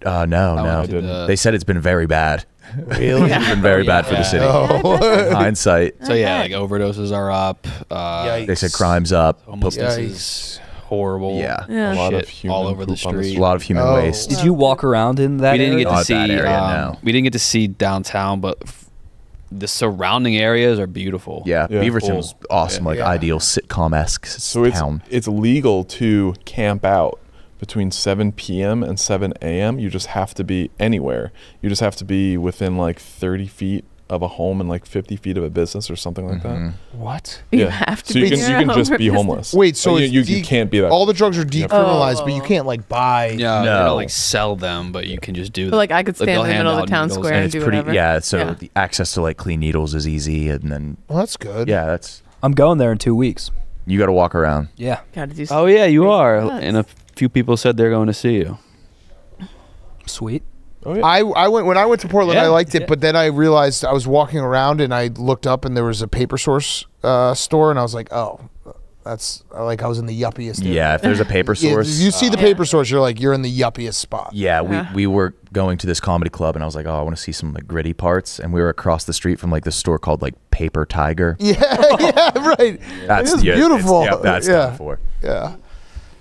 Uh, no, no. I didn't. Uh, They said it's been very bad. Really? It's been very bad for the city. Oh. In *laughs* hindsight, so yeah, like overdoses are up. Uh, Yikes. they said crimes up. homelessness Yikes. is horrible. Yeah. Yeah. A lot Shit of human all over the poop on street. A lot of human Oh. waste. Did you walk around in that we didn't area? get to Not see that area, um, no. we didn't get to see downtown, but f- the surrounding areas are beautiful. Yeah, Yeah. Beaverton was awesome, like Yeah. ideal sitcom esque So it's town. it's legal to camp out between 7 p.m. and 7 a.m. You just have to be anywhere. You just have to be within like 30 feet of a home and like 50 feet of a business or something like Mhm. What? You have to so you be can you can just be homeless. Wait, so Like, you, you, de- you can't be that. All the drugs are decriminalized, but you Oh. can't like buy. Yeah, No. don't like sell them, but you can just do. But like I could stand they'll in the middle of the town needles square and and, it's do pretty, whatever. yeah. So Yeah. the access to like clean needles is easy, and then Well, that's good. yeah, that's I'm going there in two weeks. you got to walk around. Yeah. Gotta do. Oh yeah, you are. Nuts. And a few people said they're going to see you. Sweet. oh, yeah. I, I went when I went to Portland. I liked it, yeah. but then I realized I was walking around and I looked up and there was a paper source uh, store, and I was like, oh, that's like I was in the yuppiest. area. Yeah, if there's a paper *laughs* source. if you see the Yeah. paper source, you're like you're in the yuppiest spot. Yeah, we, Yeah. we were going to this comedy club, and I was like, oh, I want to see some like gritty parts, and we were across the street from like this store called like Paper Tiger. *laughs* Yeah, *laughs* yeah, right. That's it's the- it's- beautiful. yeah, that's yeah, done for yeah,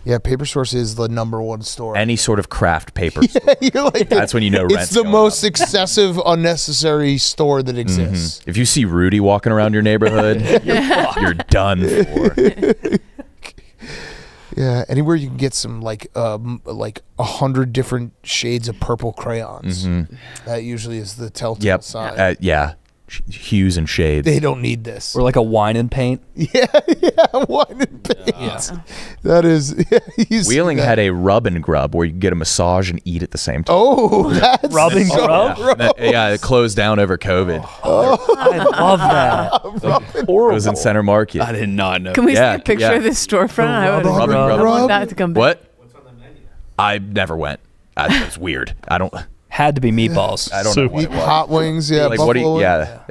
yeah. Paper Source is the number one store. any sort of craft paper. *laughs* store. you're like That's when you know it's the most excessive, *laughs* unnecessary store that exists. If you see Rudy walking around your neighborhood, *laughs* you're, you're done for. Yeah, anywhere you can get some like um like a hundred different shades of purple crayons. That usually is the telltale Mm-hmm. Yep. sign. Uh, yeah. Sh- Hues and shades. they don't need this. Or like a wine and paint. *laughs* yeah, yeah, *laughs* wine and paint. Yeah. That is. *laughs* Yeah, you Wheeling that. had a rub and grub where you get a massage and eat at the same time. Oh, that's Rub and so grub? Yeah, that- yeah, it closed down over COVID. Oh, I love that. It was in Center Market. I did not know. Can we Yeah, see a picture yeah. of this storefront? I would Rub and I grub. want that to come back. What? What's on the menu? I never went. I, that's weird. I don't. Had to be meatballs. I don't Soup. know what it was. hot wings. Yeah, like what do you? buffalo Yeah.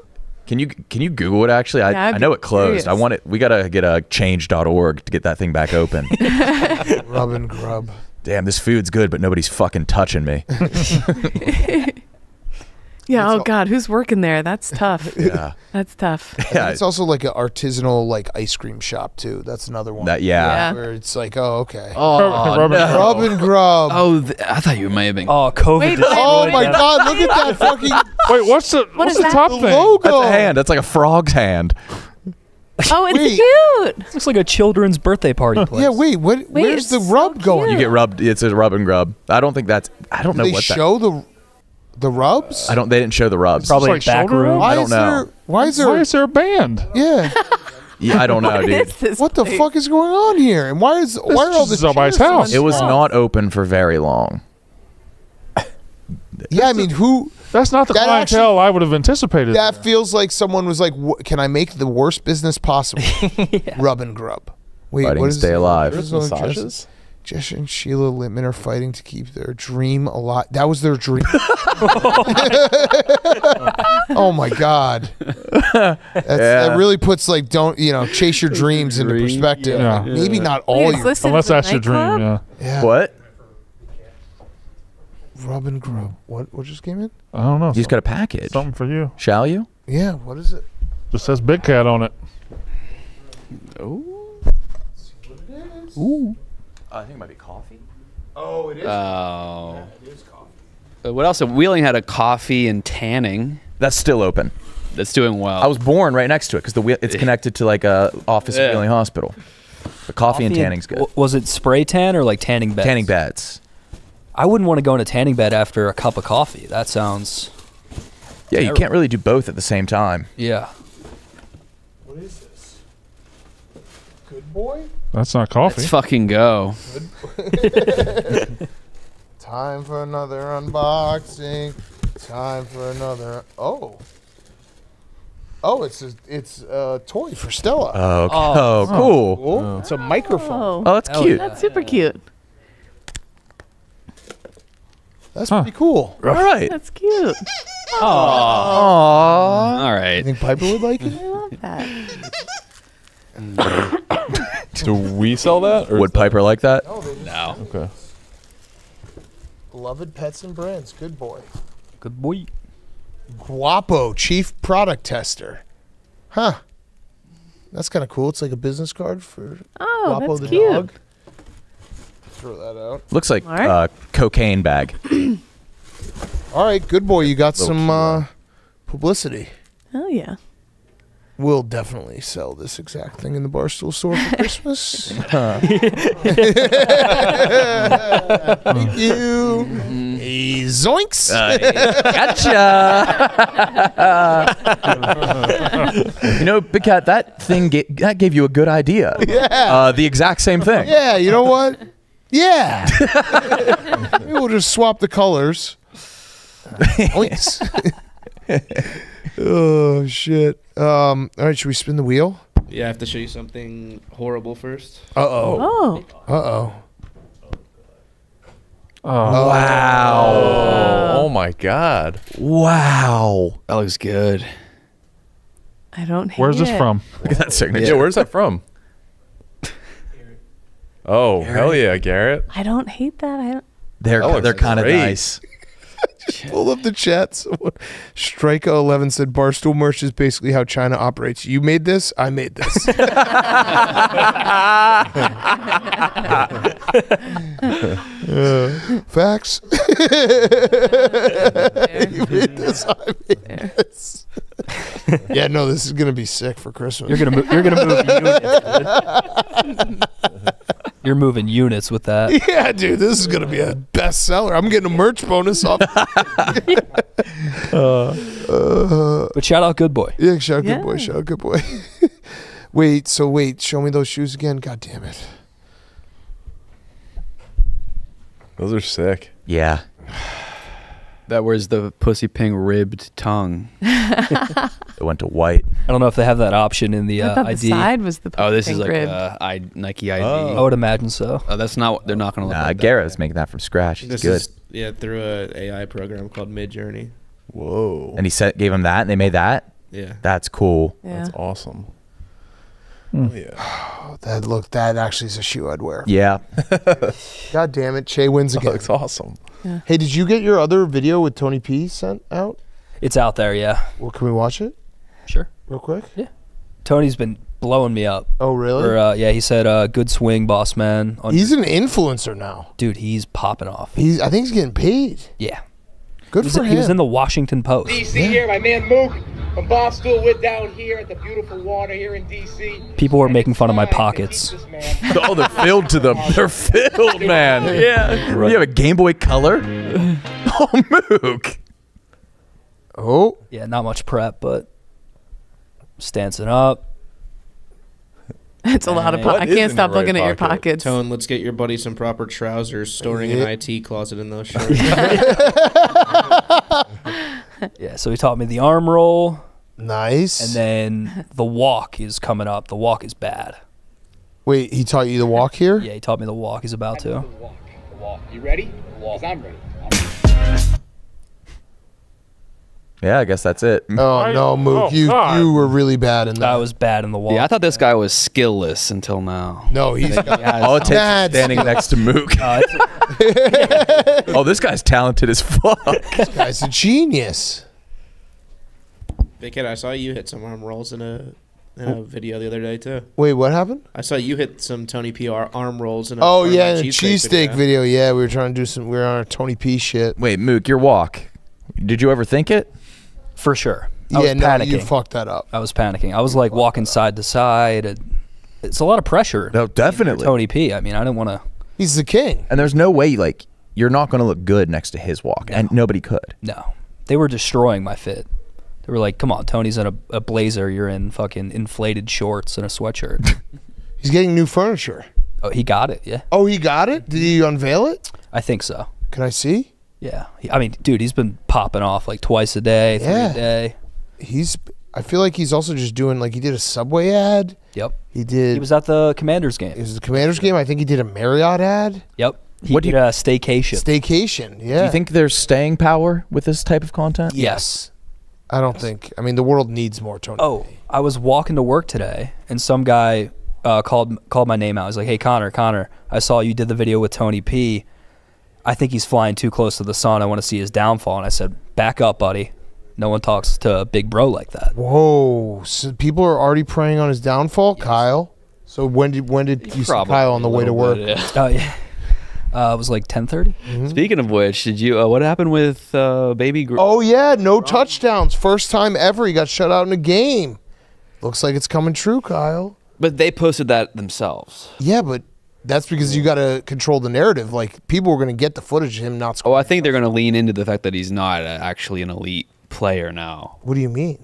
Can you can you Google it? Actually, I, Yeah, I'd know it closed. I want it. We gotta get a change.org to get that thing back open. wings, *laughs* rub and grub. Damn, this food's good, but nobody's fucking touching me. *laughs* *laughs* Yeah. It's Oh all- God, who's working there? That's *laughs* tough. Yeah, That's tough. yeah. It's also like an artisanal like ice cream shop too. That's another one. That yeah. Yeah. Where it's like, oh okay. Oh, Rub and no. *laughs* Rub and grub. Oh, th- I thought you may have been. Oh, COVID. Wait, Oh my that. god, look at that fucking *laughs* Wait, what's the what's is the that? top the thing? logo. That's a hand. That's like a frog's hand. Oh, it's Wait. cute. Looks like a children's birthday party place. Yeah, wait, what where's it's the so rub going? You get rubbed. It's a rub and grub. I don't think that's. I don't know they what that. show the the rubs? I don't. They didn't show the rubs. Probably like back room. Why I don't is know. there why is there Why is there a band? Yeah. *laughs* Yeah, I don't know, What dude. is this What the place? fuck is going on here? And why is why are all the is somebody's chairs so house. It was small? not open for very long. *laughs* Yeah, I mean, who That's not the That clientele I would have anticipated. that feels like someone was like, "Wh- "Can I make the worst business possible?" *laughs* Rub and grub. Wait, Fighting what to is stay alive. What is it on Massages? Jess and Sheila Littman are fighting to keep their dream alive. That was their dream. *laughs* oh my god, That's, that really puts like don't you know chase your dreams into Dream, perspective. yeah. Like, maybe not Wait, all it's your listed Unless as a that's your dream, nightclub? yeah. yeah. What? Rub and grub. What? What just came in? I don't know. You just got a package. something for you. Shall you? Yeah. What is it? Just says Big Cat on it. Oh. I think it might be coffee. Oh, it is. Oh. it is Uh, What else? Wheeling had a coffee and tanning That's still open. that's doing well. I was born right next to it because the wheel, it's connected to like a office Yeah. at Wheeling Hospital. The coffee, and tanning's good. W- Was it spray tan or like tanning beds? Tanning beds. I wouldn't want to go in a tanning bed after a cup of coffee. That sounds. Yeah, you can't really do both at the same time. Yeah. What is this? Good boy. That's not coffee. Let's fucking go. *laughs* *laughs* Time for another unboxing. Time for another. Oh. Oh, it's a it's a toy for Stella. Oh, oh. Oh, oh, cool. Cool. It's a microphone. Oh, Oh, that's cute. yeah. that's super cute. That's Huh. pretty cool. All right. That's cute. Aww. All right. You think Piper would like it? I love that. *laughs* Do we sell that? Or Would is that- Piper like that? No. no. Okay. Beloved pets and brands. Good boy. Good boy. Guapo, chief product tester. Huh. That's kind of cool. It's like a business card for Oh, Guapo that's the cute. dog. Throw that out. Looks like All right. uh, cocaine bag. *clears throat* All right, good boy. You got some uh, publicity. Hell yeah. We'll definitely sell this exact thing in the Barstool store for *laughs* Christmas. *laughs* Thank you. Hey, zoinks. gotcha. *laughs* you know, Big Cat, that thing ga- that gave you a good idea. Yeah. Uh, the exact same thing. yeah, you know what? Yeah. Maybe we'll just swap the colors. Zoinks. oh, shit. Um, all right, should we spin the wheel? Yeah, I have to show you something horrible first. Uh oh. Oh. Uh oh. Oh, Wow. Oh my god. Wow. That looks good. I don't hate where's this from? Look at that signature. Yeah, where's that from? Oh, hell yeah, Garrett. I don't hate that. I don't. They're That they're kind of nice. Pull up the chat. Someone- Strika11 said Barstool merch is basically how China operates. You made this, I made this. Uh, *laughs* *laughs* facts. *laughs* you made this, I made this. yeah, no, this is gonna be sick for Christmas. You're gonna move. You're gonna move units. Dude. You're moving units with that. *laughs* yeah, dude, this is gonna be a bestseller. I'm getting a merch bonus off. *laughs* uh, But shout out, good boy. yeah, shout out good boy, shout out good boy. *laughs* wait, so wait, show me those shoes again. God damn it. Those are sick. Yeah. *sighs* *sighs* *sighs* That was the pussy ping ribbed tongue. *laughs* It went to white. I don't know if they have that option in the I uh, thought ID. the side was the. Oh, this is like rib. uh, I Nike ID. Oh. I would imagine so. Oh, that's not. What they're not gonna look Nah, like that. Garrett's making that from scratch. He's This good. is yeah through a AI program called Midjourney. Whoa. and he said, gave him that, and they made that. Yeah. That's cool. yeah. That's awesome. Hmm. Oh, yeah. Oh, *sighs* that look, that actually is a shoe I'd wear. Yeah. *laughs* God damn it, Cheah wins That again. looks awesome. Hey, did you get your other video with Tony P sent out? It's out there, yeah. Well, can we watch it Sure. real quick? Yeah. Tony's been blowing me up. Oh, really? Or, uh, yeah, he said, uh, "Good swing, boss man." On he's an influencer now. dude. He's popping off. He's, I think he's getting paid. Yeah. Good He was, for he was in the Washington Post. DC here, my man Mook from Barstool. We're down here at the beautiful water here in DC. People were making fun of my pockets. keep this man- oh, they're filled to the. They're filled, *laughs* man. Yeah. You have a Game Boy Color. *laughs* oh, Mook. oh, Yeah, not much prep, but stancing up. *laughs* It's a lot of. Po- I can't stop your right looking at your pockets. Tone, let's get your buddy some proper trousers. Storing an IT closet in those *laughs* shorts. Yeah, so he taught me the arm roll, nice. and then the walk is coming up. The walk is bad. Wait, he taught you to walk here? Yeah, he taught me the walk. He's about to. The walk, the walk. You ready? Because I'm ready. Yeah, I guess that's it. Oh I- no, Mook, oh, you God. you were really bad in that. That was bad in the walk. Yeah, I thought this guy was skillless until now. no, he's got, All it takes standing next to Mook. Uh, it's- *laughs* *laughs* oh, this guy's talented as fuck. this guy's a genius. Big Cat, I saw you hit some arm rolls in a in a video the other day too. Wait, what happened? I saw you hit some Tony P arm rolls in a Oh yeah, and the cheesesteak video. Yeah, we were trying to do some. We were on our Tony P shit. Wait, Mook, your walk. Did you ever think it? For sure. I yeah, was no, panicking. you fucked that up. I was panicking. I was like walking side to side. It's a lot of pressure. No, definitely. Tony P. I mean, I didn't want to. He's the king. And there's no way, like, you're not going to look good next to his walk, and nobody could. No, they were destroying my fit. They were like, "Come on, Tony's in a, a blazer. You're in fucking inflated shorts and a sweatshirt." *laughs* He's getting new furniture. Oh, he got it. Yeah, Oh, he got it. Did he unveil it? I think so. Can I see? Yeah, I mean, dude, he's been popping off like twice a day, three Yeah. a day. He's. I feel like he's also just doing like he did a Subway ad. Yep. He did. He was at the Commanders game. It was the Commanders game. I think he did a Marriott ad. Yep. He What do did you- a staycation. Staycation. Yeah. Do you think there's staying power with this type of content? yes. I don't think. I mean, the world needs more Tony. Oh, I was walking to work today, and some guy uh, called called my name out. He's like, "Hey, Connor, Connor, I saw you did the video with Tony P. I think he's flying too close to the sun. I want to see his downfall." And I said, "Back up, buddy. No one talks to a big bro like that." Whoa! So people are already preying on his downfall, Kyle. So when did when did you see Kyle on the way to little work? bit, yeah. Oh yeah. *laughs* Uh, it was like ten thirty. Speaking of which, did you? Uh, what happened with uh, baby? Gr- Oh yeah, no touchdowns. First time ever he got shut out in a game. Looks like it's coming true, Kyle. But they posted that themselves. Yeah, but that's because you got to control the narrative. Like people are going to get the footage of him not Scoring. Oh. I think they're going to lean into the fact that he's not uh, actually an elite player now. What do you mean?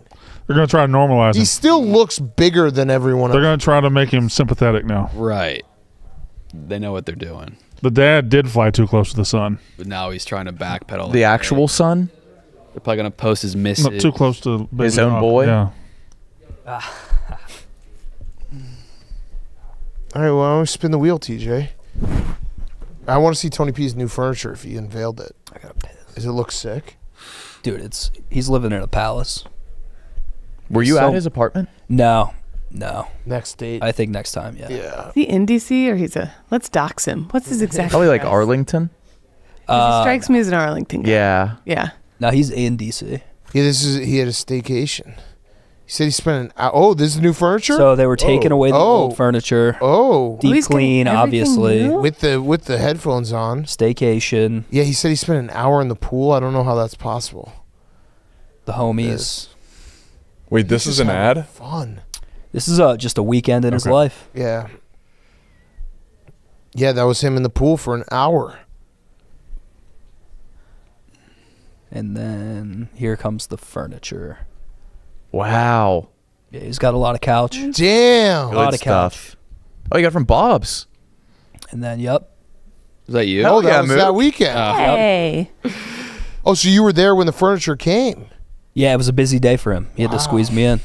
They're going to try to normalize He him. still looks bigger than everyone They're else. going to try to make him sympathetic now. Right. They know what they're doing. The dad did fly too close to the sun. But now he's trying to backpedal. The actual son? They're probably going to post his misses. Not too close to His own dog. boy? Yeah. All right, well, why don't we spin the wheel, TJ? I want to see Tony P's new furniture if he unveiled it. I got pissed. Does it look sick? Dude, it's he's living in a palace. Were you So- at his apartment? No, no. Next date. I think next time. Yeah. yeah. Is he in DC or he's a? Let's dox him. What's his *laughs* exact? Probably like address? Arlington. 'Cause Uh, he strikes me as an Arlington guy. Yeah. Yeah. no, he's in DC. Yeah, this is he had a staycation. He said he spent an hour. Oh, this is new furniture. So they were taking Oh. away the Oh. old furniture, oh, deep he's clean, obviously, new? with the with the headphones on. staycation, Yeah, he said he spent an hour in the pool. I don't know how that's possible. the homies. Wait, this He's is an ad? Fun. This is uh, just a weekend in his life. Yeah. Yeah, that was him in the pool for an hour. And then here comes the furniture. Wow. Yeah, he's got a lot of couch. Damn. A lot Good of couch. stuff. Oh, you got it from Bob's. And then, yep. Is that you? Oh, that yeah, was Mook. that weekend. Uh, Hey. oh, so you were there when the furniture came? Yeah, it was a busy day for him. He had to squeeze me in.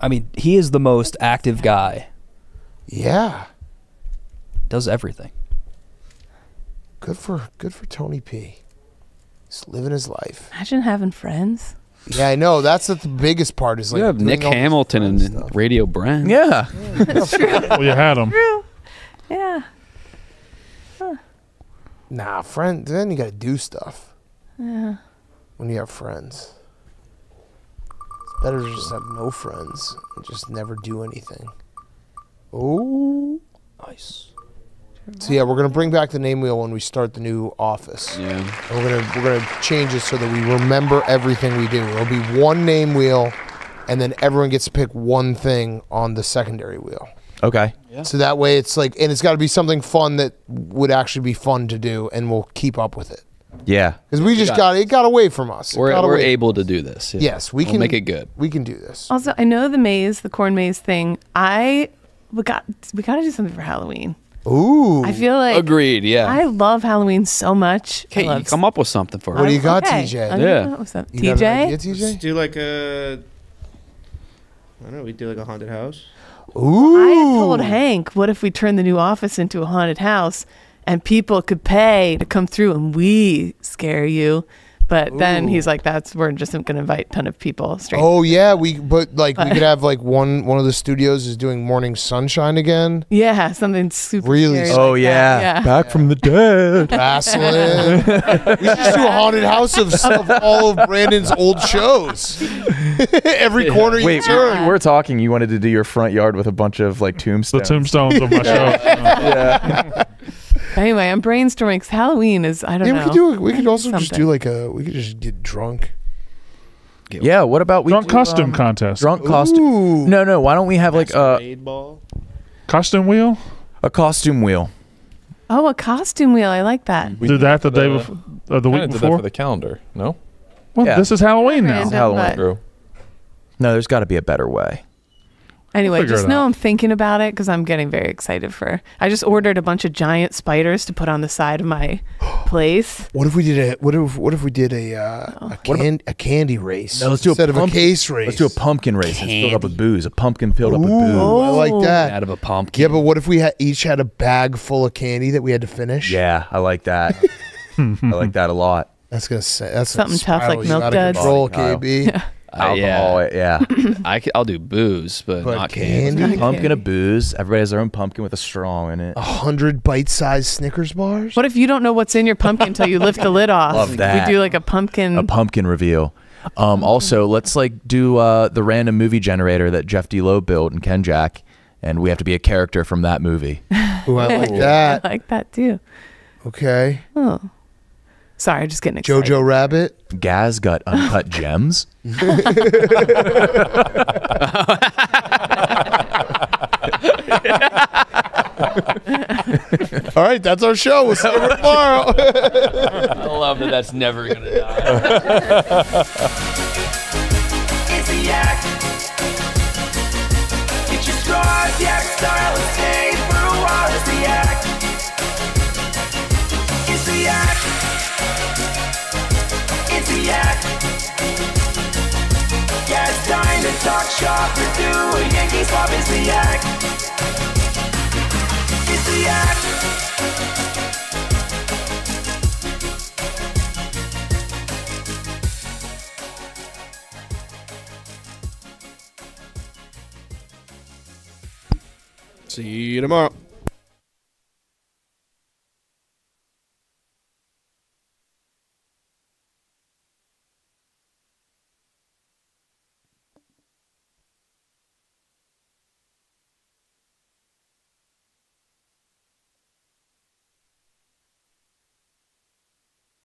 I mean, he is the most active guy. Yeah. Does everything. Good for good for Tony P. He's living his life. Imagine having friends. Yeah, I know. That's the biggest part. Is like you have Nick Hamilton and stuff. Radio Brand. Yeah. Well, you had him. Yeah. Nah, friend. Then you got to do stuff Yeah. when you have friends. It's better to just have no friends and just never do anything. Oh. Nice. So yeah, we're gonna bring back the name wheel when we start the new office. Yeah. And we're gonna we're gonna change it so that we remember everything we do. It'll be one name wheel, and then everyone gets to pick one thing on the secondary wheel. Okay. Yeah. So that way it's like, and it's got to be something fun that would actually be fun to do, and we'll keep up with it. Yeah. Because we just got, it got away from us. It We're, got we're away- able to do this. yeah. Yes, we We'll can make it good. We can do this. Also, I know the maze, the corn maze thing. I we got we got to do something for Halloween. Ooh. I feel like Agreed. Yeah. I love Halloween so much. I Okay, you love come up with something for What it. do you got, Okay, TJ? I'm Yeah. gonna come up with something. You got an idea, TJ, TJ? do like a. I don't know. We do like a haunted house. Ooh. I had told Hank, what if we turn the new office into a haunted house and people could pay to come through and we scare you? But then he's like, "That's we're just going to invite a ton of people straight." Oh yeah, we but like we could have like one one of the studios is doing Morning Sunshine again. yeah, something super Really scary Oh like yeah. yeah. Back from the dead. Wrestling. we should just do a haunted house of, of all of Brandon's old shows. *laughs* Every corner you Wait, turn. we we're talking. You wanted to do your front yard with a bunch of like tombstones. The tombstones. tombstones of my show. *laughs* yeah. Anyway, I'm brainstorming 'cause Halloween is I don't Yeah, we could do. We could also just Something. do like a. We could just get drunk. Yeah. What about we Drunk do, costume um, contest. Drunk costume. Ooh. No, no. Why don't we have like a Masquerade ball. Costume wheel? a costume wheel? oh, a costume wheel. I like that. We did that the day before, uh, the Kinda week did that before? for the calendar. No. well, Yeah. this is Halloween now. Random, Halloween. but- True. No, there's got to be a better way. Anyway, figure just know out. I'm thinking about it because I'm getting very excited for. I just ordered a bunch of giant spiders to put on the side of my *gasps* place. What if we did a what if what if we did a uh, a, can, a candy race No, let's do a instead of a case race? Let's do a pumpkin race. It's filled up with booze. A pumpkin filled up with Ooh, booze. I like that. Out of a pumpkin. Yeah, but what if we had, each had a bag full of candy that we had to finish? Yeah, I like that. *laughs* I like that a lot. That's gonna say that's Something tough like milk duds. Control, KB. Uh, Alcohol, yeah. *laughs* I c- I'll do booze, but, But not candy. candy, pumpkin of booze. Everybody has their own pumpkin with a straw in it. a hundred bite-sized Snickers bars. What if you don't know what's in your pumpkin until you lift the lid *laughs* off? Love that. We do like a pumpkin. A pumpkin reveal. Um, also, let's like do uh, the random movie generator that Jeff D. Lowe built and Ken Jack, and we have to be a character from that movie. Ooh, I like *laughs* I that. like that too. Okay, Oh, sorry, I'm just getting excited. Jojo Rabbit. Gaz got uncut *laughs* gems. *laughs* All right, that's our show. We'll see you tomorrow. *laughs* I love that. That's never gonna die. To talk shop or do a Yankee. It's the yak. It's the yak. See you tomorrow.